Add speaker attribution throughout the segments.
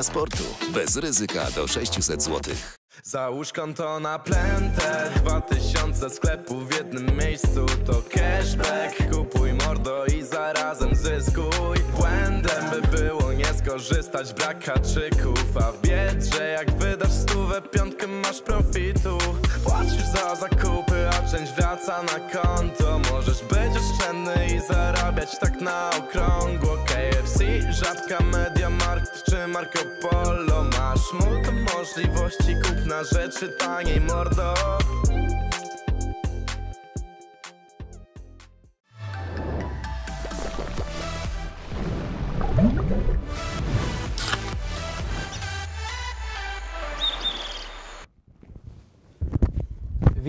Speaker 1: Fortuna. Tak dla sportu. Bez ryzyka do 600 zł.
Speaker 2: Załóż konto na prętę 2000 sklepów w jednym miejscu To cashback Kupuj mordo i zarazem zyskuj Błędem by było nie skorzystać Brak haczyków A w biedrze jak wydasz stówę Piątkę masz profitu. Płacisz za zakupy A część wraca na konto. Możesz być oszczędny i zarabiać tak na okrągło. KFC, rzadka Mediamarkt czy Marco Polo. Masz multum możliwości kupna rzeczy taniej mordo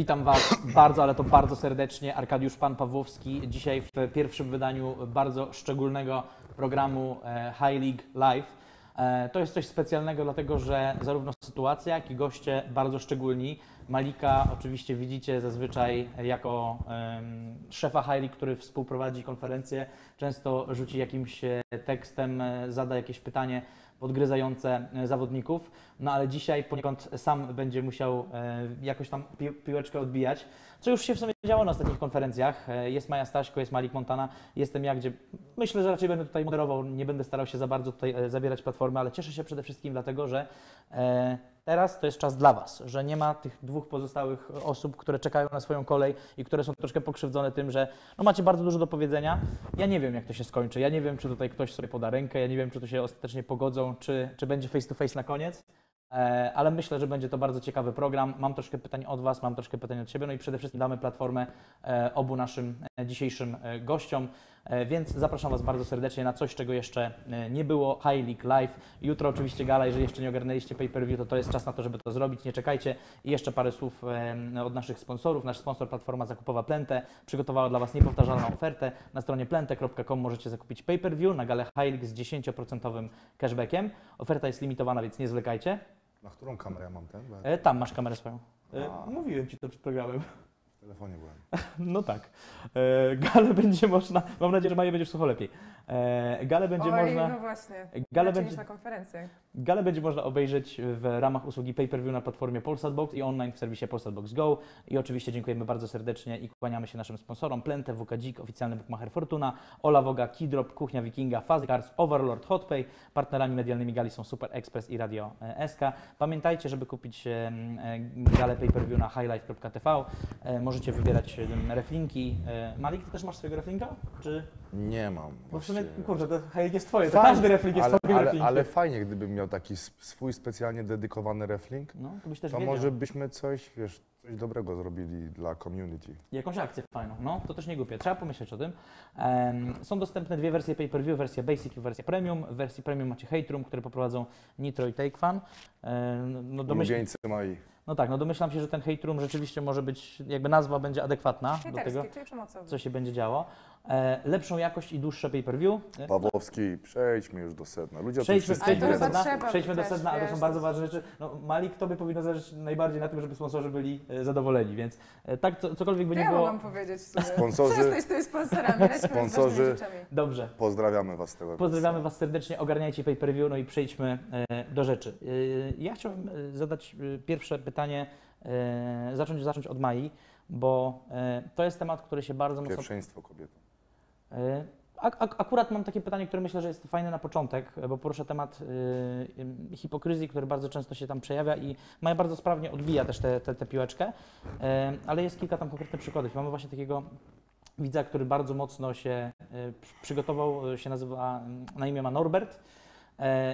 Speaker 3: Witam Was bardzo, ale to bardzo serdecznie. Arkadiusz Pan Pawłowski. Dzisiaj w pierwszym wydaniu bardzo szczególnego programu e, High League Live. E, To jest coś specjalnego, dlatego że zarówno sytuacja, jak i goście bardzo szczególni. Malika oczywiście widzicie zazwyczaj jako szefa High League, który współprowadzi konferencję. Często rzuci jakimś e, tekstem, zada jakieś pytanie podgryzające e, zawodników. No ale dzisiaj poniekąd sam będzie musiał e, jakoś tam pi piłeczkę odbijać, co już się w sumie działo na ostatnich konferencjach. E, Jest Maja Staśko, jest Malik Montana, jestem ja, gdzie myślę, że raczej będę tutaj moderował, nie będę starał się za bardzo tutaj e, zabierać platformy, ale cieszę się przede wszystkim dlatego, że e, teraz to jest czas dla Was, że nie ma tych dwóch pozostałych osób, które czekają na swoją kolej i które są troszkę pokrzywdzone tym, że no macie bardzo dużo do powiedzenia. Ja nie wiem, jak to się skończy. Ja nie wiem, czy tutaj ktoś sobie poda rękę, ja nie wiem, czy to się ostatecznie pogodzą, czy, czy będzie face to face na koniec. E, Ale myślę, że będzie to bardzo ciekawy program. Mam troszkę pytań od Was, mam troszkę pytań od siebie, no i przede wszystkim damy platformę e, obu naszym e, dzisiejszym gościom. Więc zapraszam Was bardzo serdecznie na coś, czego jeszcze nie było. High League Live. Jutro oczywiście gala, jeżeli jeszcze nie ogarnęliście pay-per-view, to to jest czas na to, żeby to zrobić. Nie czekajcie. I jeszcze parę słów od naszych sponsorów. Nasz sponsor, platforma zakupowa Plente, przygotowała dla Was niepowtarzalną ofertę. Na stronie plente.com możecie zakupić pay-per-view na galę High League z 10% cashbackiem. Oferta jest limitowana, więc nie zwlekajcie.
Speaker 4: Na którą kamerę ja mam ten? Bo
Speaker 3: E, Tam masz kamerę swoją. E,
Speaker 4: A.
Speaker 3: Mówiłem Ci to przed programem.
Speaker 4: W telefonie byłem.
Speaker 3: No tak. E, Galę będzie można. Mam nadzieję, że Maja będziesz słuchał lepiej. E, Galę będzie
Speaker 5: Oj,
Speaker 3: można.
Speaker 5: no właśnie.
Speaker 3: Galę
Speaker 5: Inaczej
Speaker 3: będzie,
Speaker 5: niż na konferencjach.
Speaker 3: galę będzie można obejrzeć w ramach usługi pay-per-view na platformie Polsat Box i online w serwisie Polsat Box Go. I oczywiście dziękujemy bardzo serdecznie i kłaniamy się naszym sponsorom Plente, WK Dzik, oficjalny bookmacher Fortuna, Ola Woga, Kidrop, Kuchnia Wikinga, Fast Cars, Overlord, Hotpay. Partnerami medialnymi gali są Super Express i Radio e, SK. Pamiętajcie, żeby kupić e, e, galę pay-per-view na highlife.tv. E, możecie wybierać e, reflinki. E, Malik, ty też masz swojego reflinka? Czy...
Speaker 4: Nie mam.
Speaker 3: Bo w sumie,
Speaker 4: właściwie.
Speaker 3: kurczę, to jest twoje, to
Speaker 4: Fajnie,
Speaker 3: każdy reflink jest
Speaker 4: ale,
Speaker 3: twoim
Speaker 4: ale,
Speaker 3: reflinkiem.
Speaker 4: ale fajnie, gdybym miał taki swój specjalnie dedykowany reflink,
Speaker 3: No, to byś też
Speaker 4: to
Speaker 3: wiedział.
Speaker 4: może byśmy coś, wiesz, coś dobrego zrobili dla community.
Speaker 3: Jakąś akcję fajną, no to też nie głupie, trzeba pomyśleć o tym. Em, są dostępne dwie wersje pay-per-view, wersja Basic i wersja Premium. W wersji Premium macie Hate Room, który poprowadzą Nitro i Take Fan. Em, no, domyśl...
Speaker 4: Ulubieńcy moi.
Speaker 3: no tak, no domyślam się, że ten Hate Room rzeczywiście może być, jakby nazwa będzie adekwatna do
Speaker 5: Hejterski,
Speaker 3: tego,
Speaker 5: czyli przemocowy.
Speaker 3: co się będzie działo. E, lepszą jakość i dłuższe pay-per-view. E,
Speaker 4: Pawłowski, przejdźmy już do sedna. Ludzie
Speaker 3: Przejdźmy, przejdźmy, do sedna,
Speaker 5: trzeba
Speaker 3: przejdźmy do sedna, ale to są bardzo ważne rzeczy. No, Malik, tobie powinno zależeć najbardziej na tym, żeby sponsorzy byli e, zadowoleni, więc tak, co, cokolwiek by nie
Speaker 5: ja
Speaker 3: było.
Speaker 5: mogłam powiedzieć w sumie.
Speaker 4: Sponsorzy-
Speaker 5: Przestań z tymi sponsorami,
Speaker 4: Sponsorzy-.
Speaker 3: Dobrze,
Speaker 4: Pozdrawiamy Was z tego
Speaker 3: Pozdrawiamy. Was serdecznie, ogarniajcie pay-per-view, no i przejdźmy do rzeczy. Ja chciałem e, zadać pierwsze pytanie, zacząć, zacząć od Mai, bo to jest temat, który się bardzo mocno...
Speaker 4: Pierwszeństwo kobiety.
Speaker 3: E, ak- ak- Akurat mam takie pytanie, które myślę, że jest fajne na początek, bo poruszę temat e, hipokryzji, który bardzo często się tam przejawia i Maja bardzo sprawnie odbija też tę piłeczkę, e, ale jest kilka tam konkretnych przykładów. Mamy właśnie takiego widza, który bardzo mocno się e, przy- przygotował, e, się nazywa, na imię ma Norbert e,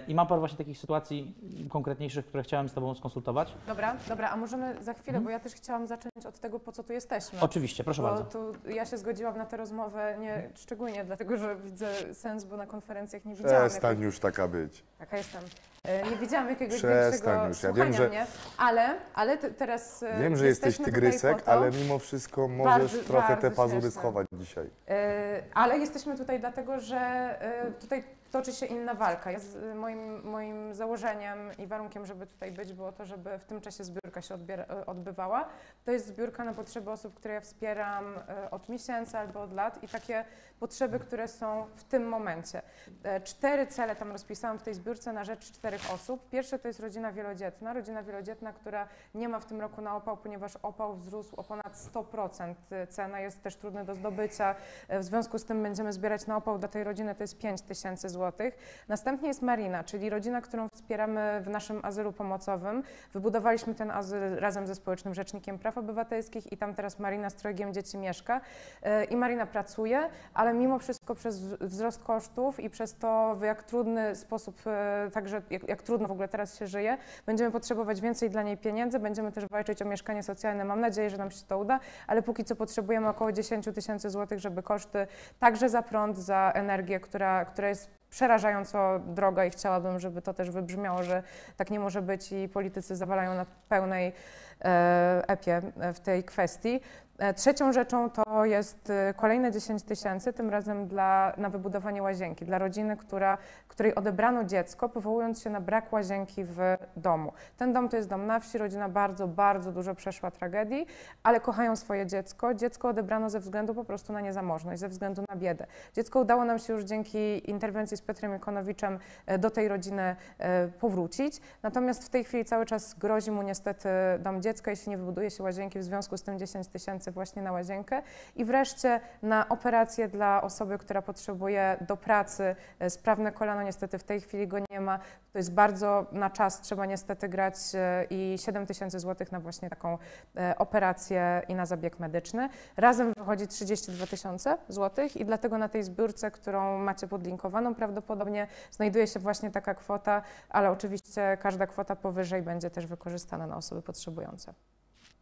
Speaker 3: i ma parę właśnie takich sytuacji konkretniejszych, które chciałem z Tobą skonsultować.
Speaker 5: Dobra, dobra, a możemy za chwilę,
Speaker 3: Mhm.
Speaker 5: bo ja też chciałam zacząć od tego, po co tu jesteśmy.
Speaker 3: Oczywiście, proszę
Speaker 5: bo
Speaker 3: bardzo.
Speaker 5: tu ja się zgodziłam na tę rozmowę nie szczególnie dlatego, że widzę sens, bo na konferencjach nie widziałam.
Speaker 4: Przestań już taka być.
Speaker 5: Taka jestem. E, Nie widziałam jakiegoś
Speaker 4: Przestań
Speaker 5: większego
Speaker 4: już, ja wiem, że-
Speaker 5: mnie, ale, ale te- teraz e,
Speaker 4: Wiem, że jesteś tygrysek,
Speaker 5: to,
Speaker 4: ale mimo wszystko możesz
Speaker 5: Bardzo,
Speaker 4: trochę te
Speaker 5: bardzo
Speaker 4: pazury
Speaker 5: śmieszne.
Speaker 4: schować dzisiaj.
Speaker 5: E, Ale jesteśmy tutaj dlatego, że e, tutaj toczy się inna walka. Ja z, moim, moim założeniem i warunkiem, żeby tutaj być, było to, żeby w tym czasie zbiórka się odbiera, odbywała. To jest zbiórka na potrzeby osób, które ja wspieram e, od miesięcy albo od lat i takie potrzeby, które są w tym momencie. E, Cztery cele tam rozpisałam w tej zbiórce na rzecz czterech osób. Pierwsze to jest rodzina wielodzietna. Rodzina wielodzietna, która nie ma w tym roku na opał, ponieważ opał wzrósł o ponad 100%. Cena jest też trudna do zdobycia. E, W związku z tym będziemy zbierać na opał dla tej rodziny, to jest 5 tysięcy złotych. Następnie jest Marina, czyli rodzina, którą wspieramy w naszym azylu pomocowym. Wybudowaliśmy ten azyl razem ze Społecznym Rzecznikiem Praw Obywatelskich i tam teraz Marina z trojgiem dzieci mieszka. E, I Marina pracuje, ale mimo wszystko przez wzrost kosztów i przez to, w jak trudny sposób, e, także jak, jak trudno w ogóle teraz się żyje, będziemy potrzebować więcej dla niej pieniędzy, będziemy też walczyć o mieszkanie socjalne. Mam nadzieję, że nam się to uda, ale póki co potrzebujemy około 10 tysięcy złotych, żeby koszty także za prąd, za energię, która, która jest przerażająco droga i chciałabym, żeby to też wybrzmiało, że tak nie może być i politycy zawalają na pełnej e, epie w tej kwestii. E, Trzecią rzeczą to jest e, kolejne 10 tysięcy, tym razem dla, na wybudowanie łazienki dla rodziny, która, której odebrano dziecko, powołując się na brak łazienki w domu. Ten dom to jest dom na wsi, rodzina bardzo, bardzo dużo przeszła tragedii, ale kochają swoje dziecko. Dziecko odebrano ze względu po prostu na niezamożność, ze względu na biedę. Dziecko udało nam się już dzięki interwencji z Piotrem Ikonowiczem e, do tej rodziny e, powrócić, natomiast w tej chwili cały czas grozi mu niestety dom dziecka, jeśli nie wybuduje się łazienki, w związku z tym 10 tysięcy właśnie na łazienkę. I wreszcie na operację dla osoby, która potrzebuje do pracy e, sprawne kolano, niestety w tej chwili go nie ma. To jest bardzo na czas, trzeba niestety grać e, i 7 tysięcy złotych na właśnie taką e, operację i na zabieg medyczny. Razem wychodzi 32 tysiące złotych i dlatego na tej zbiórce, którą macie podlinkowaną, prawdopodobnie znajduje się właśnie taka kwota, ale oczywiście każda kwota powyżej będzie też wykorzystana na osoby potrzebujące.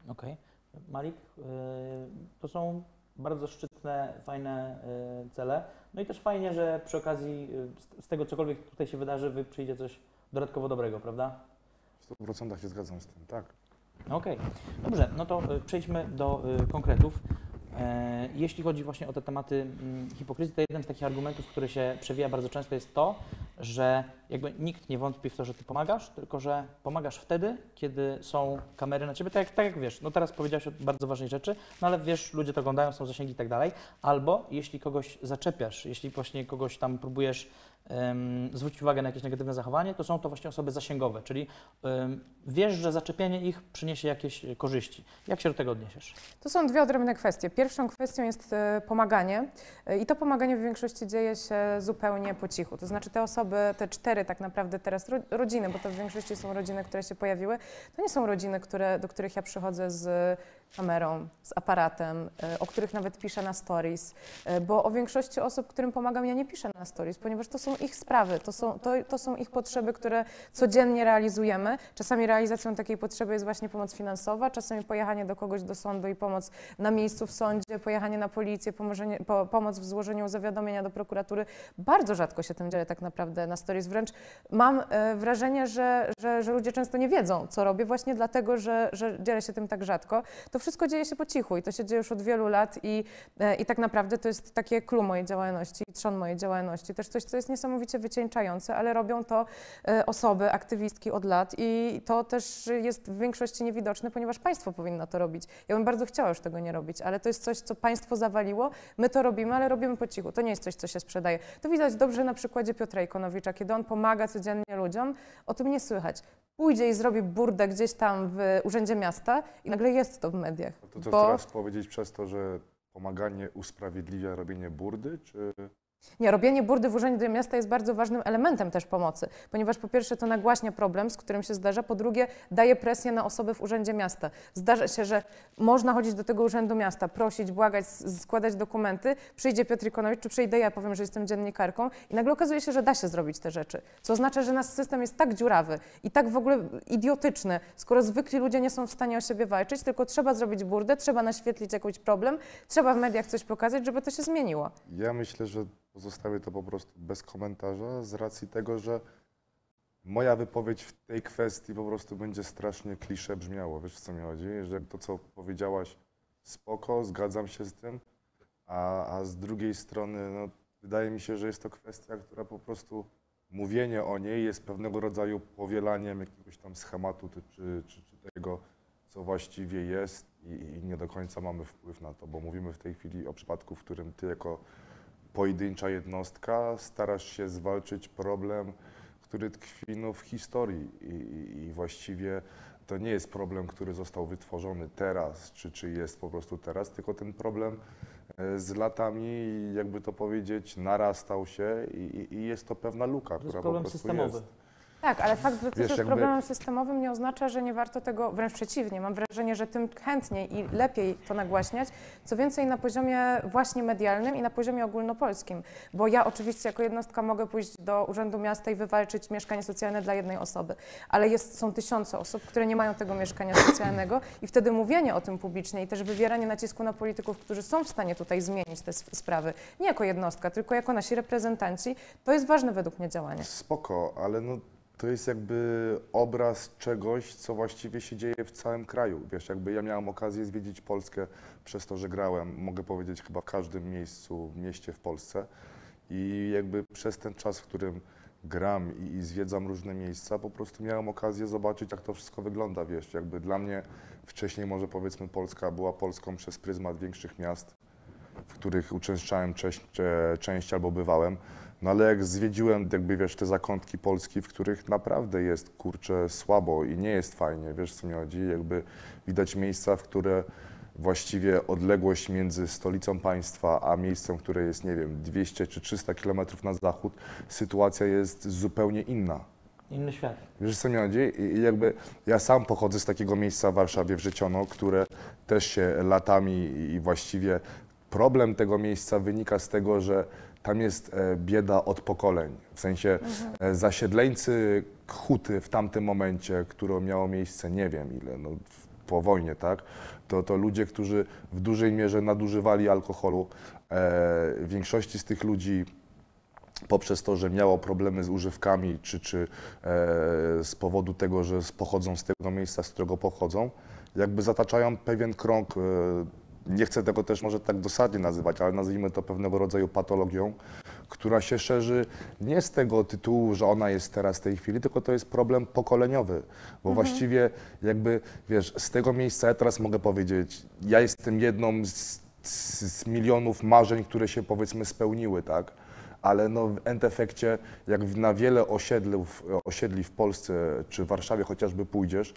Speaker 3: Okej. Malik, y, to są bardzo szczytne, fajne y, cele. No i też fajnie, że przy okazji y, z- tego cokolwiek tutaj się wydarzy, wy przyjdzie coś dodatkowo dobrego, prawda?
Speaker 4: W 100% się zgadzam z tym, tak.
Speaker 3: Okej, dobrze, no to przejdźmy do konkretów. E, Jeśli chodzi właśnie o te tematy mm, hipokryzji, to jeden z takich argumentów, który się przewija bardzo często jest to, że jakby nikt nie wątpi w to, że ty pomagasz, tylko że pomagasz wtedy, kiedy są kamery na ciebie, tak jak, tak jak wiesz, no teraz powiedziałeś o bardzo ważnej rzeczy, no ale wiesz, ludzie to oglądają, są zasięgi i tak dalej, albo jeśli kogoś zaczepiasz, jeśli właśnie kogoś tam próbujesz zwrócić uwagę na jakieś negatywne zachowanie, to są to właśnie osoby zasięgowe, czyli wiesz, że zaczepienie ich przyniesie jakieś korzyści. Jak się do tego odniesiesz?
Speaker 5: To są dwie odrębne kwestie. Pierwszą kwestią jest e, pomaganie E, i to pomaganie w większości dzieje się zupełnie po cichu. To znaczy te osoby, te cztery tak naprawdę teraz ro, rodziny, bo to w większości są rodziny, które się pojawiły, to nie są rodziny, które, do których ja przychodzę z kamerą, z aparatem, e, o których nawet piszę na stories, e, bo o większości osób, którym pomagam, ja nie piszę na stories, ponieważ to są ich sprawy, to są, to, to są ich potrzeby, które codziennie realizujemy. Czasami realizacją takiej potrzeby jest właśnie pomoc finansowa, czasami pojechanie do kogoś do sądu i pomoc na miejscu w sądzie, pojechanie na policję, po, pomoc w złożeniu zawiadomienia do prokuratury. Bardzo rzadko się tym dzieje tak naprawdę na stories. Wręcz mam e, wrażenie, że, że, że ludzie często nie wiedzą, co robię, właśnie dlatego, że, że dzielę się tym tak rzadko. To wszystko dzieje się po cichu i to się dzieje już od wielu lat i, e, i tak naprawdę to jest takie clue mojej działalności, trzon mojej działalności. Też coś, co jest niesamowicie wycieńczające, ale robią to e, osoby, aktywistki od lat i to też jest w większości niewidoczne, ponieważ państwo powinno to robić. Ja bym bardzo chciała już tego nie robić, ale to jest coś, co państwo zawaliło, my to robimy, ale robimy po cichu. To nie jest coś, co się sprzedaje. To widać dobrze na przykładzie Piotra Ikonowicza, kiedy on pomaga codziennie ludziom, o tym nie słychać. Pójdzie i zrobi burdę gdzieś tam w Urzędzie Miasta i nagle jest to w mediach.
Speaker 4: To co
Speaker 5: Bo-
Speaker 4: teraz powiedzieć przez to, że pomaganie usprawiedliwia robienie burdy, czy
Speaker 5: Nie, robienie burdy w Urzędzie Miasta jest bardzo ważnym elementem też pomocy, ponieważ po pierwsze to nagłaśnia problem, z którym się zdarza, po drugie daje presję na osoby w Urzędzie Miasta. Zdarza się, że można chodzić do tego Urzędu Miasta, prosić, błagać, składać dokumenty, przyjdzie Piotr Ikonowicz, czy przyjdę ja, powiem, że jestem dziennikarką i nagle okazuje się, że da się zrobić te rzeczy, co oznacza, że nasz system jest tak dziurawy i tak w ogóle idiotyczny, skoro zwykli ludzie nie są w stanie o siebie walczyć, tylko trzeba zrobić burdę, trzeba naświetlić jakiś problem, trzeba w mediach coś pokazać, żeby to się zmieniło.
Speaker 4: ja myślę, że pozostawię to po prostu bez komentarza z racji tego, że moja wypowiedź w tej kwestii po prostu będzie strasznie klisze brzmiało. Wiesz, co mi chodzi? Że to, co powiedziałaś, spoko, zgadzam się z tym, a, a z drugiej strony, no, wydaje mi się, że jest to kwestia, która po prostu mówienie o niej jest pewnego rodzaju powielaniem jakiegoś tam schematu ty- czy, czy, czy tego, co właściwie jest i, i nie do końca mamy wpływ na to, bo mówimy w tej chwili o przypadku, w którym ty jako pojedyncza jednostka starasz się zwalczyć problem, który tkwi no, w historii i, i, i właściwie to nie jest problem, który został wytworzony teraz, czy, czy jest po prostu teraz, tylko ten problem e, z latami, jakby to powiedzieć, narastał się i, i- jest to pewna luka,
Speaker 3: To
Speaker 4: która po prostu
Speaker 3: systemowy.
Speaker 4: jest.
Speaker 5: Tak, ale fakt, że
Speaker 4: Wiesz,
Speaker 5: jest
Speaker 4: jakby-
Speaker 5: problemem systemowym nie oznacza, że nie warto tego, wręcz przeciwnie. Mam wrażenie, że tym chętniej i lepiej to nagłaśniać, co więcej na poziomie właśnie medialnym i na poziomie ogólnopolskim. Bo ja oczywiście jako jednostka mogę pójść do Urzędu Miasta i wywalczyć mieszkanie socjalne dla jednej osoby, ale jest, są tysiące osób, które nie mają tego mieszkania socjalnego i wtedy mówienie o tym publicznie i też wywieranie nacisku na polityków, którzy są w stanie tutaj zmienić te sp- sprawy, nie jako jednostka, tylko jako nasi reprezentanci, to jest ważne według mnie działanie.
Speaker 4: Spoko, ale no, to jest jakby obraz czegoś, co właściwie się dzieje w całym kraju. Wiesz, jakby ja miałem okazję zwiedzić Polskę przez to, że grałem, mogę powiedzieć chyba w każdym miejscu, mieście w Polsce i jakby przez ten czas, w którym gram i, i zwiedzam różne miejsca, po prostu miałem okazję zobaczyć, jak to wszystko wygląda, wiesz, jakby dla mnie wcześniej może powiedzmy Polska była Polską przez pryzmat większych miast, w których uczęszczałem część, cze- część albo bywałem. No ale jak zwiedziłem jakby wiesz te zakątki Polski, w których naprawdę jest kurczę słabo i nie jest fajnie, wiesz co mi chodzi, jakby widać miejsca, w które właściwie odległość między stolicą państwa a miejscem, które jest nie wiem 200 czy 300 kilometrów na zachód, sytuacja jest zupełnie inna.
Speaker 3: Inny świat.
Speaker 4: Wiesz co mi chodzi? I jakby ja sam pochodzę z takiego miejsca w Warszawie, w Życiono, które też się latami i właściwie problem tego miejsca wynika z tego, że tam jest e, bieda od pokoleń. W sensie e, zasiedleńcy Huty w tamtym momencie, które miało miejsce nie wiem ile, no, po wojnie, tak? To, to ludzie, którzy w dużej mierze nadużywali alkoholu. E, większości z tych ludzi poprzez to, że miało problemy z używkami, czy, czy e, z powodu tego, że pochodzą z tego miejsca, z którego pochodzą, jakby zataczają pewien krąg, e, nie chcę tego też może tak dosadnie nazywać, ale nazwijmy to pewnego rodzaju patologią, która się szerzy nie z tego tytułu, że ona jest teraz w tej chwili, tylko to jest problem pokoleniowy, bo właściwie jakby, wiesz, z tego miejsca ja teraz mogę powiedzieć, ja jestem jedną z, z, milionów marzeń, które się powiedzmy spełniły, tak? ale no w end efekcie, jak na wiele osiedlów, osiedli w Polsce czy w Warszawie chociażby pójdziesz,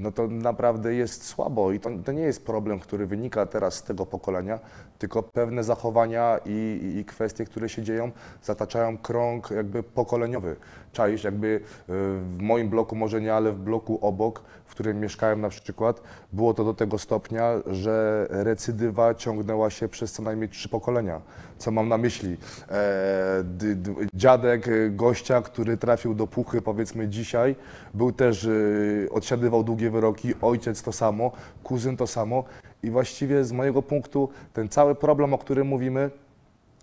Speaker 4: no to naprawdę jest słabo i to, to nie jest problem, który wynika teraz z tego pokolenia, tylko pewne zachowania i, i, kwestie, które się dzieją, zataczają krąg jakby pokoleniowy. Czaisz, jakby y, w moim bloku, może nie, ale w bloku obok, w którym mieszkałem na przykład, było to do tego stopnia, że recydywa ciągnęła się przez co najmniej trzy pokolenia. Co mam na myśli? E, d, d, dziadek e, gościa, który trafił do puchy powiedzmy dzisiaj, był też, e, odsiadywał długie wyroki, ojciec to samo, kuzyn to samo i właściwie z mojego punktu ten cały problem, o którym mówimy,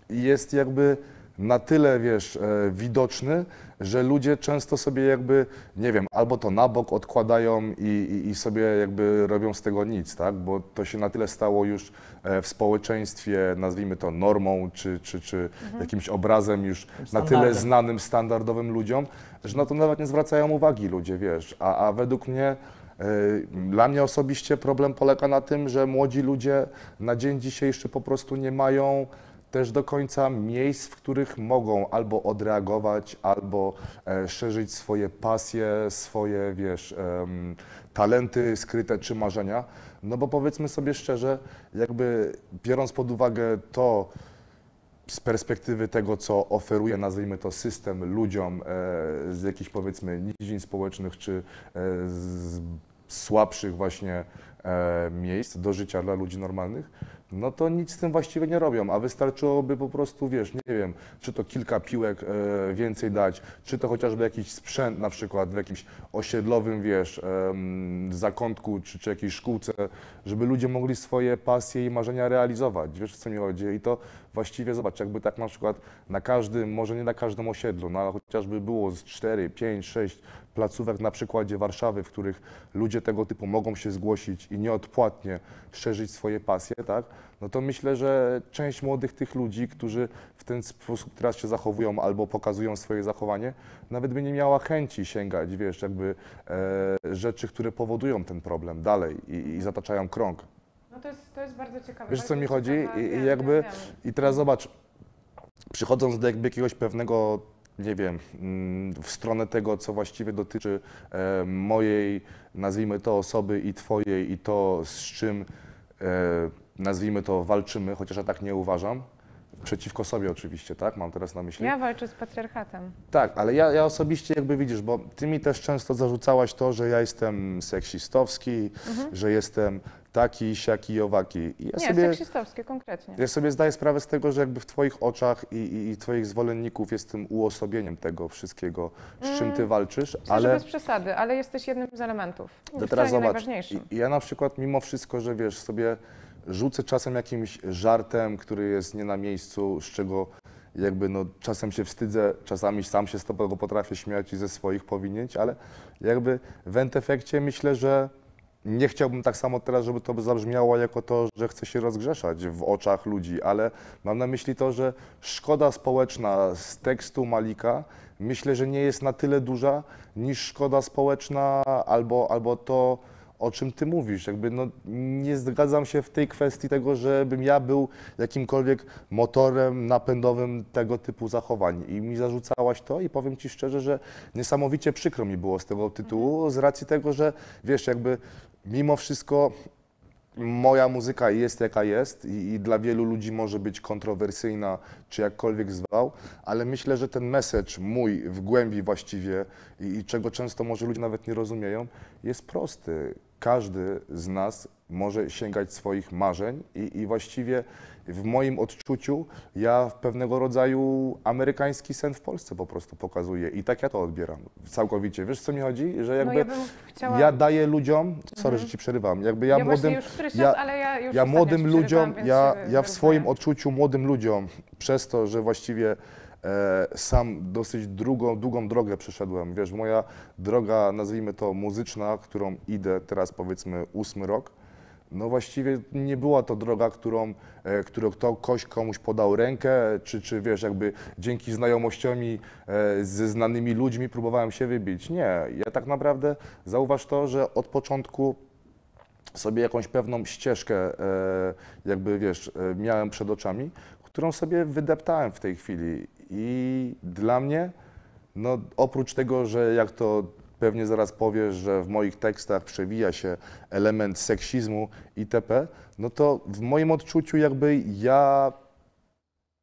Speaker 4: jest jakby na tyle, wiesz, e, widoczny, że ludzie często sobie jakby, nie wiem, albo to na bok odkładają i, i, i sobie jakby robią z tego nic, tak? Bo to się na tyle stało już e, w społeczeństwie, nazwijmy to normą, czy, czy, czy jakimś obrazem już na tyle znanym, standardowym ludziom, że na to nawet nie zwracają uwagi ludzie, wiesz. A, a według mnie dla mnie osobiście problem polega na tym, że młodzi ludzie na dzień dzisiejszy po prostu nie mają też do końca miejsc, w których mogą albo odreagować, albo e, szerzyć swoje pasje, swoje, wiesz, talenty skryte czy marzenia. No bo powiedzmy sobie szczerze, jakby biorąc pod uwagę to, z perspektywy tego, co oferuje, nazwijmy to, system ludziom e, z jakichś powiedzmy nizin społecznych czy e, z słabszych właśnie e, miejsc do życia dla ludzi normalnych, no to nic z tym właściwie nie robią, a wystarczyłoby po prostu, wiesz, nie wiem, czy to kilka piłek e, więcej dać, czy to chociażby jakiś sprzęt na przykład w jakimś osiedlowym, wiesz, zakątku, czy, czy jakiejś szkółce, żeby ludzie mogli swoje pasje i marzenia realizować, wiesz, co mi chodzi? I to właściwie zobacz, jakby tak na przykład na każdym, może nie na każdym osiedlu, no ale chociażby było z 4, 5, 6 placówek na przykładzie Warszawy, w których ludzie tego typu mogą się zgłosić i nieodpłatnie szerzyć swoje pasje, tak? No to myślę, że część młodych tych ludzi, którzy w ten sposób teraz się zachowują albo pokazują swoje zachowanie, nawet by nie miała chęci sięgać, wiesz, jakby e, rzeczy, które powodują ten problem dalej i, i zataczają krąg.
Speaker 5: No to jest, to jest bardzo ciekawe.
Speaker 4: Wiesz, co mi chodzi?
Speaker 5: ciekawe.
Speaker 4: I-
Speaker 5: Wiem,
Speaker 4: jakby-
Speaker 5: wiem, wiem.
Speaker 4: I teraz zobacz, przychodząc do jakby jakiegoś pewnego, nie wiem, mm, w stronę tego, co właściwie dotyczy e, mojej, nazwijmy to osoby i twojej i to, z czym, e, nazwijmy to, walczymy, chociaż ja tak nie uważam, przeciwko sobie oczywiście, tak? Mam teraz na myśli.
Speaker 5: Ja walczę z patriarchatem.
Speaker 4: Tak, ale ja, ja osobiście jakby widzisz, bo ty mi też często zarzucałaś to, że ja jestem seksistowski, że jestem taki, siaki i owaki. I ja
Speaker 5: Nie,
Speaker 4: sobie,
Speaker 5: seksistowskie konkretnie.
Speaker 4: ja sobie zdaję sprawę z tego, że jakby w twoich oczach i, i, i twoich zwolenników jestem uosobieniem tego wszystkiego, z czym ty walczysz,
Speaker 5: że
Speaker 4: ale
Speaker 5: bez przesady, ale jesteś jednym z elementów.
Speaker 4: to teraz zobacz, ja na przykład mimo wszystko, że wiesz, sobie rzucę czasem jakimś żartem, który jest nie na miejscu, z czego jakby no czasem się wstydzę, czasami sam się z tego potrafię śmiać i ze swoich powinięć, ale jakby w end efekcie myślę, że nie chciałbym tak samo teraz, żeby to zabrzmiało jako to, że chcę się rozgrzeszać w oczach ludzi, ale mam na myśli to, że szkoda społeczna z tekstu Malika myślę, że nie jest na tyle duża niż szkoda społeczna albo, albo to, o czym ty mówisz. Jakby no, nie zgadzam się w tej kwestii tego, żebym ja był jakimkolwiek motorem napędowym tego typu zachowań. I mi zarzucałaś to i powiem ci szczerze, że niesamowicie przykro mi było z tego tytułu, z racji tego, że wiesz, jakby mimo wszystko moja muzyka jest jaka jest i, i dla wielu ludzi może być kontrowersyjna, czy jakkolwiek zwał, ale myślę, że ten message mój w głębi właściwie i, i czego często może ludzie nawet nie rozumieją, jest prosty. Każdy z nas może sięgać swoich marzeń i, i właściwie w moim odczuciu ja pewnego rodzaju amerykański sen w Polsce po prostu pokazuję. I tak ja to odbieram całkowicie. Wiesz co mi chodzi? Że jakby
Speaker 5: no ja chciała...
Speaker 4: ja daję ludziom, sorry, że ci przerywam, jakby ja,
Speaker 5: ja
Speaker 4: młodym,
Speaker 5: już
Speaker 4: ja-
Speaker 5: raz, ale ja już
Speaker 4: ja młodym ludziom, ja, ja w swoim odczuciu młodym ludziom, przez to, że właściwie e, sam dosyć drugą, długą drogę przeszedłem, wiesz, moja droga, nazwijmy to muzyczna, którą idę teraz powiedzmy ósmy rok, no właściwie nie była to droga, którą, e, którą kto, ktoś komuś podał rękę, czy, czy wiesz, jakby dzięki znajomościami e, ze znanymi ludźmi próbowałem się wybić. Nie, ja tak naprawdę zauważ to, że od początku sobie jakąś pewną ścieżkę, e, jakby wiesz, e, miałem przed oczami, którą sobie wydeptałem w tej chwili. I dla mnie, no oprócz tego, że jak to pewnie zaraz powiesz, że w moich tekstach przewija się element seksizmu itp., no to w moim odczuciu jakby ja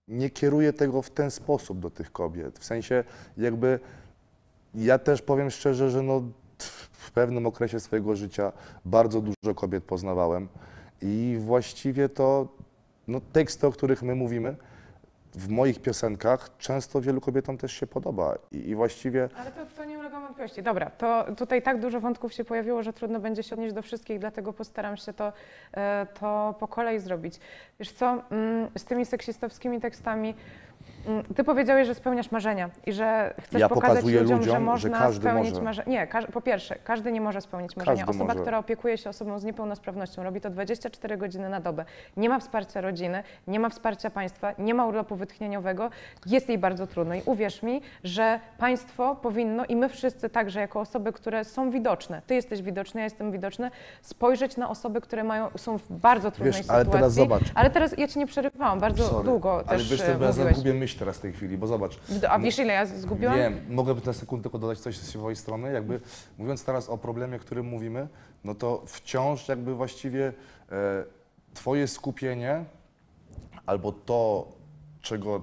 Speaker 4: nie kieruję tego w ten sposób do tych kobiet. W sensie jakby ja też powiem szczerze, że no w pewnym okresie swojego życia bardzo dużo kobiet poznawałem i właściwie to no, teksty, o których my mówimy, w moich piosenkach często wielu kobietom też się podoba i, i właściwie
Speaker 5: Ale to, to nie wątpliwości. Dobra, to tutaj tak dużo wątków się pojawiło, że trudno będzie się odnieść do wszystkich, dlatego postaram się to, e, to po kolei zrobić. Wiesz co, mm, z tymi seksistowskimi tekstami, ty powiedziałeś, że spełniasz marzenia i że chcesz
Speaker 4: Ja
Speaker 5: pokazać ludziom,
Speaker 4: ludziom,
Speaker 5: że
Speaker 4: że
Speaker 5: można
Speaker 4: każdy
Speaker 5: spełnić
Speaker 4: może.
Speaker 5: marzenia. Nie, każ- po pierwsze, każdy nie może spełnić marzenia.
Speaker 4: Każdy
Speaker 5: Osoba,
Speaker 4: może.
Speaker 5: która opiekuje się osobą z niepełnosprawnością, robi to 24 godziny na dobę. Nie ma wsparcia rodziny, nie ma wsparcia państwa, nie ma urlopu wytchnieniowego. Jest jej bardzo trudno i uwierz mi, że państwo powinno i my wszyscy także jako osoby, które są widoczne, ty jesteś widoczny, ja jestem widoczny, spojrzeć na osoby, które mają, są w bardzo trudnej
Speaker 4: Wiesz,
Speaker 5: sytuacji.
Speaker 4: ale teraz zobacz.
Speaker 5: Ale teraz ja ci nie przerywałam, bardzo
Speaker 4: Sorry,
Speaker 5: długo
Speaker 4: ale
Speaker 5: też
Speaker 4: wiesz
Speaker 5: e,
Speaker 4: co, ja myśl teraz w tej chwili, bo zobacz.
Speaker 5: A wiesz ile ja zgubiłam?
Speaker 4: Wiem, mogę na sekundę tylko dodać coś z swojej strony. Jakby mówiąc teraz o problemie, o którym mówimy, no to wciąż jakby właściwie e, twoje skupienie albo to, czego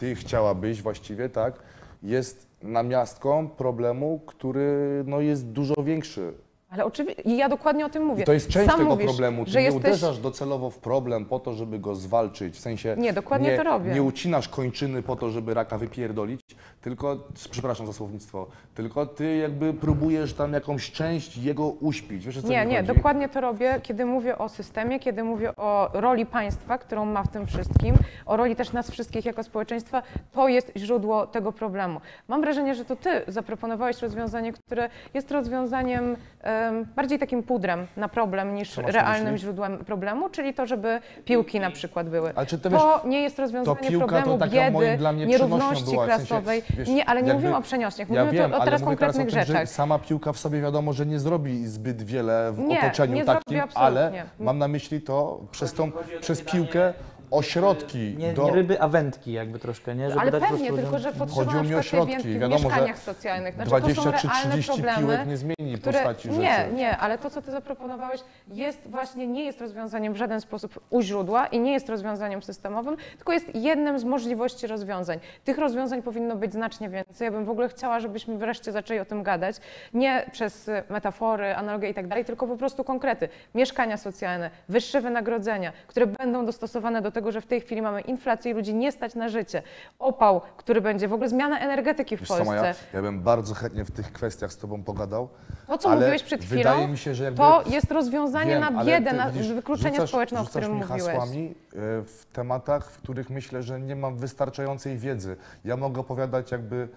Speaker 4: ty chciałabyś właściwie, tak, jest namiastką problemu, który no, jest dużo większy
Speaker 5: Ale oczywiście, i ja dokładnie o tym mówię.
Speaker 4: I to jest część
Speaker 5: Sam
Speaker 4: tego
Speaker 5: mówisz,
Speaker 4: problemu. Ty
Speaker 5: że
Speaker 4: nie
Speaker 5: jesteś...
Speaker 4: uderzasz docelowo w problem po to, żeby go zwalczyć. W sensie
Speaker 5: Nie, dokładnie
Speaker 4: nie,
Speaker 5: to robię.
Speaker 4: Nie ucinasz kończyny po to, żeby raka wypierdolić, tylko, przepraszam za słownictwo, tylko ty jakby próbujesz tam jakąś część jego uśpić. Wiesz co
Speaker 5: Nie, nie,
Speaker 4: chodzi?
Speaker 5: dokładnie to robię, kiedy mówię o systemie, kiedy mówię o roli państwa, którą ma w tym wszystkim, o roli też nas wszystkich jako społeczeństwa. To jest źródło tego problemu. Mam wrażenie, że to ty zaproponowałeś rozwiązanie, które jest rozwiązaniem em, bardziej takim pudrem na problem niż realnym
Speaker 4: myśli?
Speaker 5: źródłem problemu, czyli to, żeby piłki na przykład były.
Speaker 4: Ale czy ty
Speaker 5: to nie jest
Speaker 4: to
Speaker 5: rozwiązanie problemu
Speaker 4: to
Speaker 5: biedy,
Speaker 4: moim dla mnie
Speaker 5: nierówności
Speaker 4: była, w sensie,
Speaker 5: klasowej.
Speaker 4: wiesz,
Speaker 5: nie, ale nie
Speaker 4: jakby-
Speaker 5: mówimy o przenośniach,
Speaker 4: Ja
Speaker 5: mówimy
Speaker 4: wiem,
Speaker 5: to, o teraz
Speaker 4: mówię teraz o
Speaker 5: konkretnych
Speaker 4: tym,
Speaker 5: rzeczach.
Speaker 4: sama piłka w sobie wiadomo, że nie zrobi zbyt wiele w
Speaker 5: Nie,
Speaker 4: otoczeniu
Speaker 5: nie
Speaker 4: takim, ale mam na myśli to przez, tą, przez piłkę ośrodki
Speaker 3: Nie,
Speaker 4: do...
Speaker 3: nie ryby, a wędki jakby troszkę, nie? Żeby
Speaker 5: Ale
Speaker 3: dać
Speaker 5: pewnie, tylko że potrzeba
Speaker 4: Chodziło
Speaker 5: na
Speaker 4: mi o
Speaker 5: przykład tej
Speaker 4: środki. Wiadomo, że
Speaker 5: mieszkaniach socjalnych. Znaczy, to
Speaker 4: 20
Speaker 5: są
Speaker 4: czy
Speaker 5: realne
Speaker 4: 30
Speaker 5: problemy,
Speaker 4: piłek nie zmieni
Speaker 5: które,
Speaker 4: postaci rzeczy.
Speaker 5: Nie, nie, ale to, co ty zaproponowałeś, jest właśnie, nie jest rozwiązaniem w żaden sposób u źródła i nie jest rozwiązaniem systemowym, tylko jest jednym z możliwości rozwiązań. Tych rozwiązań powinno być znacznie więcej. Ja bym w ogóle chciała, żebyśmy wreszcie zaczęli o tym gadać, nie przez y, metafory, analogie i tak dalej, tylko po prostu konkrety. Mieszkania socjalne, wyższe wynagrodzenia, które będą dostosowane do tego, że w tej chwili mamy inflację i ludzi nie stać na życie. Opał, który będzie, w ogóle zmiana energetyki w
Speaker 4: Wiesz co,
Speaker 5: Polsce.
Speaker 4: Maja, ja bym bardzo chętnie w tych kwestiach z Tobą pogadał.
Speaker 5: To, co
Speaker 4: ale
Speaker 5: mówiłeś przed chwilą,
Speaker 4: wydaje mi się, że jakby,
Speaker 5: to jest rozwiązanie
Speaker 4: Wiem,
Speaker 5: na
Speaker 4: ale
Speaker 5: biedę,
Speaker 4: ty
Speaker 5: na
Speaker 4: widzisz,
Speaker 5: wykluczenie
Speaker 4: rzucasz-
Speaker 5: społeczne, o
Speaker 4: rzucasz
Speaker 5: którym
Speaker 4: mi
Speaker 5: mówiłeś.
Speaker 4: hasłami e, w tematach, w których myślę, że nie mam wystarczającej wiedzy. Ja mogę opowiadać jakby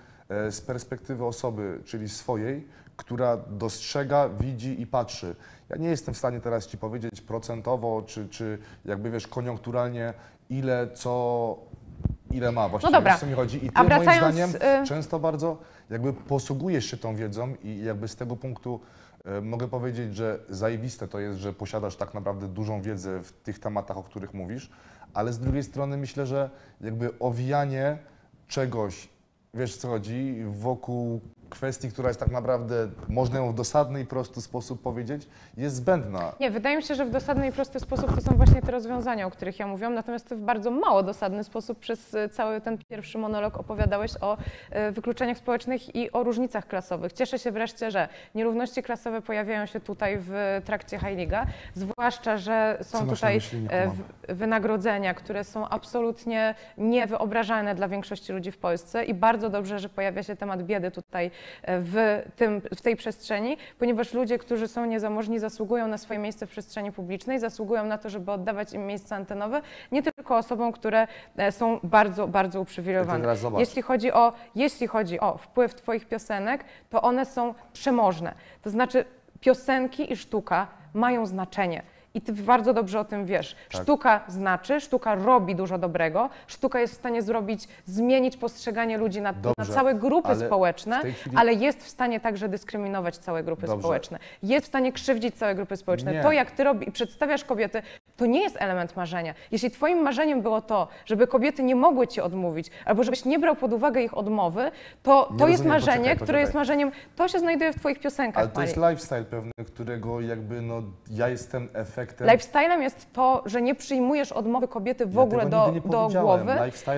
Speaker 4: z perspektywy osoby, czyli swojej, która dostrzega, widzi i patrzy. Ja nie jestem w stanie teraz Ci powiedzieć procentowo, czy, czy jakby wiesz, koniunkturalnie, ile co, ile ma właściwie,
Speaker 5: No dobra.
Speaker 4: co mi chodzi. I Ty
Speaker 5: A
Speaker 4: moim
Speaker 5: wracając,
Speaker 4: zdaniem
Speaker 5: y-
Speaker 4: często bardzo jakby posługujesz się tą wiedzą i jakby z tego punktu e, mogę powiedzieć, że zajebiste to jest, że posiadasz tak naprawdę dużą wiedzę w tych tematach, o których mówisz, ale z drugiej strony myślę, że jakby owijanie czegoś, wiesz co chodzi, wokół kwestii, która jest tak naprawdę, można ją w dosadny i prosty sposób powiedzieć, jest zbędna.
Speaker 5: Nie, wydaje mi się, że w dosadny i prosty sposób to są właśnie te rozwiązania, o których ja mówiłam, natomiast ty w bardzo mało dosadny sposób przez e, cały ten pierwszy monolog opowiadałeś o e, wykluczeniach społecznych i o różnicach klasowych. Cieszę się wreszcie, że nierówności klasowe pojawiają się tutaj w trakcie High Liga, zwłaszcza, że są tutaj
Speaker 4: myśli?
Speaker 5: E, wynagrodzenia, które są absolutnie niewyobrażalne dla większości ludzi w Polsce i bardzo dobrze, że pojawia się temat biedy tutaj e, w, tym, w tej przestrzeni, ponieważ ludzie, którzy są niezamożni, zasługują na swoje miejsce w przestrzeni publicznej, zasługują na to, żeby oddawać im miejsca antenowe, nie tylko osobom, które e, są bardzo, bardzo uprzywilejowane. Jeśli chodzi, o, jeśli chodzi o wpływ Twoich piosenek, to one są przemożne. To znaczy piosenki i sztuka mają znaczenie. I ty bardzo dobrze o tym wiesz.
Speaker 4: Tak.
Speaker 5: Sztuka znaczy, sztuka robi dużo dobrego, sztuka jest w stanie zrobić, zmienić postrzeganie ludzi na, na
Speaker 4: Dobrze,
Speaker 5: całe grupy
Speaker 4: ale
Speaker 5: społeczne,
Speaker 4: chwili-
Speaker 5: ale jest w stanie także dyskryminować całe grupy
Speaker 4: Dobrze.
Speaker 5: społeczne. Jest w stanie krzywdzić całe grupy społeczne.
Speaker 4: Nie.
Speaker 5: To, jak ty robi, przedstawiasz kobiety, to nie jest element marzenia. Jeśli twoim marzeniem było to, żeby kobiety nie mogły ci odmówić, albo żebyś nie brał pod uwagę ich odmowy, to, to jest marzenie,
Speaker 4: poczekaj,
Speaker 5: które
Speaker 4: poczekaj.
Speaker 5: jest marzeniem, to się znajduje w twoich piosenkach,
Speaker 4: Ale to jest lifestyle pewny, którego jakby no ja jestem efektem.
Speaker 5: Lifestylem jest to, że nie przyjmujesz odmowy kobiety w
Speaker 4: Ja
Speaker 5: ogóle do, do głowy.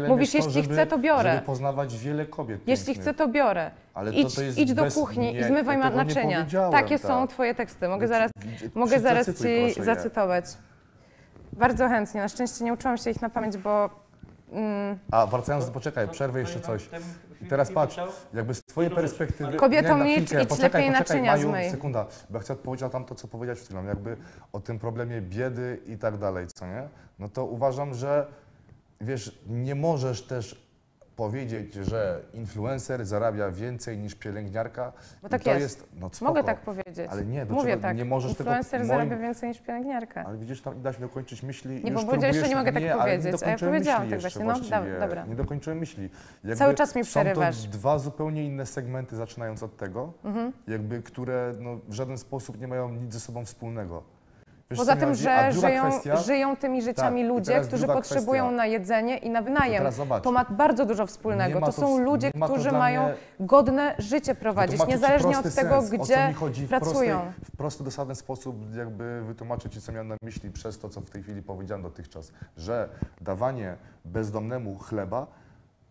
Speaker 5: Mówisz,
Speaker 4: to,
Speaker 5: jeśli
Speaker 4: żeby,
Speaker 5: chcę, to biorę.
Speaker 4: Żeby poznawać wiele kobiet
Speaker 5: Jeśli
Speaker 4: pięknych.
Speaker 5: chcę, to biorę.
Speaker 4: Ale to-
Speaker 5: idź
Speaker 4: to jest
Speaker 5: idź do
Speaker 4: bez-
Speaker 5: kuchni
Speaker 4: nie,
Speaker 5: i zmywaj ma- naczynia. Takie
Speaker 4: tak.
Speaker 5: są twoje teksty. Mogę
Speaker 4: No,
Speaker 5: zaraz,
Speaker 4: ci-
Speaker 5: mogę zaraz ci
Speaker 4: proszę je.
Speaker 5: zacytować. Bardzo chętnie. Na szczęście nie uczyłam się ich na pamięć, bo
Speaker 4: A wracając, poczekaj, przerwę jeszcze coś. I teraz patrz, jakby z twojej perspektywy...
Speaker 5: Kobieto,
Speaker 4: na
Speaker 5: milcz,
Speaker 4: chwilkę,
Speaker 5: idź
Speaker 4: poczekaj,
Speaker 5: lepiej
Speaker 4: poczekaj,
Speaker 5: naczynia
Speaker 4: Maju,
Speaker 5: zmyj.
Speaker 4: sekunda, bo ja chcę odpowiedzieć na tam to, co powiedziałeś przed chwilą, jakby o tym problemie biedy i tak dalej, co nie? No to uważam, że wiesz, nie możesz też powiedzieć, że influencer zarabia więcej niż pielęgniarka.
Speaker 5: Bo
Speaker 4: i
Speaker 5: tak
Speaker 4: to
Speaker 5: jest.
Speaker 4: no spoko,
Speaker 5: mogę tak powiedzieć.
Speaker 4: Ale nie, do
Speaker 5: Mówię
Speaker 4: czego-
Speaker 5: tak.
Speaker 4: nie możesz tego-
Speaker 5: Influencer zarabia więcej niż pielęgniarka.
Speaker 4: Ale widzisz, tam daś mi dokończyć myśli.
Speaker 5: Nie,
Speaker 4: już
Speaker 5: bo powiedziałeś, że nie mogę tak
Speaker 4: ale
Speaker 5: powiedzieć,
Speaker 4: Nie
Speaker 5: a ja powiedziałam
Speaker 4: myśli
Speaker 5: tak właśnie. No,
Speaker 4: właściwie.
Speaker 5: dobra.
Speaker 4: Nie dokończyłem myśli. Jakby
Speaker 5: Cały czas mi
Speaker 4: Są
Speaker 5: przerywasz. Mhm.
Speaker 4: to dwa zupełnie inne segmenty, zaczynając od tego, jakby, które no, w żaden sposób nie mają nic ze sobą wspólnego. Wiesz,
Speaker 5: Poza tym,
Speaker 4: chodzi? A
Speaker 5: że
Speaker 4: druga
Speaker 5: żyją,
Speaker 4: kwestia,
Speaker 5: żyją tymi życiami
Speaker 4: Tak, i
Speaker 5: ludzie,
Speaker 4: teraz
Speaker 5: którzy
Speaker 4: druga
Speaker 5: potrzebują
Speaker 4: kwestia.
Speaker 5: na jedzenie i na
Speaker 4: I
Speaker 5: wynajem.
Speaker 4: teraz zobacz.
Speaker 5: To ma bardzo dużo
Speaker 4: Nie
Speaker 5: wspólnego.
Speaker 4: ma
Speaker 5: To
Speaker 4: to
Speaker 5: są
Speaker 4: w-
Speaker 5: ludzie,
Speaker 4: nie ma to
Speaker 5: którzy
Speaker 4: dla
Speaker 5: mają
Speaker 4: mnie-
Speaker 5: godne życie prowadzić,
Speaker 4: Wytłumaczę ci
Speaker 5: niezależnie od tego,
Speaker 4: sens, o co
Speaker 5: gdzie
Speaker 4: mi chodzi, w
Speaker 5: pracują.
Speaker 4: Prosty, w prosty, dosadny sposób jakby wytłumaczę Ci, co miałem na myśli przez to, co w tej chwili powiedziałem dotychczas, że dawanie bezdomnemu chleba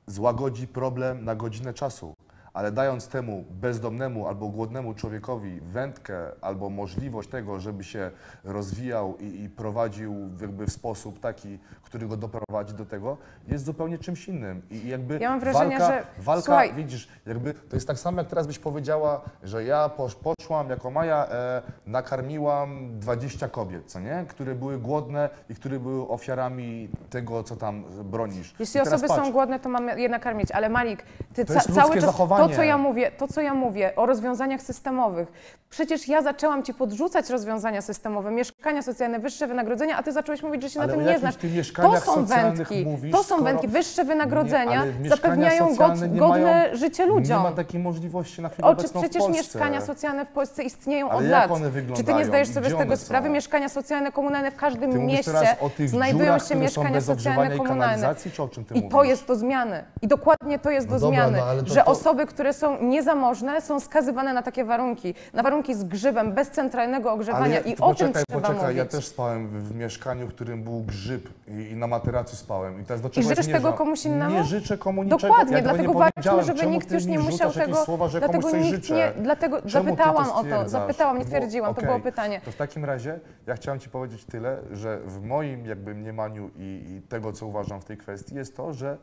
Speaker 4: złagodzi problem na godzinę czasu, ale dając temu bezdomnemu albo głodnemu człowiekowi wędkę albo możliwość tego, żeby się rozwijał i, i prowadził jakby w sposób taki, który go doprowadzi do tego, jest zupełnie czymś innym. I jakby
Speaker 5: Ja mam wrażenie,
Speaker 4: walka,
Speaker 5: że-
Speaker 4: walka
Speaker 5: słuchaj-
Speaker 4: widzisz, jakby to jest tak samo, jak teraz byś powiedziała, że ja posz, poszłam jako Maja, e, nakarmiłam 20 kobiet, co nie? Które były głodne i które były ofiarami tego, co tam bronisz.
Speaker 5: Jeśli osoby
Speaker 4: patrz,
Speaker 5: są głodne, to mamy je nakarmić, ale Malik, ty
Speaker 4: To
Speaker 5: ca-
Speaker 4: jest
Speaker 5: cały czas
Speaker 4: zachowanie.
Speaker 5: To co ja mówię, to co ja mówię o rozwiązaniach systemowych. Przecież ja zaczęłam ci podrzucać rozwiązania systemowe, mieszkania socjalne, wyższe wynagrodzenia, a ty zacząłeś mówić, że się
Speaker 4: Ale
Speaker 5: na tym nie znasz. To są wędki,
Speaker 4: mówisz,
Speaker 5: to są wędki, wyższe wynagrodzenia
Speaker 4: Nie,
Speaker 5: zapewniają god,
Speaker 4: nie
Speaker 5: godne
Speaker 4: mają-
Speaker 5: życie
Speaker 4: Nie
Speaker 5: ludziom.
Speaker 4: ma takiej możliwości na chwilę
Speaker 5: O, czy przecież mieszkania socjalne w Polsce istnieją
Speaker 4: Ale
Speaker 5: od lat. Czy ty nie zdajesz sobie z tego sprawy? Mieszkania socjalne, komunalne w każdym
Speaker 4: Ty
Speaker 5: mieście znajdują się mieszkania socjalne, komunalne. I to jest do zmiany. I dokładnie to jest
Speaker 4: No
Speaker 5: do
Speaker 4: dobra,
Speaker 5: zmiany,
Speaker 4: no to-
Speaker 5: że osoby, które są niezamożne, są skazywane na takie warunki. Na warunki z grzybem, bez centralnego ogrzewania. I o
Speaker 4: poczekaj,
Speaker 5: tym trzeba
Speaker 4: poczekaj,
Speaker 5: mówić.
Speaker 4: ja też spałem w, w mieszkaniu, w którym był grzyb i, i na materacu spałem. I, teraz do czego
Speaker 5: życzysz tego komuś innemu?
Speaker 4: Nie życzę komu niczego.
Speaker 5: Dokładnie,
Speaker 4: ja tego
Speaker 5: dlatego
Speaker 4: nie
Speaker 5: walczmy,
Speaker 4: powiedziałem.
Speaker 5: żeby
Speaker 4: Czemu
Speaker 5: nikt
Speaker 4: ty
Speaker 5: już
Speaker 4: mi
Speaker 5: nie musiał
Speaker 4: jakieś
Speaker 5: tego.
Speaker 4: Słowa, że
Speaker 5: dlatego
Speaker 4: komuś coś
Speaker 5: nikt
Speaker 4: życzę.
Speaker 5: nie. Dlatego
Speaker 4: Czemu ty
Speaker 5: zapytałam o to,
Speaker 4: stwierdzasz?
Speaker 5: zapytałam, nie
Speaker 4: Bo-
Speaker 5: twierdziłam, to
Speaker 4: okej,
Speaker 5: było pytanie.
Speaker 4: To w takim razie ja chciałem Ci powiedzieć tyle, że w moim jakby mniemaniu i, i tego, co uważam w tej kwestii, jest to, że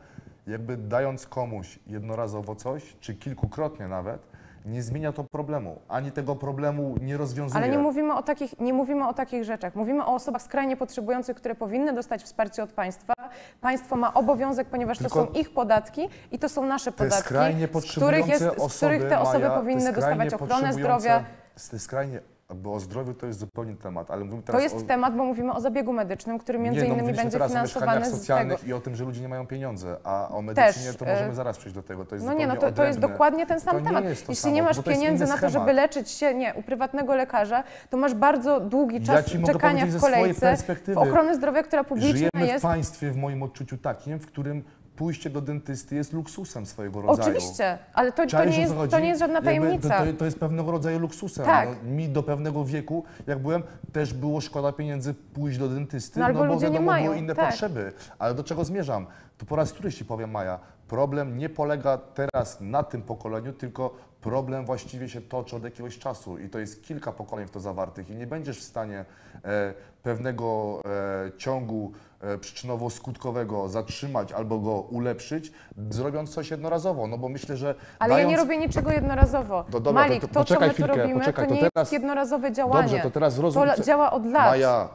Speaker 4: jakby dając komuś jednorazowo coś, czy kilkukrotnie nawet, nie zmienia to problemu, ani tego problemu nie rozwiązuje.
Speaker 5: Ale nie mówimy, o takich, nie mówimy o takich rzeczach. Mówimy o osobach skrajnie potrzebujących, które powinny dostać wsparcie od państwa. Państwo ma obowiązek, ponieważ
Speaker 4: Tylko-
Speaker 5: to są ich podatki i to są nasze podatki, z których, jest, z których te osoby
Speaker 4: Maja,
Speaker 5: powinny dostawać ochronę zdrowia.
Speaker 4: Te skrajnie, bo o zdrowiu to jest zupełnie temat, ale mówimy
Speaker 5: To
Speaker 4: teraz
Speaker 5: jest
Speaker 4: o...
Speaker 5: temat, bo mówimy o zabiegu medycznym, który między
Speaker 4: nie, no,
Speaker 5: innymi będzie
Speaker 4: teraz o
Speaker 5: finansowany
Speaker 4: mieszkaniach
Speaker 5: z tego.
Speaker 4: socjalnych i o tym, że ludzie nie mają pieniędzy, a o medycynie to
Speaker 5: e,
Speaker 4: możemy zaraz przejść do tego. To jest
Speaker 5: No nie, no to, to jest dokładnie ten sam
Speaker 4: To nie
Speaker 5: temat.
Speaker 4: to
Speaker 5: Jeśli
Speaker 4: samo,
Speaker 5: nie masz
Speaker 4: to
Speaker 5: pieniędzy na to, żeby leczyć się, nie, u prywatnego lekarza, to masz bardzo długi czas
Speaker 4: mogę
Speaker 5: czekania w kolejce w ochronę zdrowia, która publiczna
Speaker 4: Żyjemy w
Speaker 5: jest.
Speaker 4: państwie, w moim odczuciu takim, w którym pójście do dentysty jest luksusem swojego rodzaju.
Speaker 5: Oczywiście, ale to, to, nie jest, to nie jest żadna
Speaker 4: Jakby
Speaker 5: tajemnica.
Speaker 4: To, to, to jest pewnego rodzaju luksusem.
Speaker 5: Tak.
Speaker 4: No, mi do pewnego wieku, jak byłem, też było szkoda pieniędzy pójść do dentysty,
Speaker 5: No, albo
Speaker 4: bo
Speaker 5: ludzie nie
Speaker 4: wiadomo,
Speaker 5: mają,
Speaker 4: były inne
Speaker 5: tak.
Speaker 4: potrzeby. Ale do czego zmierzam? To po raz któryś ci powiem, Maja, problem nie polega teraz na tym pokoleniu, tylko problem właściwie się toczy od jakiegoś czasu i to jest kilka pokoleń w to zawartych i nie będziesz w stanie e, pewnego e, ciągu e, przyczynowo-skutkowego zatrzymać albo go ulepszyć, zrobiąc coś jednorazowo, no bo myślę, że
Speaker 5: Ale ja
Speaker 4: dając...
Speaker 5: nie robię niczego jednorazowo.
Speaker 4: To dobra,
Speaker 5: Malik,
Speaker 4: to-
Speaker 5: to,
Speaker 4: to
Speaker 5: co my tu
Speaker 4: chwilkę,
Speaker 5: robimy,
Speaker 4: poczekaj,
Speaker 5: to
Speaker 4: to
Speaker 5: nie
Speaker 4: teraz-
Speaker 5: jest jednorazowe działanie.
Speaker 4: Dobrze, to teraz rozum...
Speaker 5: To działa od lat.
Speaker 4: Maja,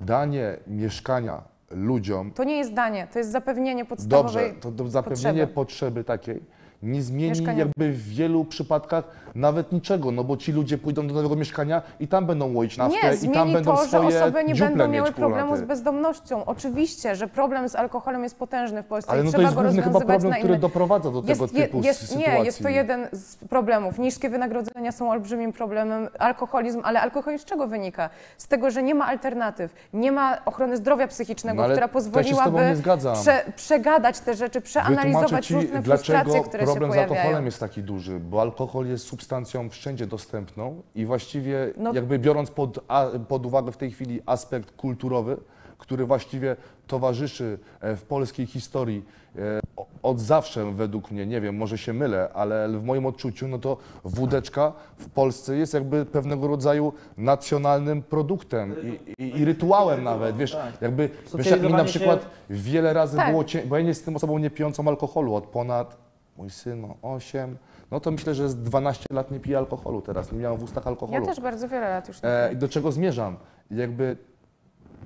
Speaker 4: danie mieszkania ludziom,
Speaker 5: To nie jest danie, to jest zapewnienie podstawowej
Speaker 4: dobrze, to, to zapewnienie
Speaker 5: potrzeby.
Speaker 4: potrzeby takiej nie zmieni
Speaker 5: Mieszkania-
Speaker 4: jakby w wielu przypadkach nawet niczego, no bo ci ludzie pójdą do nowego mieszkania i tam będą łoić naftę
Speaker 5: Nie,
Speaker 4: i tam
Speaker 5: zmieni
Speaker 4: będą
Speaker 5: to, że
Speaker 4: swoje
Speaker 5: osoby nie
Speaker 4: dziuple
Speaker 5: będą miały
Speaker 4: mieć,
Speaker 5: problemu
Speaker 4: kurwa,
Speaker 5: z bezdomnością. Oczywiście, że problem z alkoholem jest potężny w Polsce
Speaker 4: Ale
Speaker 5: i
Speaker 4: no to
Speaker 5: trzeba
Speaker 4: jest
Speaker 5: go
Speaker 4: główny chyba
Speaker 5: rozwiązywać
Speaker 4: problem,
Speaker 5: na
Speaker 4: który doprowadza do tego
Speaker 5: je-
Speaker 4: typu
Speaker 5: jest,
Speaker 4: sytuacji.
Speaker 5: nie, jest to jeden z problemów. Niskie wynagrodzenia są olbrzymim problemem. Alkoholizm, ale alkoholizm z czego wynika? Z tego, że nie ma alternatyw, nie ma ochrony zdrowia psychicznego,
Speaker 4: No ale
Speaker 5: która
Speaker 4: to ja się z tobą
Speaker 5: pozwoliłaby
Speaker 4: nie zgadzam.
Speaker 5: prze, przegadać te rzeczy,
Speaker 4: Wytłumaczę
Speaker 5: przeanalizować
Speaker 4: ci,
Speaker 5: różne
Speaker 4: dlaczego
Speaker 5: frustracje, które
Speaker 4: problem z alkoholem jest taki duży, bo alkohol jest substancją wszędzie dostępną i właściwie
Speaker 5: No-
Speaker 4: jakby biorąc pod, a, pod uwagę w tej chwili aspekt kulturowy, który właściwie towarzyszy e, w polskiej historii e, od zawsze według mnie, nie wiem, może się mylę, ale w moim odczuciu, no to wódeczka w Polsce jest jakby pewnego rodzaju nacjonalnym produktem i, i, i rytuałem nawet, wiesz, jakby, wiesz, jak mi na przykład wiele razy
Speaker 5: Tak.
Speaker 4: było, cię, bo ja nie jestem osobą nie pijącą alkoholu od ponad, mój syn ma 8, no to myślę, że z 12 lat nie piję alkoholu teraz, nie miałem w ustach alkoholu.
Speaker 5: Ja też bardzo wiele lat już nie
Speaker 4: E, I do czego zmierzam? Jakby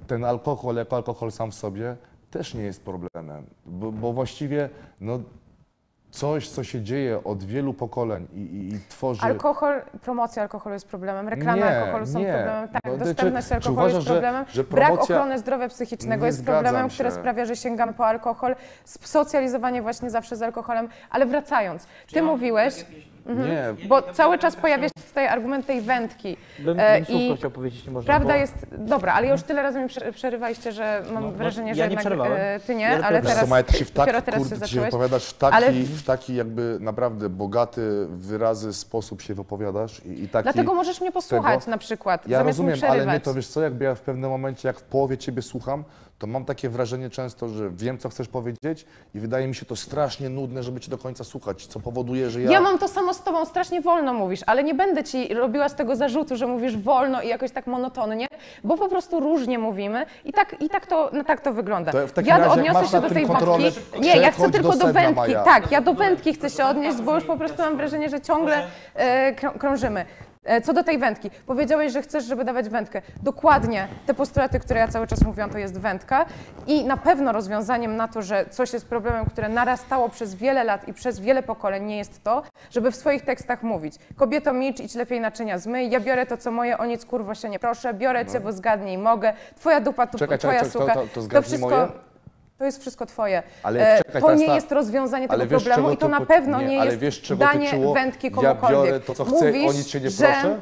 Speaker 4: ten alkohol jako alkohol sam w sobie też nie jest problemem, bo, bo właściwie no, coś, co się dzieje od wielu pokoleń i, i, i tworzy...
Speaker 5: Alkohol, promocja alkoholu jest problemem, reklamy
Speaker 4: Nie,
Speaker 5: alkoholu są
Speaker 4: nie.
Speaker 5: problemem, tak,
Speaker 4: No, czy-
Speaker 5: dostępność
Speaker 4: czy
Speaker 5: alkoholu
Speaker 4: uważasz,
Speaker 5: jest
Speaker 4: że-
Speaker 5: problemem,
Speaker 4: że
Speaker 5: brak
Speaker 4: promocja-
Speaker 5: ochrony zdrowia psychicznego
Speaker 4: Nie
Speaker 5: jest problemem, który
Speaker 4: się.
Speaker 5: sprawia, że sięgamy po alkohol, socjalizowanie właśnie zawsze z alkoholem, ale wracając, ty mówiłeś,
Speaker 4: Nie,
Speaker 5: bo cały czas pojawia się tutaj argument tej wędki
Speaker 3: Bym,
Speaker 5: e,
Speaker 3: bym słówko
Speaker 5: i
Speaker 3: chciał powiedzieć, nie można.
Speaker 5: prawda
Speaker 3: bo...
Speaker 5: jest, dobra, ale już tyle razy mi prze- przerywaliście, że mam
Speaker 3: No, no,
Speaker 5: wrażenie,
Speaker 3: ja
Speaker 5: że
Speaker 3: nie
Speaker 5: jednak
Speaker 3: przerwałem.
Speaker 5: e, ty nie,
Speaker 3: Ja dopiero
Speaker 5: ale
Speaker 3: teraz-
Speaker 4: Maja, ty się w
Speaker 5: dopiero teraz
Speaker 4: kurde,
Speaker 5: się
Speaker 4: ty się
Speaker 5: zacząłeś.
Speaker 4: wypowiadasz w taki,
Speaker 5: Ale-
Speaker 4: w taki jakby naprawdę bogaty wyrazy sposób się wypowiadasz i, i taki...
Speaker 5: Dlatego możesz mnie posłuchać
Speaker 4: tego-
Speaker 5: na przykład,
Speaker 4: Ja
Speaker 5: zamiast
Speaker 4: rozumiem,
Speaker 5: mi
Speaker 4: ale
Speaker 5: przerywać.
Speaker 4: mnie to wiesz co, jakby ja w pewnym momencie, jak w połowie ciebie słucham, to mam takie wrażenie często, że wiem, co chcesz powiedzieć i wydaje mi się to strasznie nudne, żeby cię do końca słuchać, co powoduje, że ja...
Speaker 5: Ja mam to samo z tobą, strasznie wolno mówisz, ale nie będę ci robiła z tego zarzutu, że mówisz wolno i jakoś tak monotonnie, bo po prostu różnie mówimy i tak, i tak, to, no tak to wygląda.
Speaker 4: To w takim
Speaker 5: ja
Speaker 4: razie,
Speaker 5: odniosę się do tej
Speaker 4: kontrolę,
Speaker 5: wątki. Nie, ja chcę tylko
Speaker 4: do
Speaker 5: do wędki.
Speaker 4: Maja.
Speaker 5: Tak, ja do wędki chcę się odnieść, bo już po prostu mam wrażenie, że ciągle e, krą- krążymy. E, Co do tej wędki, powiedziałeś, że chcesz, żeby dawać wędkę. Dokładnie te postulaty, które ja cały czas mówiłam, to jest wędka i na pewno rozwiązaniem na to, że coś jest problemem, które narastało przez wiele lat i przez wiele pokoleń, nie jest to, żeby w swoich tekstach mówić kobieto milcz, idź lepiej naczynia zmyj, ja biorę to, co moje, o nic kurwo się nie proszę, biorę cię, bo zgadnij mogę, twoja dupa, tu,
Speaker 4: No. Czekaj,
Speaker 5: twoja
Speaker 4: czekaj, to-
Speaker 5: suka,
Speaker 4: to- to zgadnij
Speaker 5: wszystko...
Speaker 4: moje?
Speaker 5: To jest wszystko twoje.
Speaker 4: Ale
Speaker 5: E,
Speaker 4: czekaj,
Speaker 5: to nie
Speaker 4: ta-
Speaker 5: jest rozwiązanie tego
Speaker 4: wiesz,
Speaker 5: problemu i to na pewno
Speaker 4: nie,
Speaker 5: nie, jest
Speaker 4: wiesz,
Speaker 5: danie
Speaker 4: tyczyło?
Speaker 5: wędki
Speaker 4: Ja
Speaker 5: komukolwiek.
Speaker 4: biorę to, co chcę,
Speaker 5: Mówisz,
Speaker 4: o nic się nie
Speaker 5: że
Speaker 4: proszę?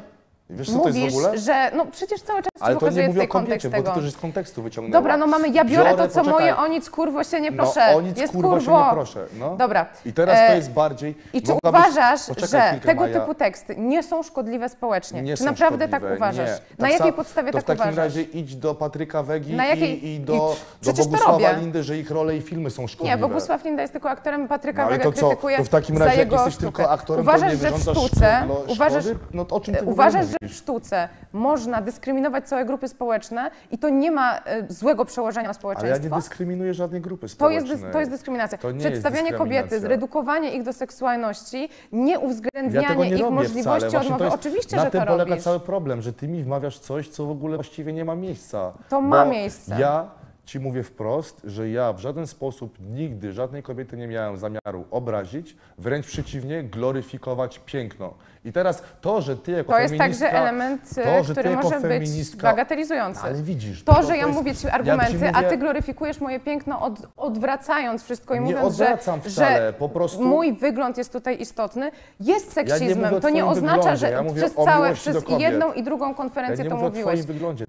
Speaker 4: Wiesz, co to jest w
Speaker 5: Mówisz,
Speaker 4: ogóle?
Speaker 5: że no przecież cały czas ci
Speaker 4: Ale to nie
Speaker 5: pokazuję
Speaker 4: mówię o
Speaker 5: tutaj kontekst
Speaker 4: kobiecie, bo
Speaker 5: tego.
Speaker 4: ty też z kontekstu wyciągnęła.
Speaker 5: Dobra, no mamy, ja biorę, to, co
Speaker 4: poczekaj.
Speaker 5: moje, o nic kurwo się nie
Speaker 4: No,
Speaker 5: proszę.
Speaker 4: o nic
Speaker 5: jest
Speaker 4: kurwa się
Speaker 5: kurwo.
Speaker 4: nie proszę. No.
Speaker 5: Dobra.
Speaker 4: I teraz to
Speaker 5: E,
Speaker 4: jest bardziej...
Speaker 5: I czy
Speaker 4: mogłabyś-
Speaker 5: uważasz,
Speaker 4: Poczekaj
Speaker 5: że
Speaker 4: chwilkę,
Speaker 5: tego
Speaker 4: Maja.
Speaker 5: typu teksty nie są szkodliwe społecznie?
Speaker 4: Nie
Speaker 5: czy
Speaker 4: są
Speaker 5: naprawdę
Speaker 4: szkodliwe,
Speaker 5: tak uważasz?
Speaker 4: Nie.
Speaker 5: Na
Speaker 4: Tak
Speaker 5: jakiej
Speaker 4: sa-
Speaker 5: podstawie
Speaker 4: to
Speaker 5: tak
Speaker 4: w takim
Speaker 5: uważasz?
Speaker 4: razie idź do Patryka Wegi
Speaker 5: Na jakiej-
Speaker 4: i, i
Speaker 5: i-
Speaker 4: do, do
Speaker 5: przecież to
Speaker 4: Bogusława
Speaker 5: robię.
Speaker 4: Lindy, że ich role i filmy są szkodliwe.
Speaker 5: Nie, Bogusław Linda jest tylko aktorem, Patryka
Speaker 4: No, ale
Speaker 5: Wega
Speaker 4: to co?
Speaker 5: krytykuje
Speaker 4: To w takim
Speaker 5: za
Speaker 4: razie jak
Speaker 5: jego
Speaker 4: jesteś
Speaker 5: sztukę.
Speaker 4: tylko aktorem,
Speaker 5: uważasz,
Speaker 4: to nie
Speaker 5: że w
Speaker 4: wyrządzasz
Speaker 5: sztuce,
Speaker 4: szko-
Speaker 5: uważasz,
Speaker 4: szkody? No to o czym ty w ogóle
Speaker 5: uważasz, że w sztuce można dyskryminować całe grupy społeczne i to nie ma e, złego przełożenia na
Speaker 4: Ale ja
Speaker 5: społeczeństwo?
Speaker 4: nie dyskryminuję żadnej grupy
Speaker 5: To
Speaker 4: społecznej.
Speaker 5: jest, dys- to jest dyskryminacja.
Speaker 4: To nie jest
Speaker 5: Przedstawianie kobiety,
Speaker 4: dyskryminacja.
Speaker 5: zredukowanie ich do seksualności, nie
Speaker 4: Ja
Speaker 5: uwzględnianie
Speaker 4: tego nie
Speaker 5: ich
Speaker 4: robię
Speaker 5: możliwości
Speaker 4: wcale. Właśnie
Speaker 5: odmowy.
Speaker 4: to jest,
Speaker 5: Oczywiście,
Speaker 4: na
Speaker 5: że
Speaker 4: tym
Speaker 5: to
Speaker 4: polega
Speaker 5: robisz.
Speaker 4: cały problem, że ty mi wmawiasz coś, co w ogóle właściwie nie ma miejsca.
Speaker 5: To ma
Speaker 4: Bo
Speaker 5: miejsce.
Speaker 4: Ja ci mówię wprost, że ja w żaden sposób nigdy żadnej kobiety nie miałem zamiaru obrazić, wręcz przeciwnie, gloryfikować piękno. I teraz to, że ty jako
Speaker 5: To jest
Speaker 4: feministka...
Speaker 5: także element, e,
Speaker 4: to, że ty
Speaker 5: który może być bagatelizujący.
Speaker 4: Ale widzisz...
Speaker 5: To, że ja
Speaker 4: jest-
Speaker 5: mówię ci
Speaker 4: ja
Speaker 5: argumenty, a
Speaker 4: mówię-
Speaker 5: ty gloryfikujesz moje piękno, od, odwracając wszystko i
Speaker 4: Nie
Speaker 5: mówiąc, że,
Speaker 4: wcale,
Speaker 5: że
Speaker 4: prostu-
Speaker 5: mój wygląd jest tutaj istotny, jest
Speaker 4: Ja nie
Speaker 5: seksizmem.
Speaker 4: mówię o
Speaker 5: to nie oznacza,
Speaker 4: wyglądzie,
Speaker 5: że
Speaker 4: ja
Speaker 5: przez całe, przez jedną i drugą
Speaker 4: Ja
Speaker 5: konferencję
Speaker 4: nie
Speaker 5: to mówiłeś.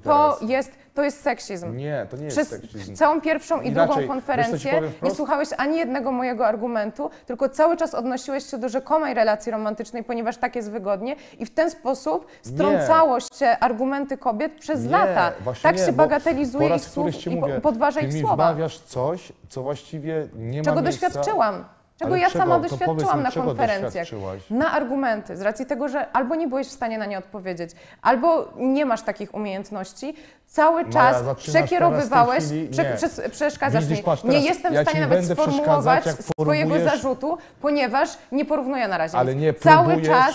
Speaker 5: To jest, to jest seksizm.
Speaker 4: Nie, to nie jest
Speaker 5: Przez
Speaker 4: seksizm.
Speaker 5: całą pierwszą i
Speaker 4: Inaczej,
Speaker 5: drugą
Speaker 4: ci
Speaker 5: konferencję nie słuchałeś ani jednego mojego argumentu, tylko cały czas odnosiłeś się do rzekomej relacji romantycznej, ponieważ tak jest wygodnie i w ten sposób strącało się argumenty kobiet przez
Speaker 4: Nie,
Speaker 5: lata. Tak
Speaker 4: nie,
Speaker 5: się bagatelizuje ich słów i
Speaker 4: mówię,
Speaker 5: podważa ich słowa.
Speaker 4: wmawiasz coś, co właściwie nie ma
Speaker 5: Czego
Speaker 4: miejsca.
Speaker 5: doświadczyłam? Czego
Speaker 4: Ale
Speaker 5: ja
Speaker 4: czego?
Speaker 5: sama doświadczyłam
Speaker 4: mi,
Speaker 5: na konferencjach? Na argumenty, z racji tego, że albo nie byłeś w stanie na nie odpowiedzieć, albo nie masz takich umiejętności, cały czas przekierowywałeś,
Speaker 4: chwili-
Speaker 5: prze, przes- przeszkadzasz
Speaker 4: Widzisz,
Speaker 5: mi.
Speaker 4: patrz,
Speaker 5: nie jestem
Speaker 4: ja
Speaker 5: w stanie nawet sformułować swojego zarzutu, ponieważ nie porównuję na razie.
Speaker 4: Ale nie
Speaker 5: Cały czas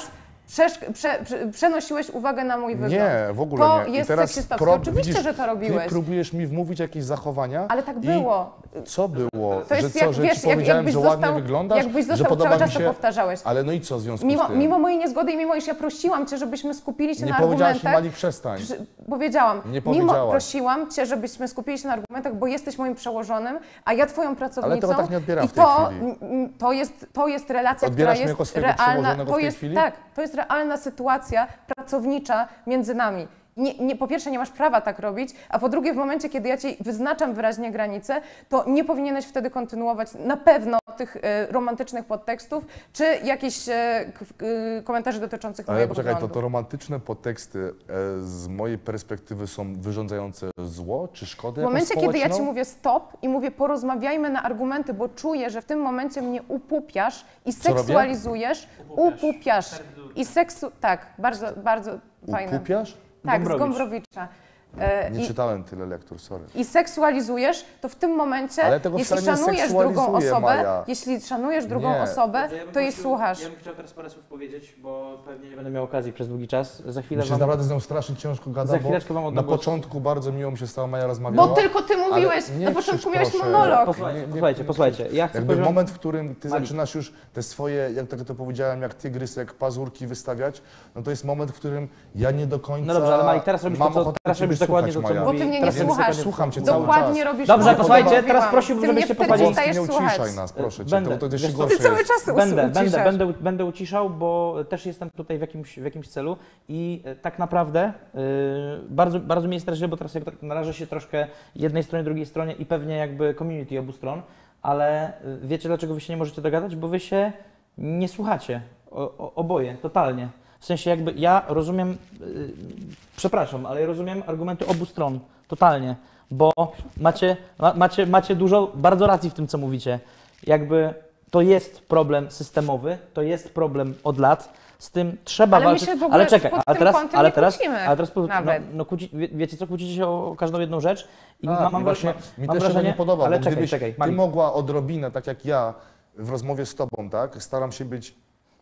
Speaker 5: przeszk- prze, prze, przenosiłeś uwagę na mój wygląd.
Speaker 4: Nie, w ogóle
Speaker 5: to
Speaker 4: nie.
Speaker 5: Jest seksistowskie.
Speaker 4: pro-
Speaker 5: Oczywiście,
Speaker 4: widzisz,
Speaker 5: że to robiłeś.
Speaker 4: Ty próbujesz mi wmówić jakieś zachowania.
Speaker 5: Ale tak było.
Speaker 4: Co było?
Speaker 5: To jest
Speaker 4: że co,
Speaker 5: jak,
Speaker 4: że
Speaker 5: wiesz, jak, jakbyś
Speaker 4: że
Speaker 5: został,
Speaker 4: wyglądasz,
Speaker 5: jakbyś
Speaker 4: że
Speaker 5: został
Speaker 4: podoba
Speaker 5: cały czas to
Speaker 4: się...
Speaker 5: powtarzałeś.
Speaker 4: Ale no i co w związku
Speaker 5: Mimo,
Speaker 4: z tym?
Speaker 5: mimo mojej niezgody i mimo, iż ja prosiłam Cię, żebyśmy skupili się
Speaker 4: nie
Speaker 5: na
Speaker 4: powiedziałaś mi,
Speaker 5: argumentach.
Speaker 4: Mali, przestań.
Speaker 5: Przy- Powiedziałam,
Speaker 4: Nie
Speaker 5: mimo
Speaker 4: powiedziałaś.
Speaker 5: prosiłam Cię, żebyśmy skupili się na argumentach, bo jesteś moim przełożonym, a ja Twoją pracownicą.
Speaker 4: tego tak nie odbieram
Speaker 5: I
Speaker 4: w tej
Speaker 5: to,
Speaker 4: chwili.
Speaker 5: to, jest, to jest relacja,
Speaker 4: Odbierasz
Speaker 5: która
Speaker 4: mnie
Speaker 5: jest
Speaker 4: jako swojego
Speaker 5: realna. To
Speaker 4: tej
Speaker 5: jest,
Speaker 4: chwili?
Speaker 5: tak, to jest realna sytuacja pracownicza między nami. Nie, nie, po pierwsze, nie masz prawa tak robić, a po drugie, w momencie, kiedy ja Ci wyznaczam wyraźnie granice, to nie powinieneś wtedy kontynuować na pewno tych e, romantycznych podtekstów, czy jakichś e, k- e, komentarzy dotyczących
Speaker 4: Ale
Speaker 5: mojego
Speaker 4: poczekaj, to, to romantyczne podteksty e, z mojej perspektywy są wyrządzające zło czy szkodę
Speaker 5: W momencie, kiedy ja Ci mówię stop i mówię porozmawiajmy na argumenty, bo czuję, że w tym momencie mnie upupiasz i
Speaker 4: Co robię?
Speaker 5: seksualizujesz, upupiasz. I seksu... Tak, bardzo, bardzo fajne.
Speaker 4: Upupiasz?
Speaker 5: Tak, z
Speaker 3: Gombrowicz.
Speaker 5: Gombrowicza. E,
Speaker 4: Nie
Speaker 5: i,
Speaker 4: czytałem tyle lektur, sorry.
Speaker 5: I seksualizujesz, to w tym momencie,
Speaker 4: Ale tego
Speaker 5: jeśli
Speaker 4: wcale nie
Speaker 5: szanujesz drugą osobę,
Speaker 4: Maja.
Speaker 5: jeśli szanujesz drugą
Speaker 4: Nie.
Speaker 5: osobę,
Speaker 3: Dobrze, ja bym
Speaker 5: to jej
Speaker 3: prosił-
Speaker 5: słuchasz.
Speaker 3: Ja bym chciał teraz parę słów powiedzieć, bo pewnie nie będę miał okazji przez długi czas. Za chwilę
Speaker 4: Mi się
Speaker 3: wam...
Speaker 4: naprawdę z nią strasznie ciężko gada,
Speaker 3: Za
Speaker 4: bo
Speaker 3: chwileczkę wam
Speaker 4: na
Speaker 3: oddam głos.
Speaker 4: początku bardzo miło mi się z tą Maja rozmawiała.
Speaker 5: Bo tylko ty mówiłeś,
Speaker 4: nie
Speaker 5: na
Speaker 4: krzycz,
Speaker 5: początku miałeś
Speaker 4: proszę.
Speaker 5: monolog.
Speaker 3: Posłuchajcie,
Speaker 4: Nie, nie,
Speaker 3: posłuchajcie, posłuchajcie. Ja chcę
Speaker 4: Jakby
Speaker 3: poziom...
Speaker 4: moment, w którym ty
Speaker 3: Malik.
Speaker 4: zaczynasz już te swoje, jak tak to powiedziałem, jak tygrysek, pazurki wystawiać, no to jest moment, w którym ja nie do końca
Speaker 3: No dobrze, ale Malik, teraz robisz to, co-
Speaker 4: ochotę
Speaker 3: teraz
Speaker 4: ciebie
Speaker 3: robisz dokładnie
Speaker 4: słuchać,
Speaker 3: to, co.
Speaker 5: Bo ty mnie nie
Speaker 3: teraz
Speaker 5: słuchasz.
Speaker 4: Słucham cię cały
Speaker 5: Dokładnie
Speaker 4: czas.
Speaker 5: robisz
Speaker 3: Dobrze,
Speaker 5: to,
Speaker 3: posłuchajcie,
Speaker 5: co
Speaker 3: teraz prosiłbym,
Speaker 5: Ty mnie
Speaker 3: żebyście
Speaker 5: wtedy
Speaker 3: posłuchali.
Speaker 5: przestajesz
Speaker 4: nie
Speaker 5: słuchać.
Speaker 4: uciszaj nas, proszę cię,
Speaker 3: Będę,
Speaker 4: to, to jeszcze
Speaker 3: wiesz co?
Speaker 4: gorsze
Speaker 5: Ty cały
Speaker 4: jest.
Speaker 5: czas
Speaker 3: Będę, będę,
Speaker 5: uciszasz.
Speaker 3: będę, będę uciszał, bo też jestem tutaj w jakimś, w jakimś celu i e, tak naprawdę yy, bardzo, bardzo mnie straszy, bo teraz jakby tak narażę się troszkę jednej stronie, drugiej stronie i pewnie jakby community obu stron, ale y, wiecie dlaczego wy się nie możecie dogadać? Bo wy się nie słuchacie, o, o, oboje, totalnie. W sensie jakby ja rozumiem, yy, przepraszam, ale ja rozumiem argumenty obu stron totalnie, bo macie, ma, macie, macie dużo, bardzo racji w tym, co mówicie. Jakby to jest problem systemowy, to jest problem od lat. Z tym trzeba
Speaker 5: Ale my
Speaker 3: walczyć.
Speaker 5: się w ogóle
Speaker 3: ale czekaj,
Speaker 5: pod
Speaker 3: ale
Speaker 5: tym
Speaker 3: teraz, ale teraz, ale teraz po- no,
Speaker 5: nawet.
Speaker 3: no kłóci, wie, wiecie co, kłócicie się o, o każdą jedną rzecz i
Speaker 4: A,
Speaker 3: mam, mam,
Speaker 4: właśnie mi
Speaker 3: mam
Speaker 4: też się to
Speaker 3: wrażenie,
Speaker 4: nie podoba,
Speaker 3: ale
Speaker 4: bo
Speaker 3: czekaj,
Speaker 4: gdybyś
Speaker 3: czekaj,
Speaker 4: ty mogła odrobinę, tak jak ja, w rozmowie z tobą, tak, staram się być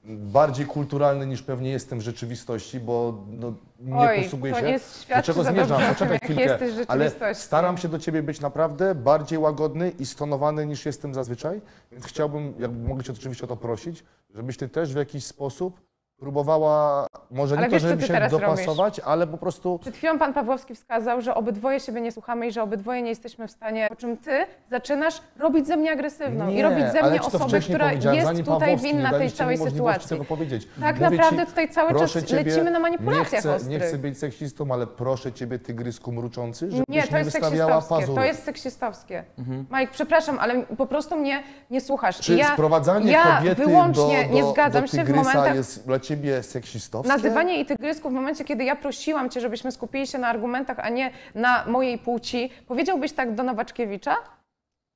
Speaker 4: bardziej kulturalny niż pewnie jestem w rzeczywistości, bo no, nie
Speaker 5: Oj,
Speaker 4: posługuję
Speaker 5: to
Speaker 4: się.
Speaker 5: nie
Speaker 4: do czego
Speaker 5: za
Speaker 4: zmierzam? Poczekaj chwilkę. ale staram się do ciebie być naprawdę bardziej łagodny i stonowany niż jestem zazwyczaj, więc chciałbym, jakby mogę cię oczywiście o to prosić, żebyś ty też w jakiś sposób próbowała, może
Speaker 5: Ale
Speaker 4: nie to,
Speaker 5: wiesz, co
Speaker 4: żeby się dopasować, ale po prostu
Speaker 5: Przed chwilą pan Pawłowski wskazał, że obydwoje siebie nie słuchamy i że obydwoje nie jesteśmy w stanie, po czym ty zaczynasz robić ze mnie agresywną i
Speaker 4: Nie,
Speaker 5: robić ze mnie
Speaker 4: to
Speaker 5: osobę, która jest tutaj
Speaker 4: Pawłowski,
Speaker 5: winna
Speaker 4: nie
Speaker 5: tej całej sytuacji.
Speaker 4: tego powiedzieć.
Speaker 5: Tak
Speaker 4: Mówię
Speaker 5: naprawdę
Speaker 4: ci,
Speaker 5: tutaj cały czas
Speaker 4: ciebie,
Speaker 5: lecimy na
Speaker 4: nie
Speaker 5: manipulacjach
Speaker 4: chcę, nie chcę być seksistą, ale proszę ciebie, tygrysku mruczący, żebyś
Speaker 5: Nie, to jest
Speaker 4: wystawiała
Speaker 5: seksistowskie.
Speaker 4: pazurów.
Speaker 5: To jest seksistowskie. Mike, przepraszam, ale po prostu mnie nie słuchasz.
Speaker 4: Czy
Speaker 5: I ja,
Speaker 4: sprowadzanie
Speaker 5: ja
Speaker 4: kobiety
Speaker 5: wyłącznie
Speaker 4: do, do,
Speaker 5: nie zgadzam
Speaker 4: do
Speaker 5: się w momentach
Speaker 4: jest ciebie seksistowskie?
Speaker 5: Nazywanie jej tygrysków w momencie, kiedy ja prosiłam cię, żebyśmy skupili się na argumentach, a nie na mojej płci, powiedziałbyś tak do Nowaczkiewicza?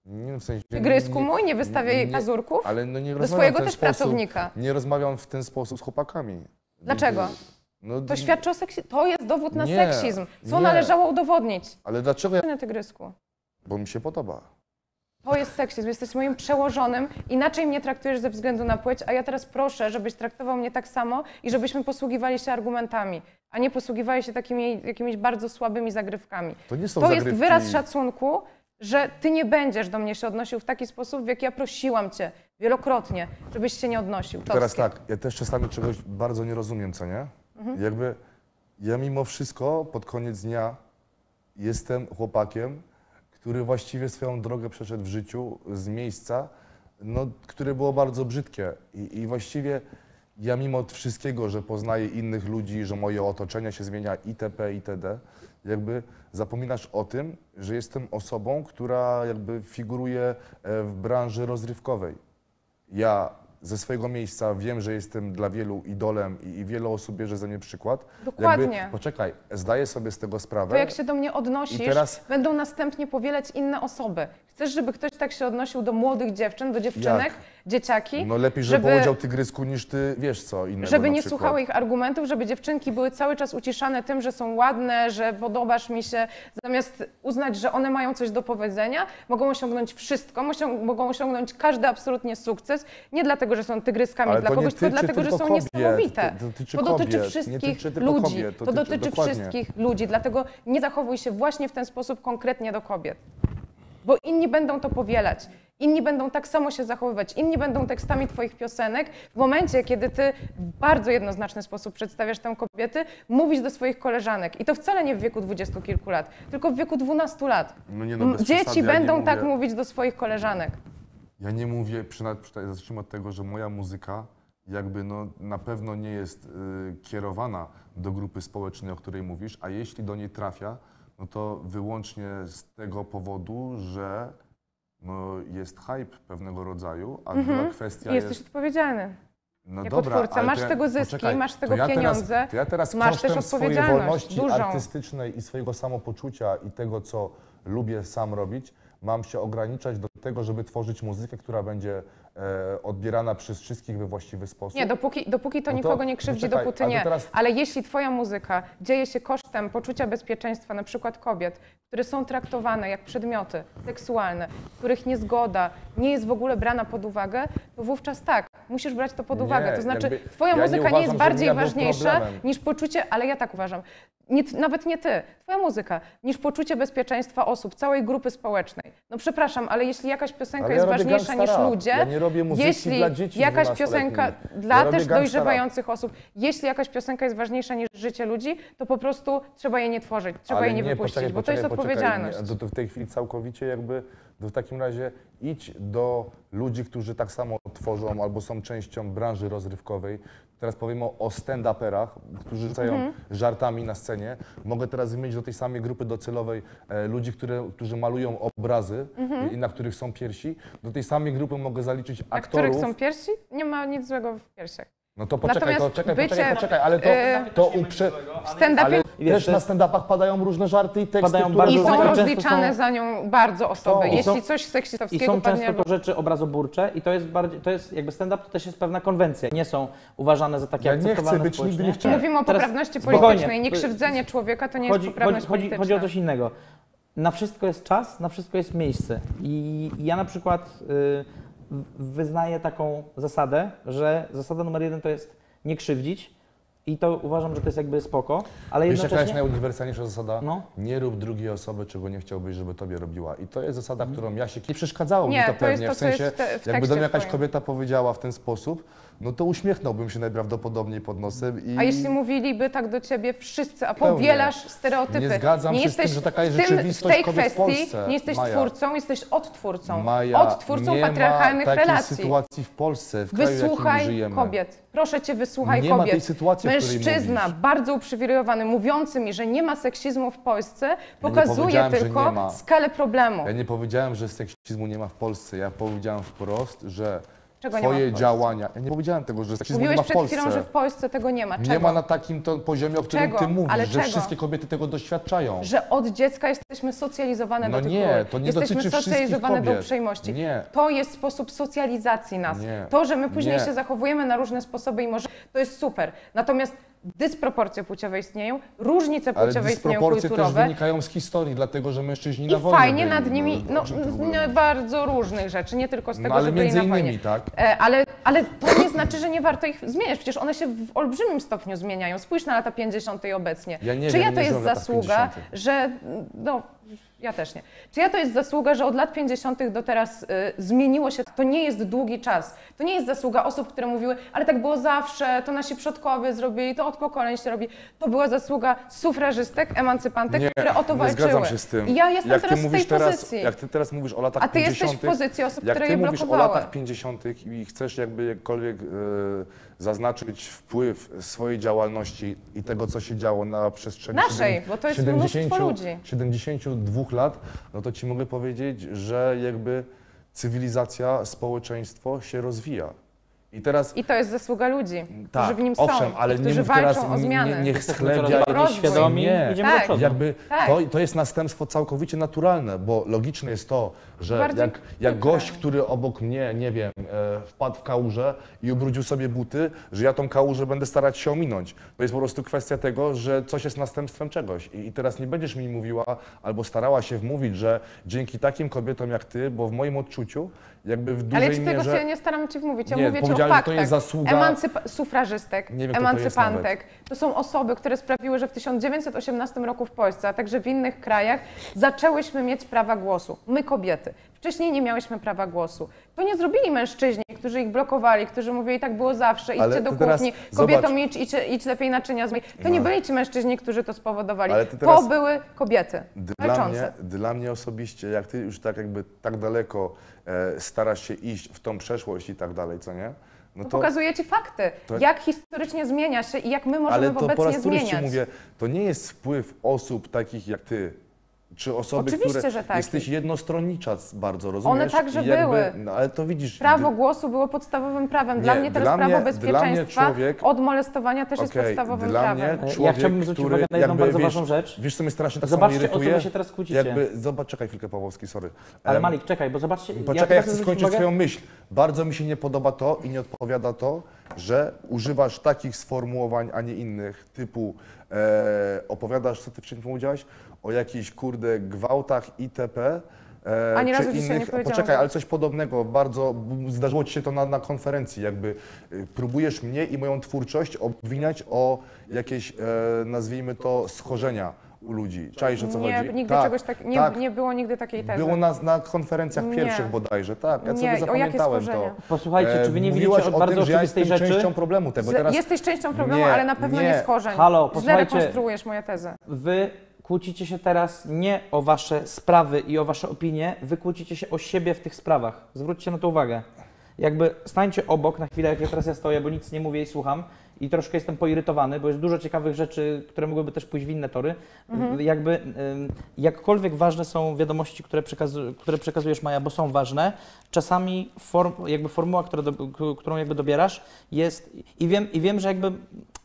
Speaker 4: Nie, w sensie,
Speaker 5: Tygrysku mój, nie wystawiaj jej pazurków?
Speaker 4: Ale no nie
Speaker 5: Do
Speaker 4: rozmawiam
Speaker 5: swojego
Speaker 4: w ten
Speaker 5: też
Speaker 4: sposób,
Speaker 5: pracownika.
Speaker 4: Nie rozmawiam w ten sposób z chłopakami.
Speaker 5: Dlaczego?
Speaker 4: No,
Speaker 5: To świadczy o seksizmie. To jest dowód na
Speaker 4: Nie,
Speaker 5: seksizm. Co
Speaker 4: nie.
Speaker 5: należało udowodnić?
Speaker 4: Ale dlaczego ja...
Speaker 5: Na tygrysku.
Speaker 4: Bo mi się podoba.
Speaker 5: To jest seksizm. Jesteś moim przełożonym. Inaczej mnie traktujesz ze względu na płeć, a ja teraz proszę, żebyś traktował mnie tak samo i żebyśmy posługiwali się argumentami, a nie posługiwali się takimi jakimiś bardzo słabymi zagrywkami.
Speaker 4: To nie są
Speaker 5: To jest
Speaker 4: zagrywki.
Speaker 5: wyraz szacunku, że ty nie będziesz do mnie się odnosił w taki sposób, w jaki ja prosiłam cię wielokrotnie, żebyś się nie odnosił.
Speaker 4: Teraz tak, ja też czasami czegoś bardzo nie rozumiem, co nie?
Speaker 5: Mhm.
Speaker 4: Jakby ja mimo wszystko pod koniec dnia jestem chłopakiem, który właściwie swoją drogę przeszedł w życiu z miejsca, no, które było bardzo brzydkie. I, I właściwie ja mimo wszystkiego, że poznaję innych ludzi, że moje otoczenie się zmienia itp. itd., jakby zapominasz o tym, że jestem osobą, która jakby figuruje e, w branży rozrywkowej. Ja ze swojego miejsca wiem, że jestem dla wielu idolem i, i wiele osób bierze ze mnie przykład.
Speaker 5: Dokładnie.
Speaker 4: Jakby, poczekaj, zdaję sobie z tego sprawę.
Speaker 5: To jak się do mnie odnosisz,
Speaker 4: I teraz-
Speaker 5: będą następnie powielać inne osoby. Chcesz, żeby ktoś tak się odnosił do młodych dziewczyn, do dziewczynek,
Speaker 4: Jak?
Speaker 5: dzieciaki?
Speaker 4: No lepiej, żeby, powiedział tygrysku niż ty, wiesz co, innego
Speaker 5: Żeby nie
Speaker 4: przykład.
Speaker 5: słuchały ich argumentów, żeby dziewczynki były cały czas uciszane tym, że są ładne, że podobasz mi się, zamiast uznać, że one mają coś do powiedzenia, mogą osiągnąć wszystko, mogą osiągnąć każdy absolutnie sukces, nie dlatego, że są tygryskami
Speaker 4: Ale
Speaker 5: dla kogoś, tylko dlatego, że są
Speaker 4: kobiet,
Speaker 5: niesamowite.
Speaker 4: to dotyczy
Speaker 5: to dotyczy
Speaker 4: kobiet,
Speaker 5: wszystkich
Speaker 4: tyczy tylko
Speaker 5: ludzi,
Speaker 4: kobiet, to dotyczy-
Speaker 5: dotyczy wszystkich ludzi, dlatego nie zachowuj się właśnie w ten sposób konkretnie do kobiet. Bo inni będą to powielać. Inni będą tak samo się zachowywać, inni będą tekstami Twoich piosenek. W momencie, kiedy Ty w bardzo jednoznaczny sposób przedstawiasz tę kobiety, mówisz do swoich koleżanek. I to wcale nie w wieku dwudziestu kilku lat, tylko w wieku 12 lat.
Speaker 4: No nie no,
Speaker 5: Dzieci
Speaker 4: przesady, ja nie
Speaker 5: będą tak
Speaker 4: mówię-
Speaker 5: mówić do swoich koleżanek.
Speaker 4: Ja nie mówię, zacznijmy od tego, że moja muzyka jakby no, na pewno nie jest y, kierowana do grupy społecznej, o której mówisz, a jeśli do niej trafia, no to wyłącznie z tego powodu, że no, jest hype pewnego rodzaju, a druga kwestia
Speaker 5: jesteś
Speaker 4: jest...
Speaker 5: odpowiedzialny.
Speaker 4: No
Speaker 5: jako
Speaker 4: dobra,
Speaker 5: twórca. Masz tego zyski,
Speaker 4: poczekaj,
Speaker 5: masz tego
Speaker 4: ja
Speaker 5: pieniądze,
Speaker 4: Teraz, ja teraz
Speaker 5: masz też
Speaker 4: swojej wolności
Speaker 5: dużą.
Speaker 4: artystycznej i swojego samopoczucia i tego, co lubię sam robić, mam się ograniczać do tego, żeby tworzyć muzykę, która będzie e, odbierana przez wszystkich we właściwy sposób.
Speaker 5: Nie, dopóki, dopóki to
Speaker 4: No to-
Speaker 5: nikogo nie krzywdzi,
Speaker 4: czekaj,
Speaker 5: dopóty nie.
Speaker 4: teraz-
Speaker 5: Ale jeśli twoja muzyka dzieje się kosztem poczucia bezpieczeństwa, na przykład kobiet, które są traktowane jak przedmioty seksualne, których niezgoda nie jest w ogóle brana pod uwagę, to wówczas tak, musisz brać to pod
Speaker 4: Nie,
Speaker 5: uwagę. To znaczy,
Speaker 4: jakby
Speaker 5: twoja
Speaker 4: ja nie
Speaker 5: muzyka nie,
Speaker 4: uważam,
Speaker 5: jest bardziej
Speaker 4: ja
Speaker 5: ważniejsza
Speaker 4: problemem.
Speaker 5: niż poczucie, ale ja tak uważam, nie, nawet nie ty, twoja muzyka, niż poczucie bezpieczeństwa osób, całej grupy społecznej. No przepraszam, ale jeśli jakaś piosenka
Speaker 4: Ale ja
Speaker 5: jest
Speaker 4: robię
Speaker 5: ważniejsza niż ludzie,
Speaker 4: Ja nie robię muzyki
Speaker 5: jeśli
Speaker 4: dla dzieci
Speaker 5: jakaś
Speaker 4: 12-letnich.
Speaker 5: piosenka
Speaker 4: Ja
Speaker 5: dla
Speaker 4: robię
Speaker 5: też dojrzewających osób, jeśli jakaś piosenka jest ważniejsza niż życie ludzi, to po prostu trzeba jej nie tworzyć, trzeba
Speaker 4: Ale
Speaker 5: jej nie, wypuścić,
Speaker 4: poczekaj,
Speaker 5: bo to jest
Speaker 4: poczekaj,
Speaker 5: odpowiedzialność.
Speaker 4: Nie, to w tej chwili całkowicie jakby, to w takim razie idź do ludzi, którzy tak samo tworzą albo są częścią branży rozrywkowej. Teraz powiemy o stand-uperach, którzy rzucają
Speaker 5: Mhm.
Speaker 4: żartami na scenie. Mogę teraz wymienić do tej samej grupy docelowej e, ludzi, które, którzy malują obrazy i na których są piersi. Do tej samej grupy mogę zaliczyć
Speaker 5: Na których
Speaker 4: aktorów.
Speaker 5: są piersi? Nie ma nic złego w piersiach.
Speaker 4: No to poczekaj, to
Speaker 5: Natomiast
Speaker 4: czekaj,
Speaker 5: bycie,
Speaker 4: poczekaj, poczekaj, ale to,
Speaker 5: e,
Speaker 4: to uprze...
Speaker 5: W stand-upie
Speaker 4: Ale
Speaker 3: Wiesz,
Speaker 4: też
Speaker 3: to
Speaker 4: na stand-upach padają różne żarty i teksty,
Speaker 3: Padają
Speaker 4: które...
Speaker 3: bardzo
Speaker 5: i
Speaker 3: różne
Speaker 5: są
Speaker 3: często
Speaker 5: rozliczane
Speaker 3: są-
Speaker 5: za nią bardzo osoby.
Speaker 4: I
Speaker 5: Jeśli
Speaker 3: są-
Speaker 5: coś
Speaker 3: I
Speaker 5: seksistowskiego
Speaker 3: są
Speaker 5: padnie...
Speaker 3: często to rzeczy obrazoburcze i to jest bardziej, to jest jakby stand-up to też jest pewna konwencja. Nie są uważane za takie
Speaker 4: Ja nie chcę
Speaker 3: akceptowalne
Speaker 4: być, nigdy
Speaker 3: społecznie.
Speaker 4: nie chciałem.
Speaker 5: Mówimy o
Speaker 3: Teraz
Speaker 5: poprawności
Speaker 3: spokojnie.
Speaker 5: politycznej. Nie krzywdzenie człowieka to nie
Speaker 3: chodzi,
Speaker 5: jest poprawność
Speaker 3: chodzi, chodzi,
Speaker 5: polityczna.
Speaker 3: chodzi o coś innego. Na wszystko jest czas, na wszystko jest miejsce. I ja na przykład y, wyznaję taką zasadę, że zasada numer jeden to jest nie krzywdzić i to uważam, że to jest jakby spoko, ale
Speaker 4: Wiesz, jaka jest
Speaker 3: jednocześnie...
Speaker 4: najuniwersalniejsza zasada?
Speaker 3: No.
Speaker 4: Nie rób drugiej osoby, czego nie chciałbyś, żeby tobie robiła. I to jest zasada, którą ja się... Nie przeszkadzało
Speaker 5: Nie,
Speaker 4: mi to
Speaker 5: to jest
Speaker 4: pewnie,
Speaker 5: to,
Speaker 4: w
Speaker 5: co jest
Speaker 4: sensie,
Speaker 5: w te- w
Speaker 4: jakby
Speaker 5: tekście
Speaker 4: do mnie jakaś
Speaker 5: twoim.
Speaker 4: kobieta powiedziała w ten sposób, no to uśmiechnąłbym się najprawdopodobniej pod nosem i...
Speaker 5: A jeśli mówiliby tak do ciebie wszyscy, a
Speaker 4: Pełnie.
Speaker 5: powielasz stereotypy.
Speaker 4: Nie zgadzam się z tym, że taka jest
Speaker 5: w tym-
Speaker 4: rzeczywistość
Speaker 5: W tej
Speaker 4: kobiet w
Speaker 5: kwestii
Speaker 4: Polsce,
Speaker 5: nie jesteś
Speaker 4: Maja.
Speaker 5: twórcą, jesteś odtwórcą.
Speaker 4: Maja,
Speaker 5: odtwórcą
Speaker 4: nie
Speaker 5: patriarchalnych
Speaker 4: ma takiej
Speaker 5: relacji.
Speaker 4: sytuacji w Polsce, w kraju,
Speaker 5: Wysłuchaj kobiet. Proszę cię, wysłuchaj
Speaker 4: Nie ma
Speaker 5: kobiet.
Speaker 4: tej sytuacji,
Speaker 5: Mężczyzna, bardzo uprzywilejowany, mówiący mi, że nie ma seksizmu w Polsce, pokazuje
Speaker 4: nie
Speaker 5: tylko
Speaker 4: ma.
Speaker 5: skalę problemu.
Speaker 4: Ja nie powiedziałem, że seksizmu nie ma w Polsce. Ja powiedziałem wprost, że
Speaker 5: Czego nie ma w
Speaker 4: twoje
Speaker 5: Polsce?
Speaker 4: działania... Ja nie powiedziałem tego, że seksizmu
Speaker 5: Mówiłeś
Speaker 4: nie ma w
Speaker 5: przed
Speaker 4: Polsce.
Speaker 5: chwilą, że w Polsce tego nie ma. Czego?
Speaker 4: Nie ma na takim to poziomie, o którym
Speaker 5: Czego?
Speaker 4: ty mówisz,
Speaker 5: Ale
Speaker 4: że
Speaker 5: czego?
Speaker 4: wszystkie kobiety tego doświadczają.
Speaker 5: Że od dziecka jesteśmy socjalizowane
Speaker 4: No
Speaker 5: do tych
Speaker 4: nie,
Speaker 5: ról.
Speaker 4: to nie
Speaker 5: Jesteśmy
Speaker 4: dotyczy wszystkich
Speaker 5: socjalizowane do
Speaker 4: kobiet.
Speaker 5: uprzejmości.
Speaker 4: Nie.
Speaker 5: To jest sposób socjalizacji nas.
Speaker 4: Nie.
Speaker 5: To, że my później
Speaker 4: Nie.
Speaker 5: się zachowujemy na różne sposoby i może to jest super. Natomiast dysproporcje płciowe istnieją, różnice
Speaker 4: Ale
Speaker 5: płciowe istnieją
Speaker 4: dysproporcje też wynikają z historii, dlatego że mężczyźni
Speaker 5: I
Speaker 4: na wojnie
Speaker 5: fajnie
Speaker 4: byli.
Speaker 5: nad nimi, no, no, bardzo różnych rzeczy, nie tylko z tego,
Speaker 4: No ale
Speaker 5: że byli
Speaker 4: między
Speaker 5: na wojnie.
Speaker 4: innymi, tak?
Speaker 5: E, Ale, ale to nie znaczy, że nie warto ich zmieniać. Przecież one się w olbrzymim stopniu zmieniają. Spójrz na lata 50. i obecnie.
Speaker 4: Ja nie
Speaker 5: Czyja
Speaker 4: wiem,
Speaker 5: to
Speaker 4: nie
Speaker 5: jest
Speaker 4: żyłem w latach
Speaker 5: zasługa,
Speaker 4: 50..
Speaker 5: że. No, ja też nie. Czyja to jest zasługa, że od lat 50. do teraz y, zmieniło się? To nie jest długi czas. To nie jest zasługa osób, które mówiły, ale tak było zawsze, to nasi przodkowie zrobili, to od pokoleń się robi. To była zasługa sufrażystek, emancypantek, które o to
Speaker 4: nie
Speaker 5: walczyły.
Speaker 4: zgadzam się z tym.
Speaker 5: I ja jestem
Speaker 4: jak
Speaker 5: teraz
Speaker 4: ty
Speaker 5: w tej
Speaker 4: teraz,
Speaker 5: pozycji.
Speaker 4: Jak ty teraz mówisz o latach
Speaker 5: A ty
Speaker 4: 50.
Speaker 5: jesteś w pozycji osób,
Speaker 4: jak
Speaker 5: które
Speaker 4: ty
Speaker 5: je
Speaker 4: mówisz o
Speaker 5: blokowały.
Speaker 4: latach 50. i chcesz jakby jakkolwiek e, zaznaczyć wpływ swojej działalności i tego, co się działo na przestrzeni
Speaker 5: Naszej,
Speaker 4: siedem-
Speaker 5: bo to jest mnóstwo ludzi.
Speaker 4: 72 lat, no to ci mogę powiedzieć, że jakby cywilizacja, społeczeństwo się rozwija. I teraz
Speaker 5: I to jest zasługa ludzi,
Speaker 4: tak,
Speaker 5: którzy w nim
Speaker 4: owszem,
Speaker 5: są,
Speaker 4: ale nie
Speaker 5: którzy
Speaker 4: mów
Speaker 5: walczą
Speaker 4: teraz,
Speaker 5: o
Speaker 4: nie-
Speaker 5: zmiany.
Speaker 4: Nie, niech schlebia
Speaker 3: świadomi,
Speaker 4: Nie.
Speaker 3: idziemy
Speaker 5: Tak.
Speaker 3: do przodu.
Speaker 4: Jakby
Speaker 5: Tak.
Speaker 4: to, to jest następstwo całkowicie naturalne, bo logiczne jest to, że
Speaker 5: Bardziej
Speaker 4: jak, jak gość, który obok mnie, nie wiem, e, wpadł w kałużę i ubrudził sobie buty, że ja tą kałużę będę starać się ominąć. To jest po prostu kwestia tego, że coś jest następstwem czegoś. I, i teraz nie będziesz mi mówiła albo starała się wmówić, że dzięki takim kobietom jak ty, bo w moim odczuciu, jakby w dużej
Speaker 5: Ale ja ci tego
Speaker 4: mierze...
Speaker 5: się nie staram ci wmówić. Ja
Speaker 4: Nie,
Speaker 5: mówię ci o
Speaker 4: że to
Speaker 5: faktach.
Speaker 4: jest zasługa-
Speaker 5: Emancypa- sufrażystek,
Speaker 4: Nie wiem, kto to
Speaker 5: emancypantek. To, są osoby, które sprawiły, że w 1918 roku w Polsce, a także w innych krajach zaczęłyśmy mieć prawa głosu. My kobiety. Wcześniej nie miałyśmy prawa głosu. To nie zrobili mężczyźni, którzy ich blokowali, którzy mówili tak było zawsze, idźcie
Speaker 4: Ale
Speaker 5: do
Speaker 4: to
Speaker 5: kuchni, kobietom idź, idź, idź lepiej naczynia zmyj. To nie
Speaker 4: No.
Speaker 5: byli ci mężczyźni, którzy to spowodowali. To były kobiety
Speaker 4: Dla
Speaker 5: walczące.
Speaker 4: mnie, dla mnie osobiście, jak ty już tak jakby tak daleko e, starasz się iść w tą przeszłość i tak dalej, co nie? No
Speaker 5: To pokazuje ci fakty,
Speaker 4: to-
Speaker 5: jak historycznie zmienia się i jak my możemy
Speaker 4: ale to po raz ci mówię, to nie jest wpływ osób takich jak ty, czy osoby,
Speaker 5: Oczywiście,
Speaker 4: które
Speaker 5: że taki.
Speaker 4: jesteś jednostronnicza bardzo, rozumiesz?
Speaker 5: także
Speaker 4: I jakby,
Speaker 5: były.
Speaker 4: No ale to widzisz...
Speaker 5: Prawo głosu było podstawowym prawem. Dla
Speaker 4: Nie,
Speaker 5: mnie teraz
Speaker 4: dla
Speaker 5: prawo
Speaker 4: mnie-
Speaker 5: bezpieczeństwa
Speaker 4: dla mnie człowiek-
Speaker 5: od molestowania też jest
Speaker 4: Okej,
Speaker 5: podstawowym
Speaker 4: dla
Speaker 5: prawem.
Speaker 4: mnie
Speaker 3: Ja
Speaker 4: człowiek,
Speaker 3: chciałbym zwrócić
Speaker 4: który
Speaker 3: uwagę na jedną
Speaker 4: jakby,
Speaker 3: bardzo
Speaker 4: wiesz,
Speaker 3: ważną rzecz.
Speaker 4: Wiesz, co mnie strasznie tak
Speaker 3: Zobaczcie,
Speaker 4: samo
Speaker 3: o co wy
Speaker 4: irytuje?
Speaker 3: się teraz kłócicie.
Speaker 4: Jakby, zobacz, czekaj chwilkę Pawłowski, sorry.
Speaker 3: Ale Malik, czekaj, bo zobaczcie...
Speaker 4: Poczekaj,
Speaker 3: ja
Speaker 4: ja chcę skończyć
Speaker 3: uwagę-
Speaker 4: swoją myśl. Bardzo mi się nie podoba to i nie odpowiada to, że używasz takich sformułowań, a nie innych, typu e, opowiadasz, co ty wcześniej powiedziałaś, o jakichś, kurde, gwałtach itp. E,
Speaker 5: Ani
Speaker 4: czy
Speaker 5: razu dzisiaj nie powiedziałam,
Speaker 4: Poczekaj,
Speaker 5: że-
Speaker 4: ale coś podobnego, bardzo, zdarzyło ci się to na, na konferencji, jakby y, próbujesz mnie i moją twórczość obwiniać o jakieś, e, nazwijmy to, schorzenia u ludzi. Czaisz o co
Speaker 5: nie,
Speaker 4: chodzi?
Speaker 5: nigdy
Speaker 4: Tak,
Speaker 5: czegoś tak, nie,
Speaker 4: tak.
Speaker 5: nie było nigdy takiej tezy.
Speaker 4: Było na, na konferencjach
Speaker 5: Nie.
Speaker 4: pierwszych bodajże, tak. Ja
Speaker 5: Nie,
Speaker 4: sobie zapamiętałem to.
Speaker 3: Posłuchajcie, czy wy nie
Speaker 4: E, mówiłaś
Speaker 3: widzicie od bardzo
Speaker 4: tym, że ja jestem
Speaker 3: rzeczy?
Speaker 4: częścią problemu tego.
Speaker 5: Źle-
Speaker 4: Teraz
Speaker 5: Jesteś częścią problemu,
Speaker 4: Nie,
Speaker 5: ale na pewno nie,
Speaker 4: nie.
Speaker 5: schorzeń.
Speaker 3: Halo,
Speaker 5: Źle
Speaker 3: posłuchajcie.
Speaker 5: rekonstruujesz moją tezę.
Speaker 3: Wy kłócicie się teraz nie o wasze sprawy i o wasze opinie, wy kłócicie się o siebie w tych sprawach. Zwróćcie na to uwagę. jakby stańcie obok na chwilę, jak ja teraz ja stoję, bo nic nie mówię i słucham i troszkę jestem poirytowany, bo jest dużo ciekawych rzeczy, które mogłyby też pójść w inne tory. Jakby ym, jakkolwiek ważne są wiadomości, które, przekazu, które przekazujesz Maja, bo są ważne, czasami form, jakby formuła, do, którą jakby dobierasz jest i wiem, i wiem, że jakby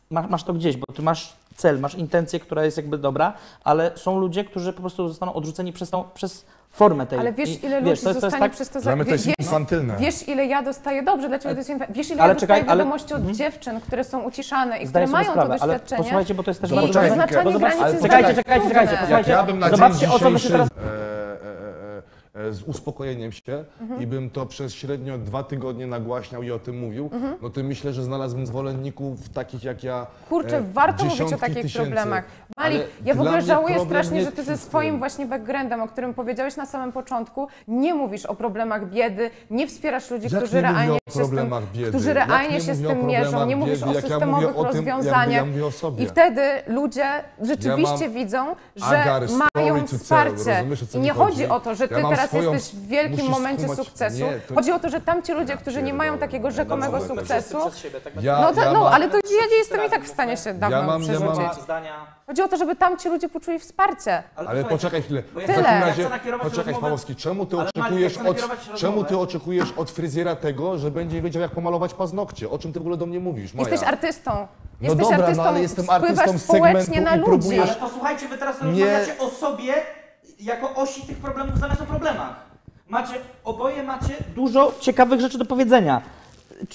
Speaker 3: masz, masz to gdzieś, bo ty masz cel, masz intencję, która jest jakby dobra, ale są ludzie, którzy po prostu zostaną odrzuceni przez, tą, przez formę tej.
Speaker 5: Ale wiesz,
Speaker 3: I
Speaker 5: ile
Speaker 3: wiesz,
Speaker 5: ludzi
Speaker 3: to jest- to jest
Speaker 5: zostanie
Speaker 3: tak-
Speaker 5: przez to
Speaker 4: Dla mnie to jest
Speaker 5: wie-
Speaker 4: infantylne.
Speaker 5: Wiesz, ile ja dostaję, dobrze, dla Ciebie to jest infa- Wiesz, ile
Speaker 3: Ale
Speaker 5: ja
Speaker 3: czekaj,
Speaker 5: dostaję
Speaker 3: ale-
Speaker 5: wiadomości od dziewczyn, które są uciszane i
Speaker 3: Zdaję
Speaker 5: które mają
Speaker 3: sprawę,
Speaker 5: to
Speaker 3: ale
Speaker 5: doświadczenie.
Speaker 3: posłuchajcie, bo to jest też
Speaker 5: I
Speaker 3: bardzo ważne. zobacz-
Speaker 5: granicy
Speaker 3: czekajcie, czekajcie, czekajcie, posłuchajcie.
Speaker 4: Ja bym na
Speaker 3: Zobaczcie,
Speaker 4: dzień
Speaker 3: o co wy się teraz...
Speaker 4: e, z uspokojeniem się i bym to przez średnio dwa tygodnie nagłaśniał i o tym mówił, no to myślę, że znalazłbym zwolenników takich jak ja.
Speaker 5: Kurczę,
Speaker 4: e,
Speaker 5: warto mówić o takich
Speaker 4: tysięcy.
Speaker 5: problemach. Malik, ja w ogóle żałuję strasznie,
Speaker 4: nie
Speaker 5: że ty ze swoim
Speaker 4: tym.
Speaker 5: właśnie backgroundem, o którym powiedziałeś na samym początku, nie mówisz o problemach biedy, nie wspierasz ludzi,
Speaker 4: Jak
Speaker 5: którzy realnie się z tym,
Speaker 4: biedy?
Speaker 5: którzy realnie
Speaker 4: nie
Speaker 5: się z tym mierzą, nie mówisz
Speaker 4: biedy?
Speaker 5: o
Speaker 4: ja
Speaker 5: systemowych
Speaker 4: o tym, ja mówię-
Speaker 5: rozwiązaniach.
Speaker 4: ja.
Speaker 5: I wtedy ludzie rzeczywiście
Speaker 4: Ja
Speaker 5: widzą, że mają wsparcie.
Speaker 4: rozumiesz,
Speaker 5: I nie
Speaker 4: chodzi?
Speaker 5: chodzi o to, że ty
Speaker 4: mam
Speaker 5: teraz
Speaker 4: swoją-
Speaker 5: jesteś w wielkim
Speaker 4: musisz
Speaker 5: momencie
Speaker 4: skumać-
Speaker 5: sukcesu.
Speaker 4: Nie, to-
Speaker 5: Chodzi o to, że tamci ludzie, którzy nie mają takiego rzekomego sukcesu,
Speaker 4: Ja,
Speaker 5: no, to,
Speaker 4: ja
Speaker 5: no
Speaker 4: mam,
Speaker 5: ale to ja nie jestem i tak w stanie się dawno
Speaker 4: mam- ja mam-
Speaker 5: przerzucić.
Speaker 3: zdania.
Speaker 5: Chodzi o to, żeby tamci ludzie poczuli wsparcie.
Speaker 4: Ale poczekaj chwilę. W
Speaker 5: Tyle.
Speaker 4: takim
Speaker 5: Ja
Speaker 4: razie, poczekaj
Speaker 3: rozmowę-
Speaker 4: Pawłowski, czemu ty
Speaker 3: Ale
Speaker 4: oczekujesz
Speaker 3: ja
Speaker 4: od, czemu ty oczekujesz od fryzjera tego, że będzie wiedział jak pomalować paznokcie? O czym ty w ogóle do mnie mówisz, Maja?
Speaker 5: Jesteś artystą.
Speaker 4: No
Speaker 5: Jesteś
Speaker 4: dobra, no
Speaker 5: artystą,
Speaker 4: ale jestem artystą segmentu
Speaker 5: na
Speaker 4: i
Speaker 5: ludzi.
Speaker 4: próbujesz-
Speaker 3: Ale posłuchajcie, wy teraz
Speaker 4: Nie.
Speaker 3: rozmawiacie o sobie jako osi tych problemów zamiast o problemach. Macie, oboje macie dużo ciekawych rzeczy do powiedzenia.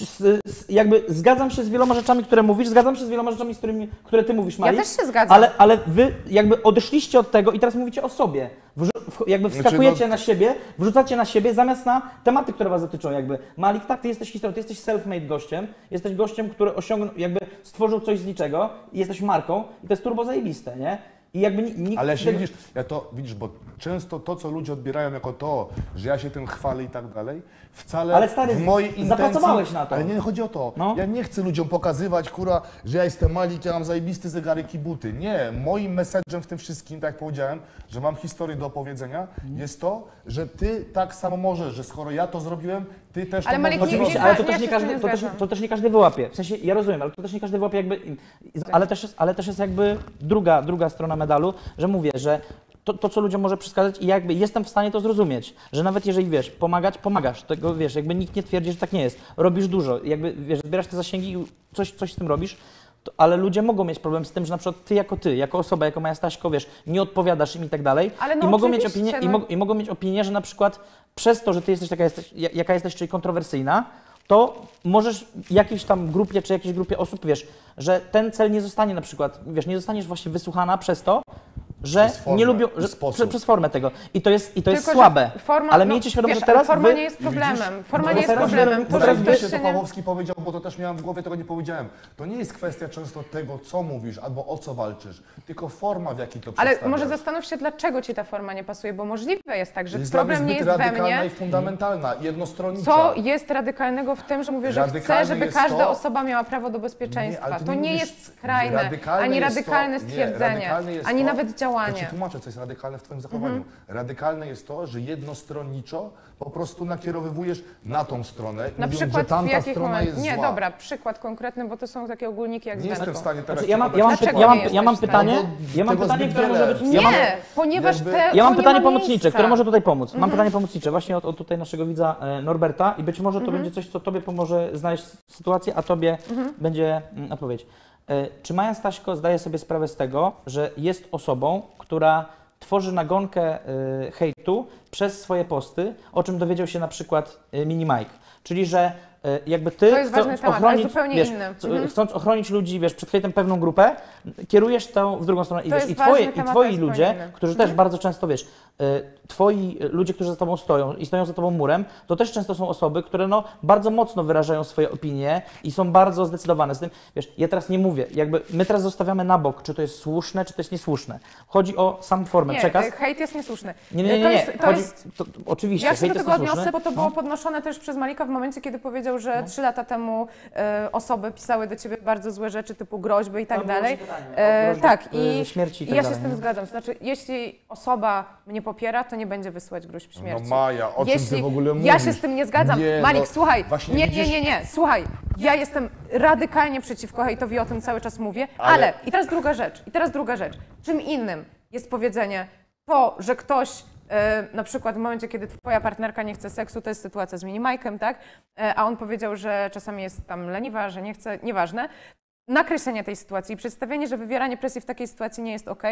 Speaker 3: S- s- Jakby zgadzam się z wieloma rzeczami, które mówisz, zgadzam się z wieloma rzeczami, z którymi, które ty mówisz, Mali.
Speaker 5: też się zgadzam.
Speaker 3: Ale, ale wy jakby odeszliście od tego i teraz mówicie o sobie. Wrzu- jakby
Speaker 4: Znaczy,
Speaker 3: wskakujecie
Speaker 4: no-
Speaker 3: na siebie, wrzucacie na siebie zamiast na tematy, które was dotyczą. Jakby Malik, tak, ty jesteś historią, ty jesteś self-made gościem, jesteś gościem, który osiągnął, jakby stworzył coś z niczego i jesteś marką i to jest turbo zajebiste, nie? I jakby ni- nikt
Speaker 4: Ale się widzisz, ja to widzisz, bo często to, co ludzie odbierają jako to, że ja się tym chwalę i tak dalej, wcale
Speaker 3: Ale stary,
Speaker 4: w mojej intencji...
Speaker 3: zapracowałeś na to.
Speaker 4: Ale nie chodzi o to.
Speaker 3: No.
Speaker 4: Ja nie chcę ludziom pokazywać, kura, że ja jestem Malik, ja mam zajebisty zegarek i buty. Nie, moim message'em w tym wszystkim, tak jak powiedziałem, że mam historię do opowiedzenia, jest to, że ty tak samo możesz, że skoro ja to zrobiłem, ty też
Speaker 5: Ale
Speaker 4: to
Speaker 5: Malik,
Speaker 4: możesz
Speaker 5: nie-
Speaker 3: Oczywiście, ale to
Speaker 5: ja
Speaker 3: też nie każdy,
Speaker 5: nie
Speaker 3: to też, to też nie każdy wyłapie. W sensie, ja rozumiem, ale to też nie każdy wyłapie jakby, ale też jest, ale też jest jakby druga, druga strona medalu, że mówię, że to, to, co ludziom może przeszkadzać i jakby jestem w stanie to zrozumieć, że nawet jeżeli, wiesz, pomagać, pomagasz, tego, wiesz, jakby nikt nie twierdzi, że tak nie jest, robisz dużo, jakby, wiesz, zbierasz te zasięgi i coś, coś z tym robisz, to, ale ludzie mogą mieć problem z tym, że na przykład ty jako ty, jako osoba, jako Maja Staśko, wiesz, nie odpowiadasz im i tak dalej
Speaker 5: Ale no
Speaker 3: i mogą mieć opinię, i,
Speaker 5: no.
Speaker 3: mo- i mogą mieć opinię, że na przykład przez to, że ty jesteś taka, jesteś, ja- jaka jesteś, czyli kontrowersyjna, to możesz jakiejś tam grupie, czy jakiejś grupie osób, wiesz, że ten cel nie zostanie na przykład, wiesz, nie zostaniesz właśnie wysłuchana przez to, że
Speaker 4: Przez formę
Speaker 3: nie lubią, że, prze, przez formę tego. I to jest, i to jest
Speaker 5: Tylko,
Speaker 3: słabe.
Speaker 5: Forma,
Speaker 3: ale
Speaker 5: no,
Speaker 3: miejcie świadomość,
Speaker 5: wiesz,
Speaker 3: że teraz
Speaker 5: forma
Speaker 3: wy,
Speaker 5: nie jest problemem. Forma
Speaker 3: No
Speaker 5: nie jest
Speaker 3: teraz
Speaker 5: problemem.
Speaker 3: wy-
Speaker 5: To, że
Speaker 4: to
Speaker 5: nie...
Speaker 4: Pawłowski powiedział, bo to też miałem w głowie, tego nie powiedziałem. To nie jest kwestia często tego, co mówisz albo o co walczysz, tylko forma, w jakiej to
Speaker 5: Ale może zastanów się, dlaczego ci ta forma nie pasuje, bo możliwe jest tak, że
Speaker 4: jest
Speaker 5: problem nie jest we
Speaker 4: radykalna
Speaker 5: mnie.
Speaker 4: i fundamentalna, jednostronnicza.
Speaker 5: Co jest radykalnego w tym, że mówię, że chcę, żeby każda
Speaker 4: to-
Speaker 5: osoba miała prawo do bezpieczeństwa. to nie
Speaker 4: mówisz-
Speaker 5: jest skrajne, ani radykalne
Speaker 4: to, nie,
Speaker 5: stwierdzenie,
Speaker 4: radykalne
Speaker 5: ani
Speaker 4: to-
Speaker 5: nawet
Speaker 4: Ja ci
Speaker 5: działanie.
Speaker 4: tłumaczę, co jest radykalne w twoim zachowaniu. Radykalne jest to, że jednostronniczo po prostu nakierowujesz na tą stronę,
Speaker 5: Na
Speaker 4: mówiąc, że
Speaker 5: przykład w
Speaker 4: tamta strona jest
Speaker 5: Nie,
Speaker 4: zła.
Speaker 5: dobra, przykład konkretny, bo to są takie ogólniki jak
Speaker 4: Nie jestem w stanie teraz
Speaker 3: Znaczy, ja mam, ja mam, ja mam, ja mam pytanie, ja mam pytanie, które może być...
Speaker 5: Nie,
Speaker 3: Ja mam,
Speaker 5: ponieważ te,
Speaker 3: Ja mam
Speaker 5: nie
Speaker 3: pytanie
Speaker 5: ma
Speaker 3: pomocnicze,
Speaker 5: miejsca.
Speaker 3: które może tutaj pomóc. Mam pytanie pomocnicze właśnie od, od tutaj naszego widza e, Norberta i być może to będzie coś, co Tobie pomoże znaleźć sytuację, a Tobie będzie mm, odpowiedź. E, Czy Maja Staśko zdaje sobie sprawę z tego, że jest osobą, która tworzy nagonkę y, hejtu przez swoje posty, o czym dowiedział się na przykład y, Mini Mike. Czyli, że jakby ty
Speaker 5: To jest ważny temat,
Speaker 3: ochronić,
Speaker 5: zupełnie
Speaker 3: wiesz,
Speaker 5: Mhm.
Speaker 3: chcąc ochronić ludzi, wiesz, przed hejtem pewną grupę, kierujesz to w drugą stronę i, wiesz, i, twoje, i twoi ludzie,
Speaker 5: zupełnie inny.
Speaker 3: którzy też bardzo często, wiesz, y, twoi y, ludzie, którzy za tobą stoją i stoją za tobą murem, to też często są osoby, które no bardzo mocno wyrażają swoje opinie i są bardzo zdecydowane z tym. Wiesz, ja teraz nie mówię, jakby my teraz zostawiamy na bok, czy to jest słuszne, czy to jest niesłuszne. Chodzi o sam formę,
Speaker 5: Nie,
Speaker 3: przekaz.
Speaker 5: e, hejt jest niesłuszny.
Speaker 3: Nie, nie, nie,
Speaker 5: To
Speaker 3: nie.
Speaker 5: jest, to
Speaker 3: Chodzi,
Speaker 5: jest
Speaker 3: to, oczywiście,
Speaker 5: Ja się do tego odniosę, bo to
Speaker 3: No.
Speaker 5: było podnoszone też przez Malika w momencie, kiedy powiedział, że trzy lata temu e, osoby pisały do ciebie bardzo złe rzeczy, typu groźby i tak
Speaker 3: było
Speaker 5: dalej. E, tak,
Speaker 3: e,
Speaker 5: i,
Speaker 3: śmierci i tak
Speaker 5: ja się
Speaker 3: dalej,
Speaker 5: z tym
Speaker 3: nie?
Speaker 5: zgadzam. Znaczy, jeśli osoba mnie popiera, to nie będzie wysyłać gruźb śmierci.
Speaker 4: No Maja, o czym
Speaker 5: Jeśli
Speaker 4: ty w ogóle mówisz?
Speaker 5: Ja się z tym nie zgadzam.
Speaker 4: Nie,
Speaker 5: Malik,
Speaker 4: no,
Speaker 5: słuchaj,
Speaker 4: właśnie
Speaker 5: nie, nie, nie, nie, słuchaj, ja jestem radykalnie przeciwko hejtowi, o tym cały czas mówię, ale,
Speaker 4: Ale-
Speaker 5: i teraz druga rzecz, i teraz druga rzecz. Czym innym jest powiedzenie to, że ktoś e, na przykład w momencie, kiedy twoja partnerka nie chce seksu, to jest sytuacja z minimajkiem, tak? E, a on powiedział, że czasami jest tam leniwa, że nie chce, nieważne. Nakreślenie tej sytuacji i przedstawienie, że wywieranie presji w takiej sytuacji nie jest ok,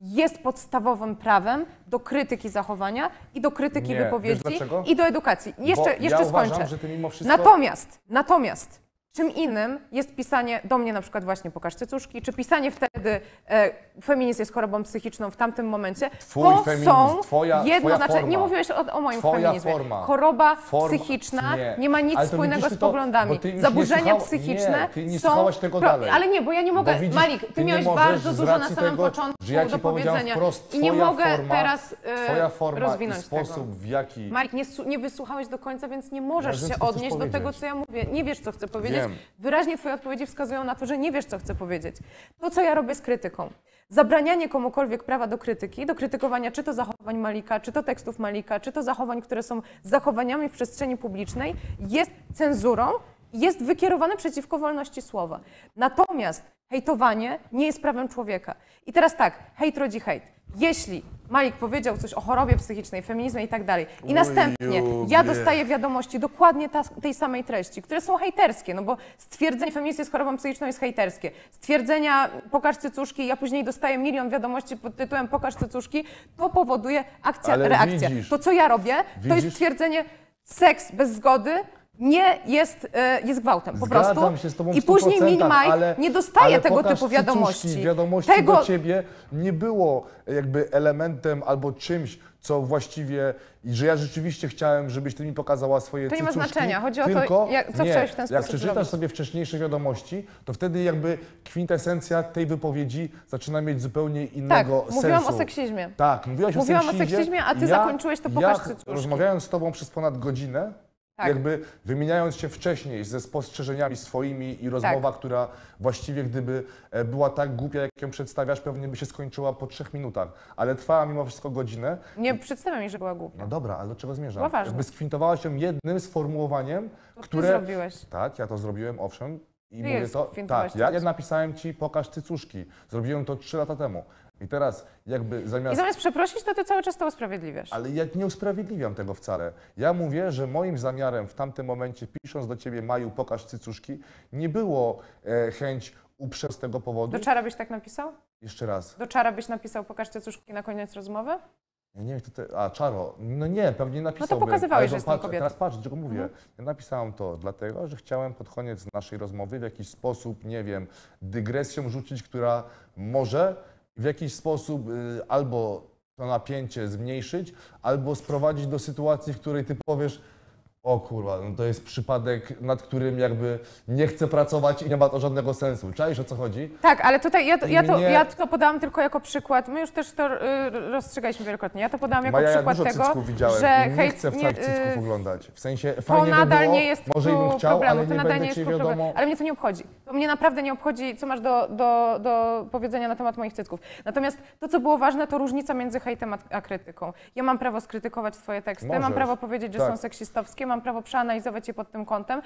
Speaker 5: jest podstawowym prawem do krytyki zachowania i do krytyki
Speaker 4: Nie,
Speaker 5: wypowiedzi i do edukacji. Jeszcze,
Speaker 4: Bo
Speaker 5: jeszcze
Speaker 4: ja uważam,
Speaker 5: skończę.
Speaker 4: że ty mimo wszystko...
Speaker 5: Natomiast, natomiast czym innym jest pisanie do mnie na przykład właśnie pokaż cycuszki, czy pisanie wtedy e, feminizm jest chorobą psychiczną w tamtym momencie.
Speaker 4: Twój
Speaker 5: to
Speaker 4: feminizm,
Speaker 5: są
Speaker 4: twoja- twoja forma.
Speaker 5: nie mówiłeś o, o moim
Speaker 4: Twoja
Speaker 5: feminizmie.
Speaker 4: forma.
Speaker 5: Choroba
Speaker 4: Forma-
Speaker 5: psychiczna
Speaker 4: nie.
Speaker 5: nie, ma nic wspólnego z
Speaker 4: to-
Speaker 5: poglądami.
Speaker 4: nie
Speaker 5: Zaburzenia
Speaker 4: słuchała-
Speaker 5: psychiczne
Speaker 4: nie, nie
Speaker 5: są...
Speaker 4: tego dalej.
Speaker 5: Ale nie, bo ja nie mogę...
Speaker 4: Widzisz,
Speaker 5: Malik, ty,
Speaker 4: ty nie
Speaker 5: miałeś bardzo dużo na samym
Speaker 4: tego,
Speaker 5: początku
Speaker 4: ja
Speaker 5: do powiedzenia
Speaker 4: wprost,
Speaker 5: i nie mogę
Speaker 4: forma,
Speaker 5: teraz e,
Speaker 4: Twoja forma i
Speaker 5: rozwinąć
Speaker 4: sposób,
Speaker 5: tego.
Speaker 4: w jaki...
Speaker 5: Malik, nie, nie wysłuchałeś do końca, więc nie możesz się odnieść do tego, co ja mówię. Nie wiesz, co chcę powiedzieć.
Speaker 4: Wiem.
Speaker 5: Wyraźnie Twoje odpowiedzi wskazują na to, że nie wiesz, co chcę powiedzieć. To, co ja robię z krytyką. Zabranianie komukolwiek prawa do krytyki, do krytykowania czy to zachowań Malika, czy to tekstów Malika, czy to zachowań, które są zachowaniami w przestrzeni publicznej, jest cenzurą, jest wykierowane przeciwko wolności słowa. Natomiast hejtowanie nie jest prawem człowieka. I teraz tak, hejt rodzi hejt. Jeśli Malik powiedział coś o chorobie psychicznej, feminizmie i tak dalej, i następnie ja dostaję wiadomości dokładnie ta, tej samej treści, które są hejterskie, no bo stwierdzenie feminizm jest chorobą psychiczną jest hejterskie. Stwierdzenia pokaż cycuszki, ja później dostaję milion wiadomości pod tytułem pokaż cycuszki, to powoduje akcja,
Speaker 4: Ale
Speaker 5: reakcja.
Speaker 4: widzisz-
Speaker 5: to, co ja robię, to jest
Speaker 4: widzisz?
Speaker 5: stwierdzenie seks bez zgody nie jest, e, jest gwałtem, po
Speaker 4: Zgadzam
Speaker 5: prostu.
Speaker 4: się z tobą
Speaker 5: I później
Speaker 4: 100%,
Speaker 5: Minmaj nie dostaje
Speaker 4: ale
Speaker 5: tego typu wiadomości.
Speaker 4: Wiadomości
Speaker 5: Tego,
Speaker 4: do ciebie nie było jakby elementem albo czymś, co właściwie, i że ja rzeczywiście chciałem, żebyś ty mi pokazała swoje
Speaker 5: To nie ma znaczenia. Chodzi o to,
Speaker 4: tylko,
Speaker 5: jak- co
Speaker 4: nie,
Speaker 5: chciałeś w ten
Speaker 4: Jak
Speaker 5: sposób
Speaker 4: przeczytasz
Speaker 5: zrobić.
Speaker 4: sobie wcześniejsze wiadomości, to wtedy jakby kwintesencja tej wypowiedzi zaczyna mieć zupełnie
Speaker 5: tak,
Speaker 4: innego sensu.
Speaker 5: mówiłam o seksizmie.
Speaker 4: Tak, mówiłaś
Speaker 5: Mówiłam o
Speaker 4: o seksizmie,
Speaker 5: seksizmie, a ty
Speaker 4: ja,
Speaker 5: zakończyłeś to pokaż
Speaker 4: ja, rozmawiając z tobą przez ponad godzinę,
Speaker 5: Tak.
Speaker 4: jakby wymieniając się wcześniej ze spostrzeżeniami swoimi i rozmowa, która właściwie gdyby e, była tak głupia, jak ją przedstawiasz, pewnie by się skończyła po trzech minutach, ale trwała mimo wszystko godzinę.
Speaker 5: Nie przedstawiam mi, że była głupia.
Speaker 4: No dobra, ale do czego zmierzam?
Speaker 5: Była ważna.
Speaker 4: Jakby skwintowałaś ją jednym sformułowaniem,
Speaker 5: To ty
Speaker 4: które...
Speaker 5: zrobiłeś.
Speaker 4: Tak, ja to zrobiłem, owszem. I
Speaker 5: Ty
Speaker 4: mówię to. Tak, ja, ja napisałem ci pokaż cycuszki. Zrobiłem to trzy lata temu. I teraz jakby
Speaker 5: I
Speaker 4: zamiast
Speaker 5: zamiast przeprosić, to ty cały czas to usprawiedliwiasz.
Speaker 4: ale ja nie usprawiedliwiam tego wcale. Ja mówię, że moim zamiarem w tamtym momencie, pisząc do ciebie Maju, pokaż cycuszki, nie było e, chęć uprzeć z tego powodu.
Speaker 5: Do czara byś tak napisał?
Speaker 4: Jeszcze raz.
Speaker 5: Do czara byś napisał pokaż cycuszki na koniec rozmowy?
Speaker 4: Ja nie wiem, kto te... A, Czaro. No nie, pewnie napisałbym.
Speaker 5: pokazywałeś,
Speaker 4: ale
Speaker 5: że
Speaker 4: to
Speaker 5: jestem kobietą.
Speaker 4: Teraz patrz, czego mówię.
Speaker 5: Mhm.
Speaker 4: Ja napisałem to dlatego, że chciałem pod koniec naszej rozmowy w jakiś sposób, nie wiem, dygresją rzucić, która może w jakiś sposób y, albo to napięcie zmniejszyć, albo sprowadzić do sytuacji, w której ty powiesz, o kurwa, no to jest przypadek, nad którym jakby nie chcę pracować i nie ma to żadnego sensu. Czaisz o co chodzi?
Speaker 5: Tak, ale tutaj ja to, ja to,
Speaker 4: Mnie-
Speaker 5: ja to podałam tylko jako przykład. My już też to y, rozstrzygaliśmy wielokrotnie. Ja to podałam jako
Speaker 4: Maja, ja
Speaker 5: przykład
Speaker 4: dużo
Speaker 5: tego,
Speaker 4: cycków widziałem
Speaker 5: że
Speaker 4: i nie
Speaker 5: hejt
Speaker 4: chcę wcale cycków
Speaker 5: y,
Speaker 4: oglądać. W sensie
Speaker 5: To
Speaker 4: fajnie by
Speaker 5: nadal
Speaker 4: było,
Speaker 5: nie jest
Speaker 4: może i bym
Speaker 5: tu
Speaker 4: chciał,
Speaker 5: problemu,
Speaker 4: ale
Speaker 5: to
Speaker 4: nie
Speaker 5: nadal
Speaker 4: będę
Speaker 5: nie jest
Speaker 4: cię
Speaker 5: tu
Speaker 4: wiadomo.
Speaker 5: problemu. Ale mnie to nie obchodzi. To mnie naprawdę nie obchodzi, co masz do, do, do powiedzenia na temat moich cycków. Natomiast to, co było ważne, to różnica między hejtem a, a krytyką. Ja mam prawo skrytykować twoje teksty, mam
Speaker 4: Możesz.
Speaker 5: prawo powiedzieć, że
Speaker 4: Tak.
Speaker 5: są seksistowskie, mam prawo przeanalizować je pod tym kątem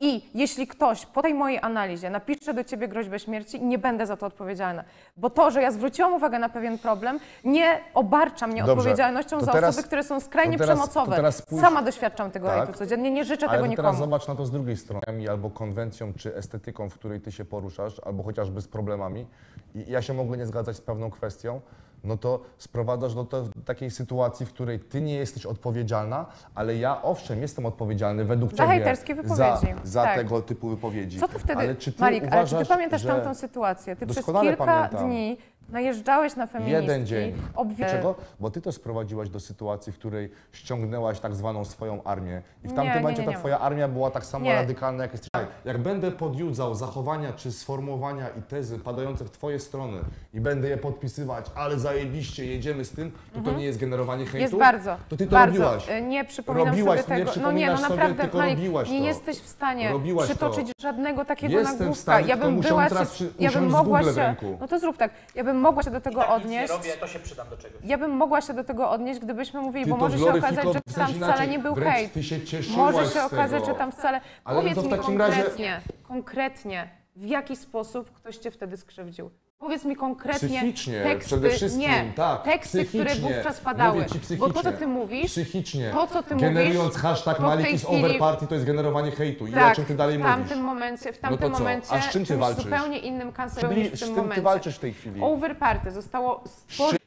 Speaker 5: i jeśli ktoś po tej mojej analizie napisze do ciebie groźbę śmierci, nie będę za to odpowiedzialna. Bo to, że ja zwróciłam uwagę na pewien problem, nie obarcza mnie
Speaker 4: Dobrze.
Speaker 5: odpowiedzialnością za
Speaker 4: teraz-
Speaker 5: osoby, które są skrajnie
Speaker 4: teraz-
Speaker 5: przemocowe.
Speaker 4: spójrz-
Speaker 5: Sama doświadczam tego
Speaker 4: Tak.
Speaker 5: hejtu codziennie, nie życzę
Speaker 4: Ale
Speaker 5: tego
Speaker 4: to teraz
Speaker 5: nikomu.
Speaker 4: zobacz na to z drugiej strony, albo konwencją, czy estetyką, w której ty się poruszasz, albo chociażby z problemami. I ja się mogę nie zgadzać z pewną kwestią, no to sprowadzasz do to, takiej sytuacji, w której ty nie jesteś odpowiedzialna, ale ja owszem jestem odpowiedzialny według
Speaker 5: Za
Speaker 4: ciebie
Speaker 5: hejterskie
Speaker 4: za,
Speaker 5: wypowiedzi.
Speaker 4: za
Speaker 5: Tak.
Speaker 4: tego typu wypowiedzi.
Speaker 5: Co ty wtedy,
Speaker 4: ale czy ty
Speaker 5: Malik, ale czy ty
Speaker 4: uważasz,
Speaker 5: pamiętasz tamtą sytuację? Ty przez kilka
Speaker 4: pamiętam.
Speaker 5: dni najeżdżałeś na feministki.
Speaker 4: Jeden dzień.
Speaker 5: obwi-
Speaker 4: Dlaczego? Bo ty to sprowadziłaś do sytuacji, w której ściągnęłaś tak zwaną swoją armię. I w tamtym
Speaker 5: nie,
Speaker 4: momencie
Speaker 5: nie,
Speaker 4: ta
Speaker 5: nie.
Speaker 4: twoja armia była tak samo
Speaker 5: Nie.
Speaker 4: radykalna, jak jesteś. Jak będę podjudzał zachowania czy sformułowania i tezy padające w twoje strony i będę je podpisywać, ale zajebiście, jedziemy z tym, to to nie jest generowanie hejtu?
Speaker 5: Mhm. Jest bardzo.
Speaker 4: To ty to
Speaker 5: bardzo.
Speaker 4: robiłaś.
Speaker 5: E, Nie przypominam
Speaker 4: Robiłaś,
Speaker 5: sobie
Speaker 4: nie
Speaker 5: tego. no nie, no
Speaker 4: przypominasz sobie,
Speaker 5: naprawdę,
Speaker 4: tylko
Speaker 5: Malik,
Speaker 4: robiłaś
Speaker 5: nie
Speaker 4: to.
Speaker 5: jesteś w stanie
Speaker 4: Robiłaś to.
Speaker 5: przytoczyć żadnego takiego
Speaker 4: Jestem w
Speaker 5: nagłówka.
Speaker 4: stanie,
Speaker 5: ja
Speaker 4: tylko
Speaker 5: bym była
Speaker 4: teraz
Speaker 5: ci,
Speaker 4: przy-
Speaker 5: ja bym
Speaker 4: usiąść z
Speaker 5: mogła
Speaker 4: Google w
Speaker 5: się.
Speaker 4: ręku.
Speaker 5: No to zrób tak. Ja bym bym mogła się do tego odnieść.
Speaker 3: to się przydam do czegoś.
Speaker 5: Ja bym mogła się do tego odnieść, gdybyśmy mówili,
Speaker 4: Ty
Speaker 5: bo
Speaker 4: to
Speaker 5: może się okazać, że tam wcale nie był
Speaker 4: wręcz
Speaker 5: hejt.
Speaker 4: Ty się cieszyłaś
Speaker 5: Może się
Speaker 4: z
Speaker 5: okazać,
Speaker 4: tego.
Speaker 5: że tam wcale.
Speaker 4: Ale
Speaker 5: Powiedz
Speaker 4: to w
Speaker 5: mi
Speaker 4: takim razie-
Speaker 5: konkretnie, konkretnie, w jaki sposób ktoś cię wtedy skrzywdził. Powiedz mi konkretnie
Speaker 4: Psychicznie,
Speaker 5: teksty,
Speaker 4: przede wszystkim,
Speaker 5: nie,
Speaker 4: tak,
Speaker 5: teksty, które wówczas padały. Bo to, co ty mówisz,
Speaker 4: Psychicznie.
Speaker 5: to, co ty
Speaker 4: Generując
Speaker 5: mówisz,
Speaker 4: hashtag Malik is over party, to jest generowanie hejtu. I o
Speaker 5: tak,
Speaker 4: czym ty dalej
Speaker 5: w
Speaker 4: mówisz?
Speaker 5: tamtym momencie, w
Speaker 4: No
Speaker 5: tamtym
Speaker 4: co?
Speaker 5: momencie
Speaker 4: A z czym ty walczysz?
Speaker 5: zupełnie innym kancelem niż w
Speaker 4: z
Speaker 5: tym
Speaker 4: czym ty
Speaker 5: momencie.
Speaker 4: walczysz w tej chwili?
Speaker 5: Over party zostało stworzone.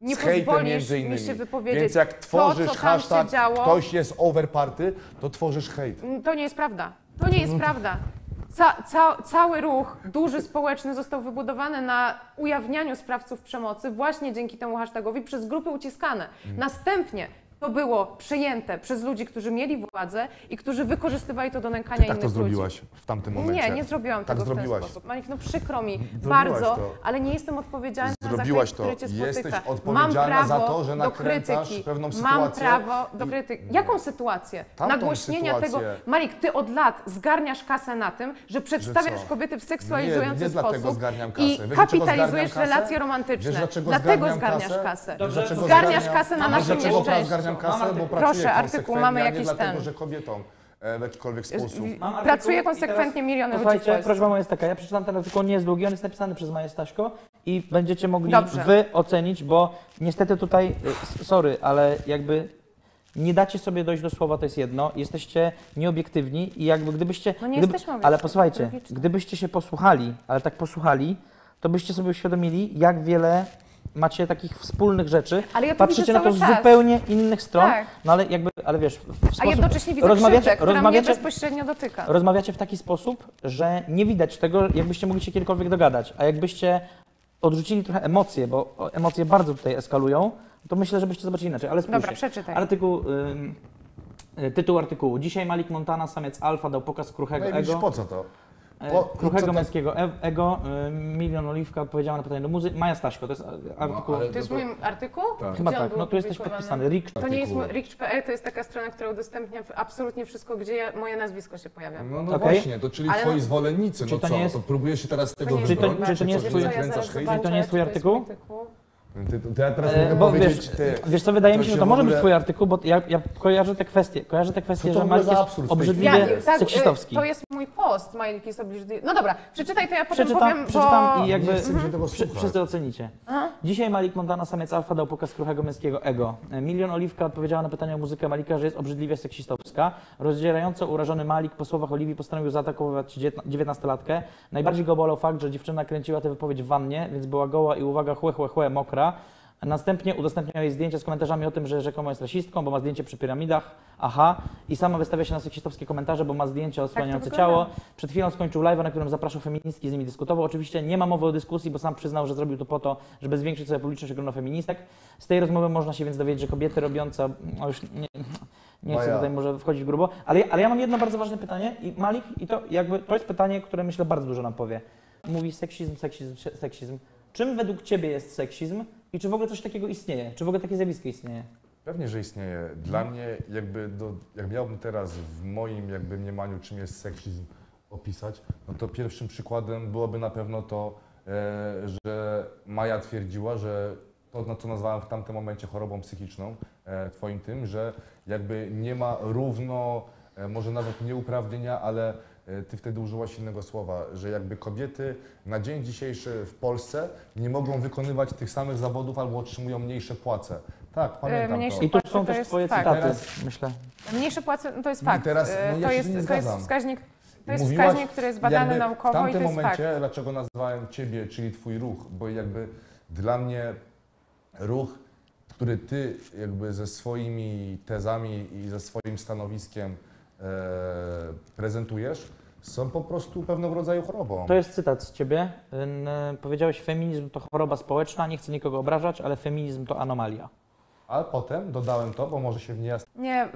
Speaker 5: Nie
Speaker 4: z hejtem między
Speaker 5: mi
Speaker 4: innymi.
Speaker 5: się wypowiedzieć.
Speaker 4: Więc jak tworzysz
Speaker 5: to,
Speaker 4: hashtag
Speaker 5: działo,
Speaker 4: ktoś jest over party, to tworzysz hejt.
Speaker 5: To nie jest prawda. To nie jest prawda. Ca, ca, cały ruch duży społeczny został wybudowany na ujawnianiu sprawców przemocy właśnie dzięki temu hashtagowi przez grupy uciskane. Następnie to było przejęte przez ludzi, którzy mieli władzę i którzy wykorzystywali to do nękania
Speaker 4: Tak
Speaker 5: innych
Speaker 4: to
Speaker 5: ludzi.
Speaker 4: zrobiłaś w tamtym momencie.
Speaker 5: Nie, nie zrobiłam
Speaker 4: Tak
Speaker 5: tego w
Speaker 4: zrobiłaś.
Speaker 5: ten sposób. Malik, no przykro mi
Speaker 4: Zrobiłaś
Speaker 5: bardzo,
Speaker 4: to.
Speaker 5: ale nie jestem odpowiedzialna
Speaker 4: Zrobiłaś
Speaker 5: za
Speaker 4: to.
Speaker 5: hejt, który cię
Speaker 4: Jesteś
Speaker 5: spotyka.
Speaker 4: odpowiedzialna
Speaker 5: Mam prawo
Speaker 4: za to, że
Speaker 5: do
Speaker 4: nakręcasz
Speaker 5: krytyki.
Speaker 4: pewną
Speaker 5: Mam
Speaker 4: sytuację
Speaker 5: prawo do
Speaker 4: i-
Speaker 5: krytyki. Jaką sytuację?
Speaker 4: Tamtą
Speaker 5: Nagłośnienia tego.
Speaker 4: sytuację.
Speaker 5: Malik, ty od lat zgarniasz kasę na tym, że przedstawiasz kobiety w seksualizujący
Speaker 4: Nie, nie dlatego
Speaker 5: sposób
Speaker 4: zgarniam
Speaker 5: i
Speaker 4: kasę. Wiesz, dlaczego
Speaker 5: kapitalizujesz
Speaker 4: zgarniam
Speaker 5: relacje romantyczne.
Speaker 4: Wiesz,
Speaker 5: Dlatego
Speaker 4: zgarniam
Speaker 5: zgarniasz
Speaker 4: kasę?
Speaker 5: kasę.
Speaker 4: Wiesz, dlaczego
Speaker 5: Zgarniasz
Speaker 4: zgarniam-
Speaker 5: kasę na
Speaker 4: Wiesz,
Speaker 5: naszym nieszczęściu.
Speaker 4: Kasę? Bo
Speaker 3: Proszę,
Speaker 4: pracuję
Speaker 5: artykuł,
Speaker 4: konsekwentnie,
Speaker 5: mamy
Speaker 4: a nie
Speaker 5: jakiś
Speaker 4: dlatego,
Speaker 5: ten.
Speaker 4: że kobietom e, w jakikolwiek sposób.
Speaker 3: Mam artykuł
Speaker 5: Pracuje
Speaker 3: i
Speaker 5: konsekwentnie
Speaker 3: teraz-
Speaker 5: miliony ludzi w
Speaker 3: Posłuchajcie,
Speaker 5: Polsce.
Speaker 3: prośba moja jest taka, ja przeczytam ten artykuł, nie jest długi, on jest napisany przez Maję Staśko i będziecie mogli
Speaker 5: Dobrze.
Speaker 3: wy ocenić, bo niestety tutaj, y, s- sorry, ale jakby nie dacie sobie dojść do słowa, to jest jedno, jesteście nieobiektywni i jakby gdybyście...
Speaker 5: No nie
Speaker 3: gdyby,
Speaker 5: jesteśmy
Speaker 3: Ale
Speaker 5: obiektywni,
Speaker 3: posłuchajcie,
Speaker 5: logiczne.
Speaker 3: gdybyście się posłuchali, ale tak posłuchali, to byście sobie uświadomili, jak wiele macie takich wspólnych rzeczy.
Speaker 5: Ale ja to
Speaker 3: Patrzycie na to z
Speaker 5: czas.
Speaker 3: zupełnie innych stron,
Speaker 5: Tak.
Speaker 3: no ale jakby, ale wiesz, w, sposób...
Speaker 5: A jednocześnie widzę
Speaker 3: rozmawiacie,
Speaker 5: krzywdę, która mnie
Speaker 3: rozmawiacie,
Speaker 5: bezpośrednio dotyka.
Speaker 3: rozmawiacie w taki sposób, że nie widać tego, jakbyście mogli się kiedykolwiek dogadać. A jakbyście odrzucili trochę emocje, bo emocje bardzo tutaj eskalują, to myślę, że byście zobaczyli inaczej. Ale spójrzcie.
Speaker 5: Dobra, przeczytaj.
Speaker 3: Artykuł, ym, y, tytuł artykułu. Dzisiaj Malik Montana, samiec alfa, dał pokaz kruchego
Speaker 4: No i
Speaker 3: ego.
Speaker 4: po co to?
Speaker 3: E,
Speaker 4: po-
Speaker 3: kruchego
Speaker 4: to-
Speaker 3: męskiego e- ego. y, Milion Oliwka odpowiedziała na pytanie do muzy. Maja Staśko, to jest a- artykuł.
Speaker 4: ale-
Speaker 5: To jest
Speaker 4: No
Speaker 5: mój artykuł?
Speaker 4: Tak.
Speaker 3: Chyba tak, no tu jesteś podpisany. Rick
Speaker 5: To nie jest rich.pl, to jest taka strona, która udostępnia absolutnie wszystko, gdzie ja, moje nazwisko się pojawia.
Speaker 4: No, no
Speaker 3: Okej.
Speaker 4: właśnie, to czyli
Speaker 5: Ale
Speaker 4: twoi
Speaker 5: no-
Speaker 4: zwolennicy,
Speaker 3: Czy
Speaker 4: no
Speaker 3: to
Speaker 4: co?
Speaker 3: nie jest-
Speaker 4: To próbujesz się teraz z tego
Speaker 5: jest
Speaker 3: Czy to-
Speaker 4: wybronić?
Speaker 3: czy to nie jest twój- artykuł?
Speaker 4: Ty, to ja teraz
Speaker 3: E,
Speaker 4: mogę
Speaker 3: bo
Speaker 4: powiedzieć,
Speaker 3: wiesz,
Speaker 4: ty,
Speaker 3: wiesz co, wydaje mi się, że to może być
Speaker 4: ogóle-
Speaker 3: twój artykuł, bo ja, ja kojarzę te kwestie, kojarzę te kwestie, że Malik jest obrzydliwie
Speaker 5: Ja,
Speaker 4: jest?
Speaker 5: tak,
Speaker 3: seksistowski.
Speaker 5: y, to jest mój post, Malik jest obrzydliwy. No dobra, przeczytaj to ja potem
Speaker 3: Przeczytam,
Speaker 5: powiem,
Speaker 3: przeczytam
Speaker 5: bo...
Speaker 3: i jakby
Speaker 4: słuchać.
Speaker 3: wszyscy ocenicie. Dzisiaj Malik Montana, samiec alfa, dał pokaz kruchego męskiego ego. E, Milion Oliwka odpowiedziała na pytanie o muzykę Malika, że jest obrzydliwie seksistowska. Rozdzierająco urażony Malik po słowach Oliwii postanowił zaatakować dziewiętnastolatkę. Najbardziej go bolał fakt, że dziewczyna kręciła tę wypowiedź w wannie, więc była goła i uwaga, chłe, chłe, chłe, mokra. Następnie udostępniał jej zdjęcia z komentarzami o tym, że rzekomo jest rasistką, bo ma zdjęcie przy piramidach, aha, i sama wystawia się na seksistowskie komentarze, bo ma zdjęcie osłaniające
Speaker 5: wygląda.
Speaker 3: ciało. Przed chwilą skończył live, na którym zapraszał feministki z nimi dyskutował. Oczywiście nie ma mowy o dyskusji, bo sam przyznał, że zrobił to po to, żeby zwiększyć sobie publiczność grono feministek. Z tej rozmowy można się więc dowiedzieć, że kobiety robiące, no już nie, nie chcę tutaj może wchodzić w grubo, ale, ale ja mam jedno bardzo ważne pytanie i Malik, i to jakby to jest pytanie, które myślę bardzo dużo nam powie. Mówi seksizm, seksizm, seksizm. Czym według Ciebie jest seksizm i czy w ogóle coś takiego istnieje? Czy w ogóle takie zjawisko istnieje?
Speaker 4: Pewnie, że istnieje. Dla mnie jakby, do, jak miałbym teraz w moim jakby mniemaniu, czym jest seksizm opisać, no to pierwszym przykładem byłoby na pewno to, e, że Maja twierdziła, że to, na co nazwałem w tamtym momencie chorobą psychiczną, e, twoim tym, że jakby nie ma równo, e, może nawet nie uprawnienia, ale ty wtedy użyłaś innego słowa, że jakby kobiety na dzień dzisiejszy w Polsce nie mogą wykonywać tych samych zawodów albo otrzymują mniejsze płace. Tak, pamiętam
Speaker 5: mniejsze
Speaker 4: to.
Speaker 3: I tu są
Speaker 5: to
Speaker 3: też
Speaker 5: jest
Speaker 3: Twoje
Speaker 5: fakt.
Speaker 3: cytaty,
Speaker 4: Teraz-
Speaker 3: myślę.
Speaker 5: Mniejsze płace, no to jest
Speaker 4: I
Speaker 5: fakt.
Speaker 4: teraz, no ja
Speaker 5: to,
Speaker 4: się
Speaker 5: jest,
Speaker 4: nie
Speaker 5: to jest
Speaker 4: zgadzam.
Speaker 5: wskaźnik, to jest
Speaker 4: Mówiłaś
Speaker 5: wskaźnik, który jest badany
Speaker 4: jakby
Speaker 5: naukowo
Speaker 4: W
Speaker 5: i to
Speaker 4: tamtym
Speaker 5: jest
Speaker 4: momencie,
Speaker 5: fakt.
Speaker 4: dlaczego nazwałem Ciebie, czyli Twój ruch, bo jakby dla mnie ruch, który Ty jakby ze swoimi tezami i ze swoim stanowiskiem e, prezentujesz, są po prostu pewnego rodzaju chorobą.
Speaker 3: To jest cytat z Ciebie. Powiedziałeś, feminizm to choroba społeczna, nie chcę nikogo obrażać, ale feminizm to anomalia.
Speaker 4: Ale potem dodałem to, bo może się w niejasno
Speaker 5: Nie,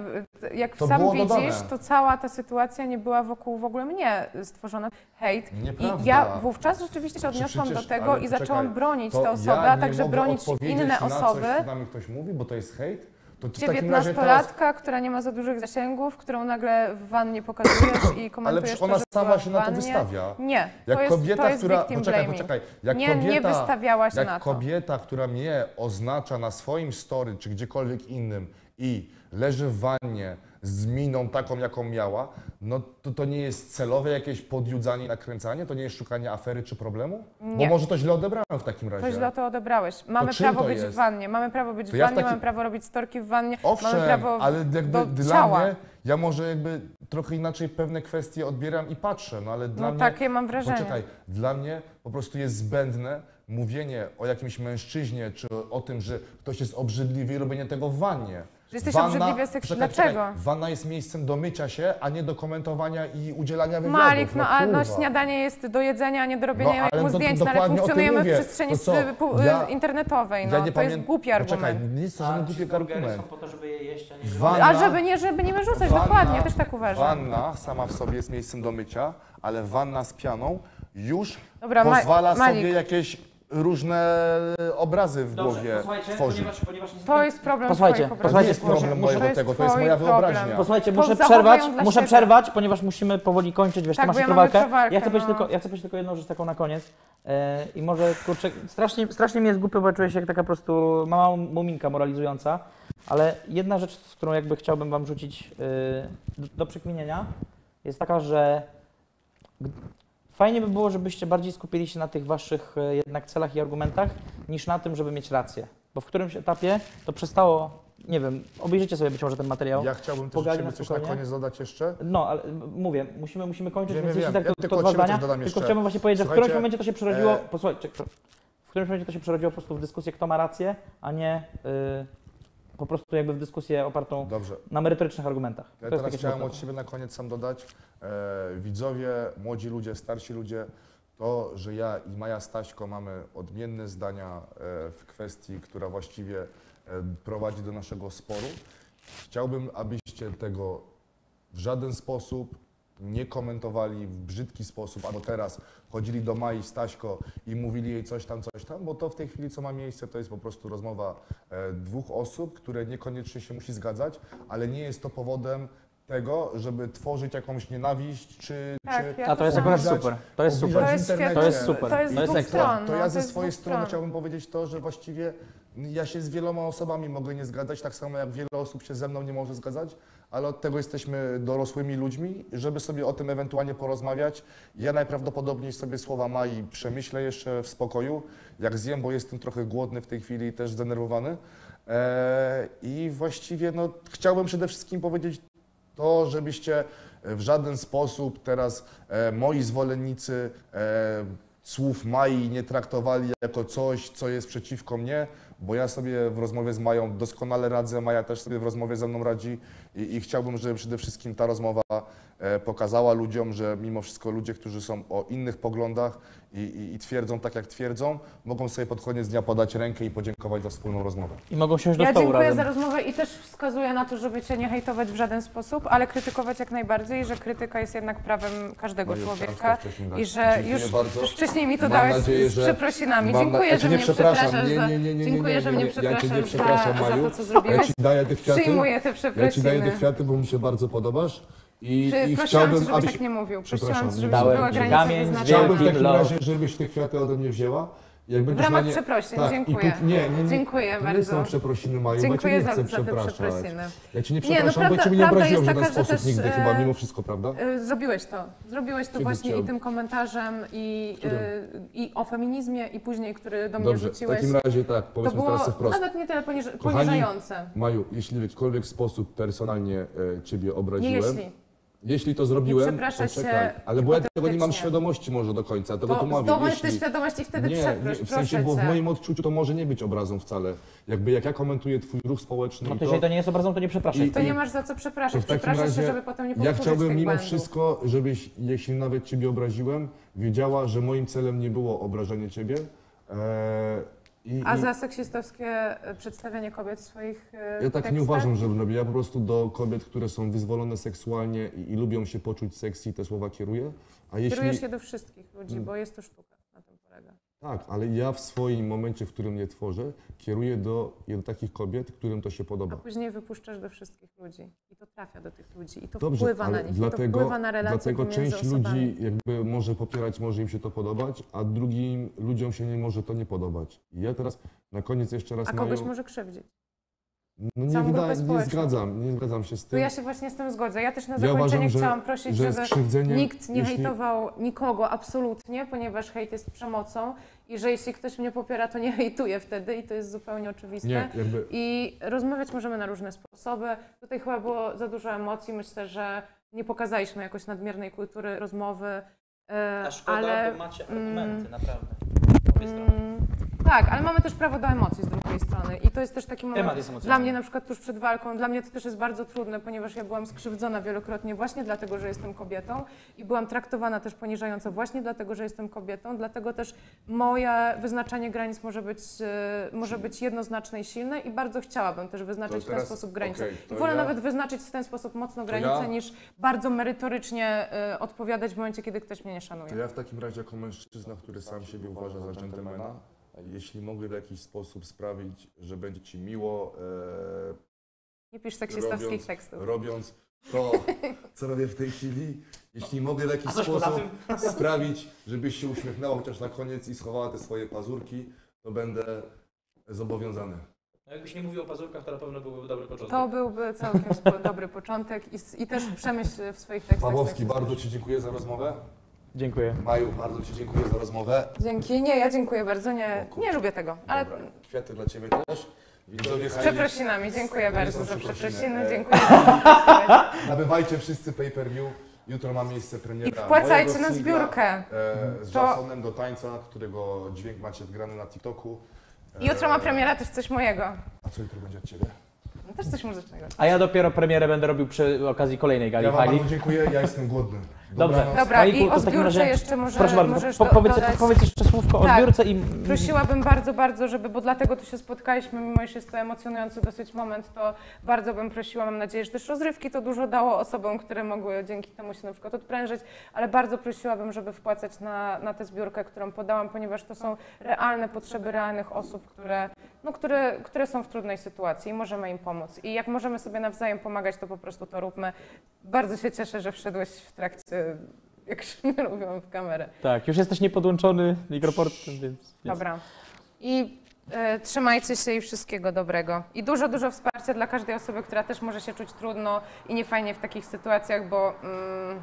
Speaker 5: jak
Speaker 4: To
Speaker 5: sam widzisz,
Speaker 4: dodane.
Speaker 5: to cała ta sytuacja nie była wokół w ogóle mnie stworzona. Hejt.
Speaker 4: Nieprawda.
Speaker 5: I ja wówczas rzeczywiście się odniosłam
Speaker 4: przecież-
Speaker 5: do tego i zaczęłam
Speaker 4: poczekaj,
Speaker 5: bronić
Speaker 4: to
Speaker 5: te osoby,
Speaker 4: ja
Speaker 5: a także bronić inne
Speaker 4: na
Speaker 5: osoby.
Speaker 4: Coś, co na mnie ktoś mówi, bo to jest hejt. To w takim razie teraz,
Speaker 5: dziewiętnastolatka, która nie ma za dużych zasięgów, którą nagle w wannie pokazujesz i
Speaker 4: ale
Speaker 5: komentujesz
Speaker 4: przecież
Speaker 5: to,
Speaker 4: ona
Speaker 5: że
Speaker 4: sama
Speaker 5: była
Speaker 4: się
Speaker 5: w
Speaker 4: na to
Speaker 5: wannie.
Speaker 4: wystawia.
Speaker 5: Nie,
Speaker 4: Jak
Speaker 5: to jest,
Speaker 4: kobieta,
Speaker 5: to jest
Speaker 4: która.
Speaker 5: victim
Speaker 4: Poczekaj,
Speaker 5: blaming.
Speaker 4: poczekaj. Jak
Speaker 5: nie,
Speaker 4: kobieta,
Speaker 5: nie wystawiała się
Speaker 4: jak
Speaker 5: na to.
Speaker 4: kobieta, która mnie oznacza na swoim story czy gdziekolwiek innym i leży w wannie z miną taką, jaką miała, no to to nie jest celowe jakieś podjudzanie nakręcanie? To nie jest szukanie afery czy problemu?
Speaker 5: Nie.
Speaker 4: Bo może to źle odebrałem w takim razie.
Speaker 5: To źle to odebrałeś. Mamy
Speaker 4: czym
Speaker 5: prawo
Speaker 4: to
Speaker 5: być
Speaker 4: jest?
Speaker 5: w wannie, mamy prawo być
Speaker 4: To
Speaker 5: w
Speaker 4: ja w
Speaker 5: wannie,
Speaker 4: takim-
Speaker 5: mamy prawo robić storki w wannie,
Speaker 4: Owszem,
Speaker 5: mamy prawo
Speaker 4: ale jakby
Speaker 5: do
Speaker 4: dla
Speaker 5: ciała.
Speaker 4: mnie, ja może jakby trochę inaczej pewne kwestie odbieram i patrzę, no ale dla
Speaker 5: No
Speaker 4: mnie...
Speaker 5: takie mam wrażenie.
Speaker 4: Poczekaj, dla mnie po prostu jest zbędne mówienie o jakimś mężczyźnie, czy o tym, że ktoś jest obrzydliwy i robienie tego w wannie.
Speaker 5: Że jesteś obrzydliwy, seks-
Speaker 4: poczekaj,
Speaker 5: dlaczego?
Speaker 4: poczekaj, Wanna jest miejscem do mycia się, a nie do komentowania i udzielania wywiadów.
Speaker 5: Malik, no, a no, śniadanie jest do jedzenia, a nie do robienia
Speaker 4: No, ale
Speaker 5: mu
Speaker 4: to
Speaker 5: zdjęć, no, ale funkcjonujemy w przestrzeni
Speaker 4: Ja-
Speaker 5: internetowej, no,
Speaker 4: Ja nie
Speaker 5: to jest głupi
Speaker 4: Poczekaj,
Speaker 5: argument.
Speaker 4: nie jest to żaden głupi argument.
Speaker 3: są po to, żeby je jeść, a nie
Speaker 4: Wanna-
Speaker 5: A żeby nie, żeby nie wyrzucać,
Speaker 4: Wanna-
Speaker 5: dokładnie, ja też tak uważam.
Speaker 4: Wanna sama w sobie jest miejscem do mycia, ale wanna z pianą już
Speaker 5: Dobra, Ma-
Speaker 4: pozwala
Speaker 5: Malik.
Speaker 4: sobie jakieś różne obrazy w głowie tworzyć.
Speaker 3: ponieważ, ponieważ nie
Speaker 5: To jest problem
Speaker 3: Posłuchajcie,
Speaker 5: twoich
Speaker 4: To
Speaker 3: posłuchajcie,
Speaker 4: nie jest problem
Speaker 3: muszę-
Speaker 4: mojego tego, to jest
Speaker 5: twój
Speaker 4: moja wyobraźnia.
Speaker 3: Posłuchajcie,
Speaker 5: To
Speaker 3: muszę
Speaker 5: zachowują
Speaker 3: przerwać,
Speaker 5: dla
Speaker 3: muszę
Speaker 5: siebie.
Speaker 3: przerwać, ponieważ musimy powoli kończyć, wiesz,
Speaker 5: Tak,
Speaker 3: ty masz
Speaker 5: bo ja
Speaker 3: jeszcze walkę. Ja chcę, powiedzieć
Speaker 5: no.
Speaker 3: tylko, ja chcę powiedzieć tylko jedną rzecz taką na koniec. E, I może, kurczę, strasznie, strasznie mi jest głupio, bo czuję się jak taka po prostu mała muminka moralizująca, ale jedna rzecz, z którą jakby chciałbym wam rzucić e, do, do przekminienia, jest taka, że g- fajnie by było, żebyście bardziej skupili się na tych waszych e, jednak celach i argumentach, niż na tym, żeby mieć rację. Bo w którymś etapie to przestało, nie wiem, obejrzyjcie sobie być może ten materiał.
Speaker 4: Ja chciałbym też
Speaker 3: Pogadaj na
Speaker 4: ciebie coś na koniec dodać jeszcze.
Speaker 3: No, ale mówię, musimy, musimy kończyć,
Speaker 4: Wiem,
Speaker 3: więc
Speaker 4: wiem,
Speaker 3: jeśli tak,
Speaker 4: Ja
Speaker 3: to,
Speaker 4: tylko
Speaker 3: to dwa zdania. Tylko
Speaker 4: jeszcze.
Speaker 3: chciałbym właśnie powiedzieć, że w którymś momencie to się przerodziło,
Speaker 4: e,
Speaker 3: posłuchajcie, w którymś momencie to się przerodziło po prostu w dyskusję, kto ma rację, a nie y, po prostu jakby w dyskusję opartą
Speaker 4: Dobrze.
Speaker 3: na merytorycznych argumentach.
Speaker 4: Ja
Speaker 3: to
Speaker 4: teraz chciałem od siebie na koniec sam dodać. E, widzowie, młodzi ludzie, starsi ludzie, to, że ja i Maja Staśko mamy odmienne zdania e, w kwestii, która właściwie e, prowadzi do naszego sporu, chciałbym, abyście tego w żaden sposób nie komentowali w brzydki sposób, albo teraz chodzili do Mai Staśko i mówili jej coś tam, coś tam, bo to w tej chwili, co ma miejsce, to jest po prostu rozmowa e, dwóch osób, które niekoniecznie się musi zgadzać, ale nie jest to powodem tego, żeby tworzyć jakąś nienawiść, czy...
Speaker 5: Tak,
Speaker 4: czy
Speaker 5: ja
Speaker 3: A to jest akurat super, to jest super.
Speaker 5: To jest.
Speaker 3: To jest super.
Speaker 5: To jest
Speaker 3: To jest
Speaker 5: z dwóch
Speaker 3: ekstra.
Speaker 5: stron.
Speaker 4: To
Speaker 5: no,
Speaker 4: ja ze swojej strony
Speaker 5: stron.
Speaker 4: chciałbym powiedzieć to, że właściwie ja się z wieloma osobami mogę nie zgadzać, tak samo jak wiele osób się ze mną nie może zgadzać, ale od tego jesteśmy dorosłymi ludźmi, żeby sobie o tym ewentualnie porozmawiać. Ja najprawdopodobniej sobie słowa Mai przemyślę jeszcze w spokoju, jak zjem, bo jestem trochę głodny w tej chwili i też zdenerwowany. Eee, I właściwie no, chciałbym przede wszystkim powiedzieć to, żebyście w żaden sposób teraz e, moi zwolennicy e, słów Mai nie traktowali jako coś, co jest przeciwko mnie, bo ja sobie w rozmowie z Mają doskonale radzę, Maja też sobie w rozmowie ze mną radzi i, i chciałbym, żeby przede wszystkim ta rozmowa pokazała ludziom, że mimo wszystko ludzie, którzy są o innych poglądach i, i, i twierdzą tak, jak twierdzą, mogą sobie pod koniec dnia podać rękę i podziękować za wspólną rozmowę.
Speaker 3: I mogą siąść do
Speaker 5: Ja dziękuję
Speaker 3: razem.
Speaker 5: za rozmowę i też wskazuję na to, żeby Cię nie hejtować w żaden sposób, ale krytykować jak najbardziej, że krytyka jest jednak prawem każdego
Speaker 4: No już
Speaker 5: człowieka
Speaker 4: dać.
Speaker 5: i że już, już wcześniej mi to
Speaker 4: Mam
Speaker 5: dałeś
Speaker 4: nadzieję,
Speaker 5: z przeprosinami.
Speaker 4: Na-
Speaker 5: Dziękuję,
Speaker 4: ja
Speaker 5: że mnie
Speaker 4: przepraszam.
Speaker 5: przepraszasz
Speaker 4: Nie, nie, nie, nie, nie,
Speaker 5: dziękuję,
Speaker 4: nie,
Speaker 5: że
Speaker 4: nie,
Speaker 5: mnie
Speaker 4: nie. Ja cię nie
Speaker 5: przepraszasz
Speaker 4: przepraszam,
Speaker 5: za, za to, co
Speaker 4: Ja
Speaker 5: zrobiłeś.
Speaker 4: ci daję te kwiaty.
Speaker 5: Przyjmuję te
Speaker 4: Ja ci daję te
Speaker 5: przeprosiny.
Speaker 4: kwiaty, bo mi się bardzo podobasz. I,
Speaker 5: Czy,
Speaker 4: i
Speaker 5: prosiłam
Speaker 4: chciałbym,
Speaker 5: Cię, żebyś
Speaker 4: abyś...
Speaker 5: tak nie mówił. Prosiłam
Speaker 4: Przepraszam,
Speaker 5: Cię, żebyś
Speaker 3: Dałem
Speaker 5: była
Speaker 3: ci
Speaker 5: granica
Speaker 3: kamień
Speaker 5: wyznaczona.
Speaker 4: Chciałbym w
Speaker 3: Wielkim
Speaker 4: takim razie, żebyś te kwiaty ode mnie wzięła. Jak
Speaker 5: W
Speaker 4: będziesz
Speaker 5: ramach
Speaker 4: na nie...
Speaker 5: przeprosin,
Speaker 4: tak,
Speaker 5: dziękuję.
Speaker 4: Nie, nie, nie.
Speaker 5: Dziękuję
Speaker 4: to nie
Speaker 5: bardzo.
Speaker 4: są przeprosiny, Maju, bo ja cię
Speaker 5: Dziękuję
Speaker 4: nie
Speaker 5: za,
Speaker 4: chcę
Speaker 5: za te
Speaker 4: przepraszać.
Speaker 5: przeprosiny.
Speaker 4: Ja cię nie
Speaker 5: Nie, no
Speaker 4: przepraszam, bo
Speaker 5: prawda-
Speaker 4: cię nie
Speaker 5: prawda
Speaker 4: obraziłem w
Speaker 5: jest
Speaker 4: żaden
Speaker 5: taka, że
Speaker 4: sposób
Speaker 5: też,
Speaker 4: nigdy
Speaker 5: e,
Speaker 4: chyba, mimo wszystko, prawda?
Speaker 5: Y, Zrobiłeś to. Zrobiłeś to
Speaker 4: Kiedy
Speaker 5: właśnie
Speaker 4: chciałem?
Speaker 5: i tym komentarzem, i, y, i o feminizmie, i później, który do mnie
Speaker 4: Dobrze, w
Speaker 5: rzuciłeś.
Speaker 4: takim razie tak,
Speaker 5: to
Speaker 4: powiedzmy
Speaker 5: było
Speaker 4: teraz wprost.
Speaker 5: nawet nie tyle poniż-
Speaker 4: Kochani,
Speaker 5: poniżające.
Speaker 4: Maju, jeśli w jakikolwiek sposób personalnie e, Ciebie
Speaker 5: Nie
Speaker 4: obraziłem,
Speaker 5: jeśli.
Speaker 4: Jeśli to zrobiłem,
Speaker 5: przeprasza
Speaker 4: to
Speaker 5: się
Speaker 4: czekaj. Ale bo ja tego nie mam
Speaker 5: hipotetycznie.
Speaker 4: świadomości może do końca, tego
Speaker 5: To
Speaker 4: mówię.
Speaker 5: zdobądź
Speaker 4: Jeśli...
Speaker 5: tę świadomość i wtedy
Speaker 4: nie,
Speaker 5: przeproś,
Speaker 4: nie, w sensie,
Speaker 5: proszę
Speaker 4: bo w
Speaker 5: cię.
Speaker 4: moim odczuciu to może nie być obrazą wcale. Jakby jak ja komentuję Twój ruch społeczny
Speaker 3: No
Speaker 4: i
Speaker 3: to jeżeli to nie jest obrazą, to nie przepraszaj.
Speaker 4: I-
Speaker 5: To nie masz za co
Speaker 4: to
Speaker 5: przepraszać.
Speaker 4: w takim
Speaker 5: Przepraszasz się,
Speaker 4: razie
Speaker 5: żeby potem nie
Speaker 4: ja
Speaker 5: powtórzyć
Speaker 4: chciałbym
Speaker 5: tych
Speaker 4: mimo
Speaker 5: błędów.
Speaker 4: wszystko, żebyś, jeśli nawet Ciebie obraziłem, wiedziała, że moim celem nie było obrażenie Ciebie. Eee, i,
Speaker 5: A
Speaker 4: i
Speaker 5: za seksistowskie e, przedstawianie kobiet w swoich e,
Speaker 4: ja tak
Speaker 5: tekstach?
Speaker 4: nie uważam, że robię. Ja po prostu do kobiet, które są wyzwolone seksualnie i, i lubią się poczuć sexy, te słowa kieruję. A jeśli...
Speaker 5: Kierujesz je do wszystkich ludzi, bo jest to sztuka.
Speaker 4: Tak, ale ja w swoim momencie, w którym je tworzę, kieruję do, do takich kobiet, którym to się
Speaker 5: A
Speaker 4: podoba.
Speaker 5: później wypuszczasz do wszystkich ludzi i to trafia do tych ludzi i to
Speaker 4: Dobrze,
Speaker 5: wpływa na nich, i
Speaker 4: dlatego,
Speaker 5: to wpływa na relacje
Speaker 4: dlatego część ludzi jakby może popierać, może im się to podobać, a drugim ludziom się nie może to nie podobać. I ja teraz na koniec jeszcze raz
Speaker 5: A
Speaker 4: mają...
Speaker 5: kogoś może krzywdzić.
Speaker 4: No nie,
Speaker 5: całą grupę
Speaker 4: wydaje, nie
Speaker 5: społeczną.
Speaker 4: zgadzam, nie zgadzam się z
Speaker 5: To
Speaker 4: tym.
Speaker 5: ja się właśnie z tym zgodzę. Ja też na
Speaker 4: Ja
Speaker 5: zakończenie
Speaker 4: uważam, że-
Speaker 5: chciałam prosić,
Speaker 4: że
Speaker 5: żeby
Speaker 4: skrzywdzenie,
Speaker 5: nikt nie
Speaker 4: jeśli-
Speaker 5: hejtował nikogo absolutnie, ponieważ hejt jest przemocą i że jeśli ktoś mnie popiera, to nie hejtuje wtedy i to jest zupełnie oczywiste.
Speaker 4: Nie, jakby
Speaker 5: I rozmawiać możemy na różne sposoby. Tutaj chyba było za dużo emocji. Myślę, że nie pokazaliśmy jakoś nadmiernej kultury rozmowy. e,
Speaker 3: A szkoda,
Speaker 5: ale,
Speaker 3: bo macie
Speaker 5: mm,
Speaker 3: argumenty, naprawdę. Obie strony.
Speaker 5: Mm, tak, ale mamy też prawo do emocji z drugiej strony. I to jest też taki moment.
Speaker 3: Temat jest
Speaker 5: Dla
Speaker 3: emocjonalny.
Speaker 5: mnie na przykład tuż przed walką, dla mnie to też jest bardzo trudne, ponieważ ja byłam skrzywdzona wielokrotnie właśnie dlatego, że jestem kobietą i byłam traktowana też poniżająco właśnie dlatego, że jestem kobietą. Dlatego też moje wyznaczanie granic może być, e, może być jednoznaczne i silne i bardzo chciałabym też wyznaczyć
Speaker 4: To
Speaker 5: w ten
Speaker 4: teraz-
Speaker 5: sposób granice.
Speaker 4: okej, to
Speaker 5: I wolę
Speaker 4: ja-
Speaker 5: nawet wyznaczyć w ten sposób mocno granice,
Speaker 4: ja-
Speaker 5: niż bardzo merytorycznie e, odpowiadać w momencie, kiedy ktoś mnie nie szanuje.
Speaker 4: To ja w takim razie jako mężczyzna, który sam siebie uważa za dżentelmena, jeśli mogę w jakiś sposób sprawić, że będzie ci miło,
Speaker 5: Nie pisz seksistowskich
Speaker 4: robiąc,
Speaker 5: tekstów.
Speaker 4: robiąc to, co robię w tej chwili, jeśli mogę w jakiś sposób sprawić, żebyś się uśmiechnęła chociaż na koniec i schowała te swoje pazurki, to będę zobowiązany.
Speaker 3: No jakbyś nie mówił o pazurkach, to na pewno byłby dobry początek.
Speaker 5: To byłby całkiem dobry początek i, i też przemyśl w swoich tekstach.
Speaker 4: Pawłowski, bardzo Ci dziękuję za rozmowę.
Speaker 3: Dziękuję.
Speaker 4: Maju, bardzo Ci dziękuję za rozmowę.
Speaker 5: Dzięki. Nie, ja dziękuję bardzo. Nie, nie lubię tego, ale
Speaker 4: Dobra, kwiaty dla Ciebie też. Widzowie
Speaker 5: z przeprosinami. Dziękuję bardzo za
Speaker 4: przeprosiny. E,
Speaker 5: Dziękuję
Speaker 4: nabywajcie wszyscy pay-per-view. Jutro ma miejsce premiera
Speaker 5: I wpłacajcie
Speaker 4: mojego
Speaker 5: na
Speaker 4: singla,
Speaker 5: zbiórkę.
Speaker 4: E, z
Speaker 5: To-
Speaker 4: Jasonem do tańca, którego dźwięk macie wgrany na TikToku. E,
Speaker 5: I Jutro ma premiera też coś mojego.
Speaker 4: A co jutro będzie od Ciebie?
Speaker 5: No, też coś muzycznego.
Speaker 3: A ja dopiero premierę będę robił przy okazji kolejnej gali
Speaker 4: Ja Wam bardzo dziękuję, ja jestem głodny.
Speaker 3: Dobrze.
Speaker 5: Dobra,
Speaker 3: Majku,
Speaker 5: i
Speaker 3: to
Speaker 5: o
Speaker 3: w takim
Speaker 5: zbiórce
Speaker 3: razie-
Speaker 5: jeszcze może,
Speaker 3: Proszę bardzo,
Speaker 5: możesz
Speaker 3: po,
Speaker 5: do,
Speaker 3: powiedz,
Speaker 5: dodać.
Speaker 3: powiedz jeszcze słówko o
Speaker 5: Tak.
Speaker 3: zbiórce i...
Speaker 5: Prosiłabym bardzo, bardzo, żeby, bo dlatego tu się spotkaliśmy, mimo iż jest to emocjonujący dosyć moment, to bardzo bym prosiła, mam nadzieję, że też rozrywki to dużo dało osobom, które mogły dzięki temu się na przykład odprężyć, ale bardzo prosiłabym, żeby wpłacać na, na tę zbiórkę, którą podałam, ponieważ to są realne potrzeby realnych osób, które, no, które, które są w trudnej sytuacji i możemy im pomóc. I jak możemy sobie nawzajem pomagać, to po prostu to róbmy. Bardzo się cieszę, że wszedłeś w trakcie, jak się robią w kamerę.
Speaker 3: Tak, już jesteś niepodłączony mikroportem, więc...
Speaker 5: Dobra. I e, trzymajcie się i wszystkiego dobrego. I dużo, dużo wsparcia dla każdej osoby, która też może się czuć trudno i niefajnie w takich sytuacjach, bo, mm,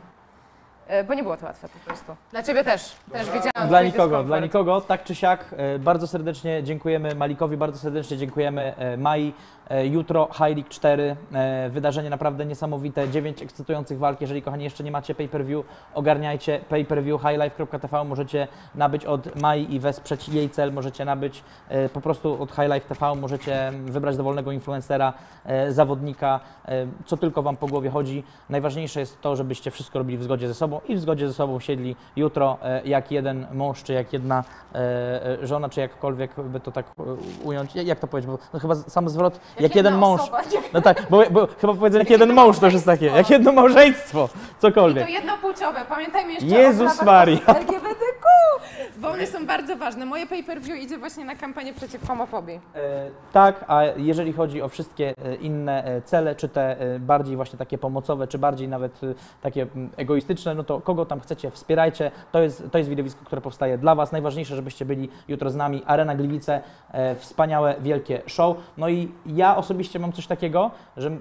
Speaker 5: bo nie było to łatwe po prostu. Dla ciebie też. Też widziałam
Speaker 3: Dla
Speaker 5: twój
Speaker 3: nikogo,
Speaker 5: dyskomfort.
Speaker 3: dla nikogo, tak czy siak. e, Bardzo serdecznie dziękujemy Malikowi, bardzo serdecznie dziękujemy e, Mai. E, Jutro High League 4, e, wydarzenie naprawdę niesamowite, 9 ekscytujących walk. Jeżeli kochani jeszcze nie macie pay-per-view, ogarniajcie pay-per-view highlife.tv, możecie nabyć od Mai i wesprzeć jej cel, możecie nabyć e, po prostu od High Life TV, możecie wybrać dowolnego influencera, zawodnika, co tylko Wam po głowie chodzi. Najważniejsze jest to, żebyście wszystko robili w zgodzie ze sobą i w zgodzie ze sobą siedli jutro jak jeden mąż, czy jak jedna żona, czy jakkolwiek by to tak ująć. Jak to powiedzieć? Bo no chyba sam zwrot jak, jeden mąż.
Speaker 5: osoba, nie-
Speaker 3: No tak, bo, bo chyba powiedzenie jak jeden
Speaker 5: jedno
Speaker 3: mąż to już jest takie,
Speaker 5: małżeństwo.
Speaker 3: jak jedno małżeństwo,
Speaker 5: I
Speaker 3: cokolwiek.
Speaker 5: to jednopłciowe. Pamiętajmy jeszcze
Speaker 3: Jezus
Speaker 5: o prawach
Speaker 3: Maria.
Speaker 5: osób LGBTQ, bo one są bardzo ważne. Moje pay-per-view idzie właśnie na kampanię przeciw homofobii.
Speaker 3: E, Tak, a jeżeli chodzi o wszystkie e, inne e, cele, czy te e, bardziej właśnie takie pomocowe, czy bardziej nawet e, takie mm, egoistyczne, no to kogo tam chcecie, wspierajcie. To jest, to jest widowisko, które powstaje dla Was. Najważniejsze, żebyście byli jutro z nami. Arena Gliwice, e, wspaniałe, wielkie show. No i ja osobiście mam coś takiego, że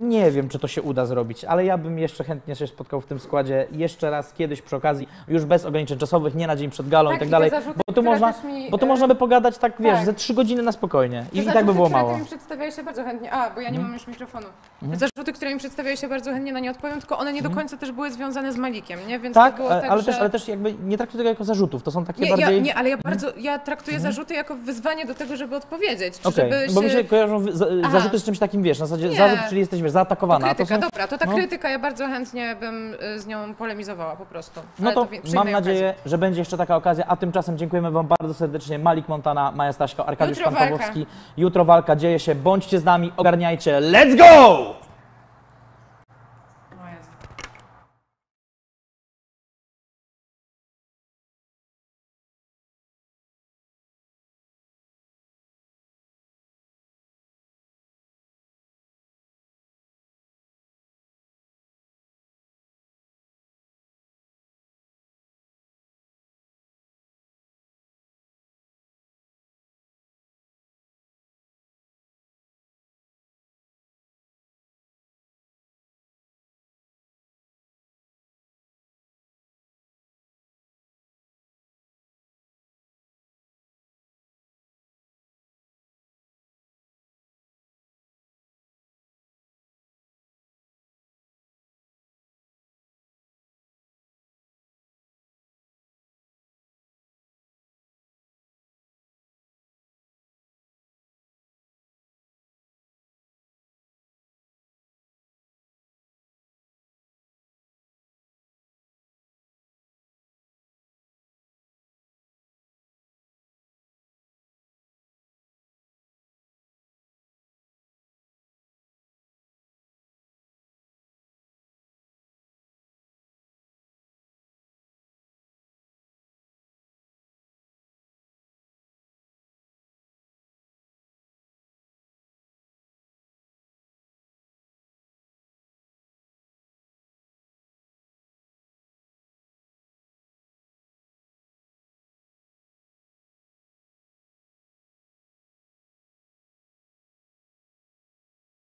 Speaker 3: nie wiem, czy to się uda zrobić, ale ja bym jeszcze chętnie się spotkał w tym składzie jeszcze raz kiedyś przy okazji, już bez ograniczeń czasowych, nie na dzień przed galą i tak
Speaker 5: te
Speaker 3: dalej, bo tu można,
Speaker 5: mi,
Speaker 3: bo tu można by pogadać tak, wiesz,
Speaker 5: tak.
Speaker 3: ze trzy godziny na spokojnie i, i tak by było mało.
Speaker 5: Mi przedstawiałeś się bardzo chętnie. A, bo ja nie
Speaker 3: Mhm.
Speaker 5: mam już mikrofonu. Te zarzuty, które mi przedstawiałeś się bardzo chętnie na nie odpowiem, tylko one nie do końca też były związane z Malikiem, nie? Więc
Speaker 3: Tak,
Speaker 5: tak,
Speaker 3: ale,
Speaker 5: że...
Speaker 3: też, ale też jakby nie traktuję tego jako zarzutów, to są takie
Speaker 5: Nie,
Speaker 3: bardziej... Mhm.
Speaker 5: ja, nie, ale ja bardzo, ja traktuję zarzuty jako wyzwanie do tego, żeby odpowiedzieć.
Speaker 3: Okej,
Speaker 5: żeby
Speaker 3: bo mi się kojarzą za-
Speaker 5: Aha.
Speaker 3: zarzuty z czymś takim, wiesz, na zasadzie
Speaker 5: Nie.
Speaker 3: zarzut, czyli jesteś, wiesz,
Speaker 5: To
Speaker 3: zaatakowana. to
Speaker 5: krytyka,
Speaker 3: są,
Speaker 5: dobra, to ta
Speaker 3: no.
Speaker 5: krytyka, ja bardzo chętnie bym y, z nią polemizowała po prostu.
Speaker 3: No to
Speaker 5: przy
Speaker 3: mam nadzieję, że będzie jeszcze taka okazja, a tymczasem dziękujemy Wam bardzo serdecznie. Malik Montana, Maja Staśko, Arkadiusz
Speaker 5: Jutro
Speaker 3: Pan
Speaker 5: walka.
Speaker 3: Jutro walka dzieje się, bądźcie z nami, ogarniajcie, let's go!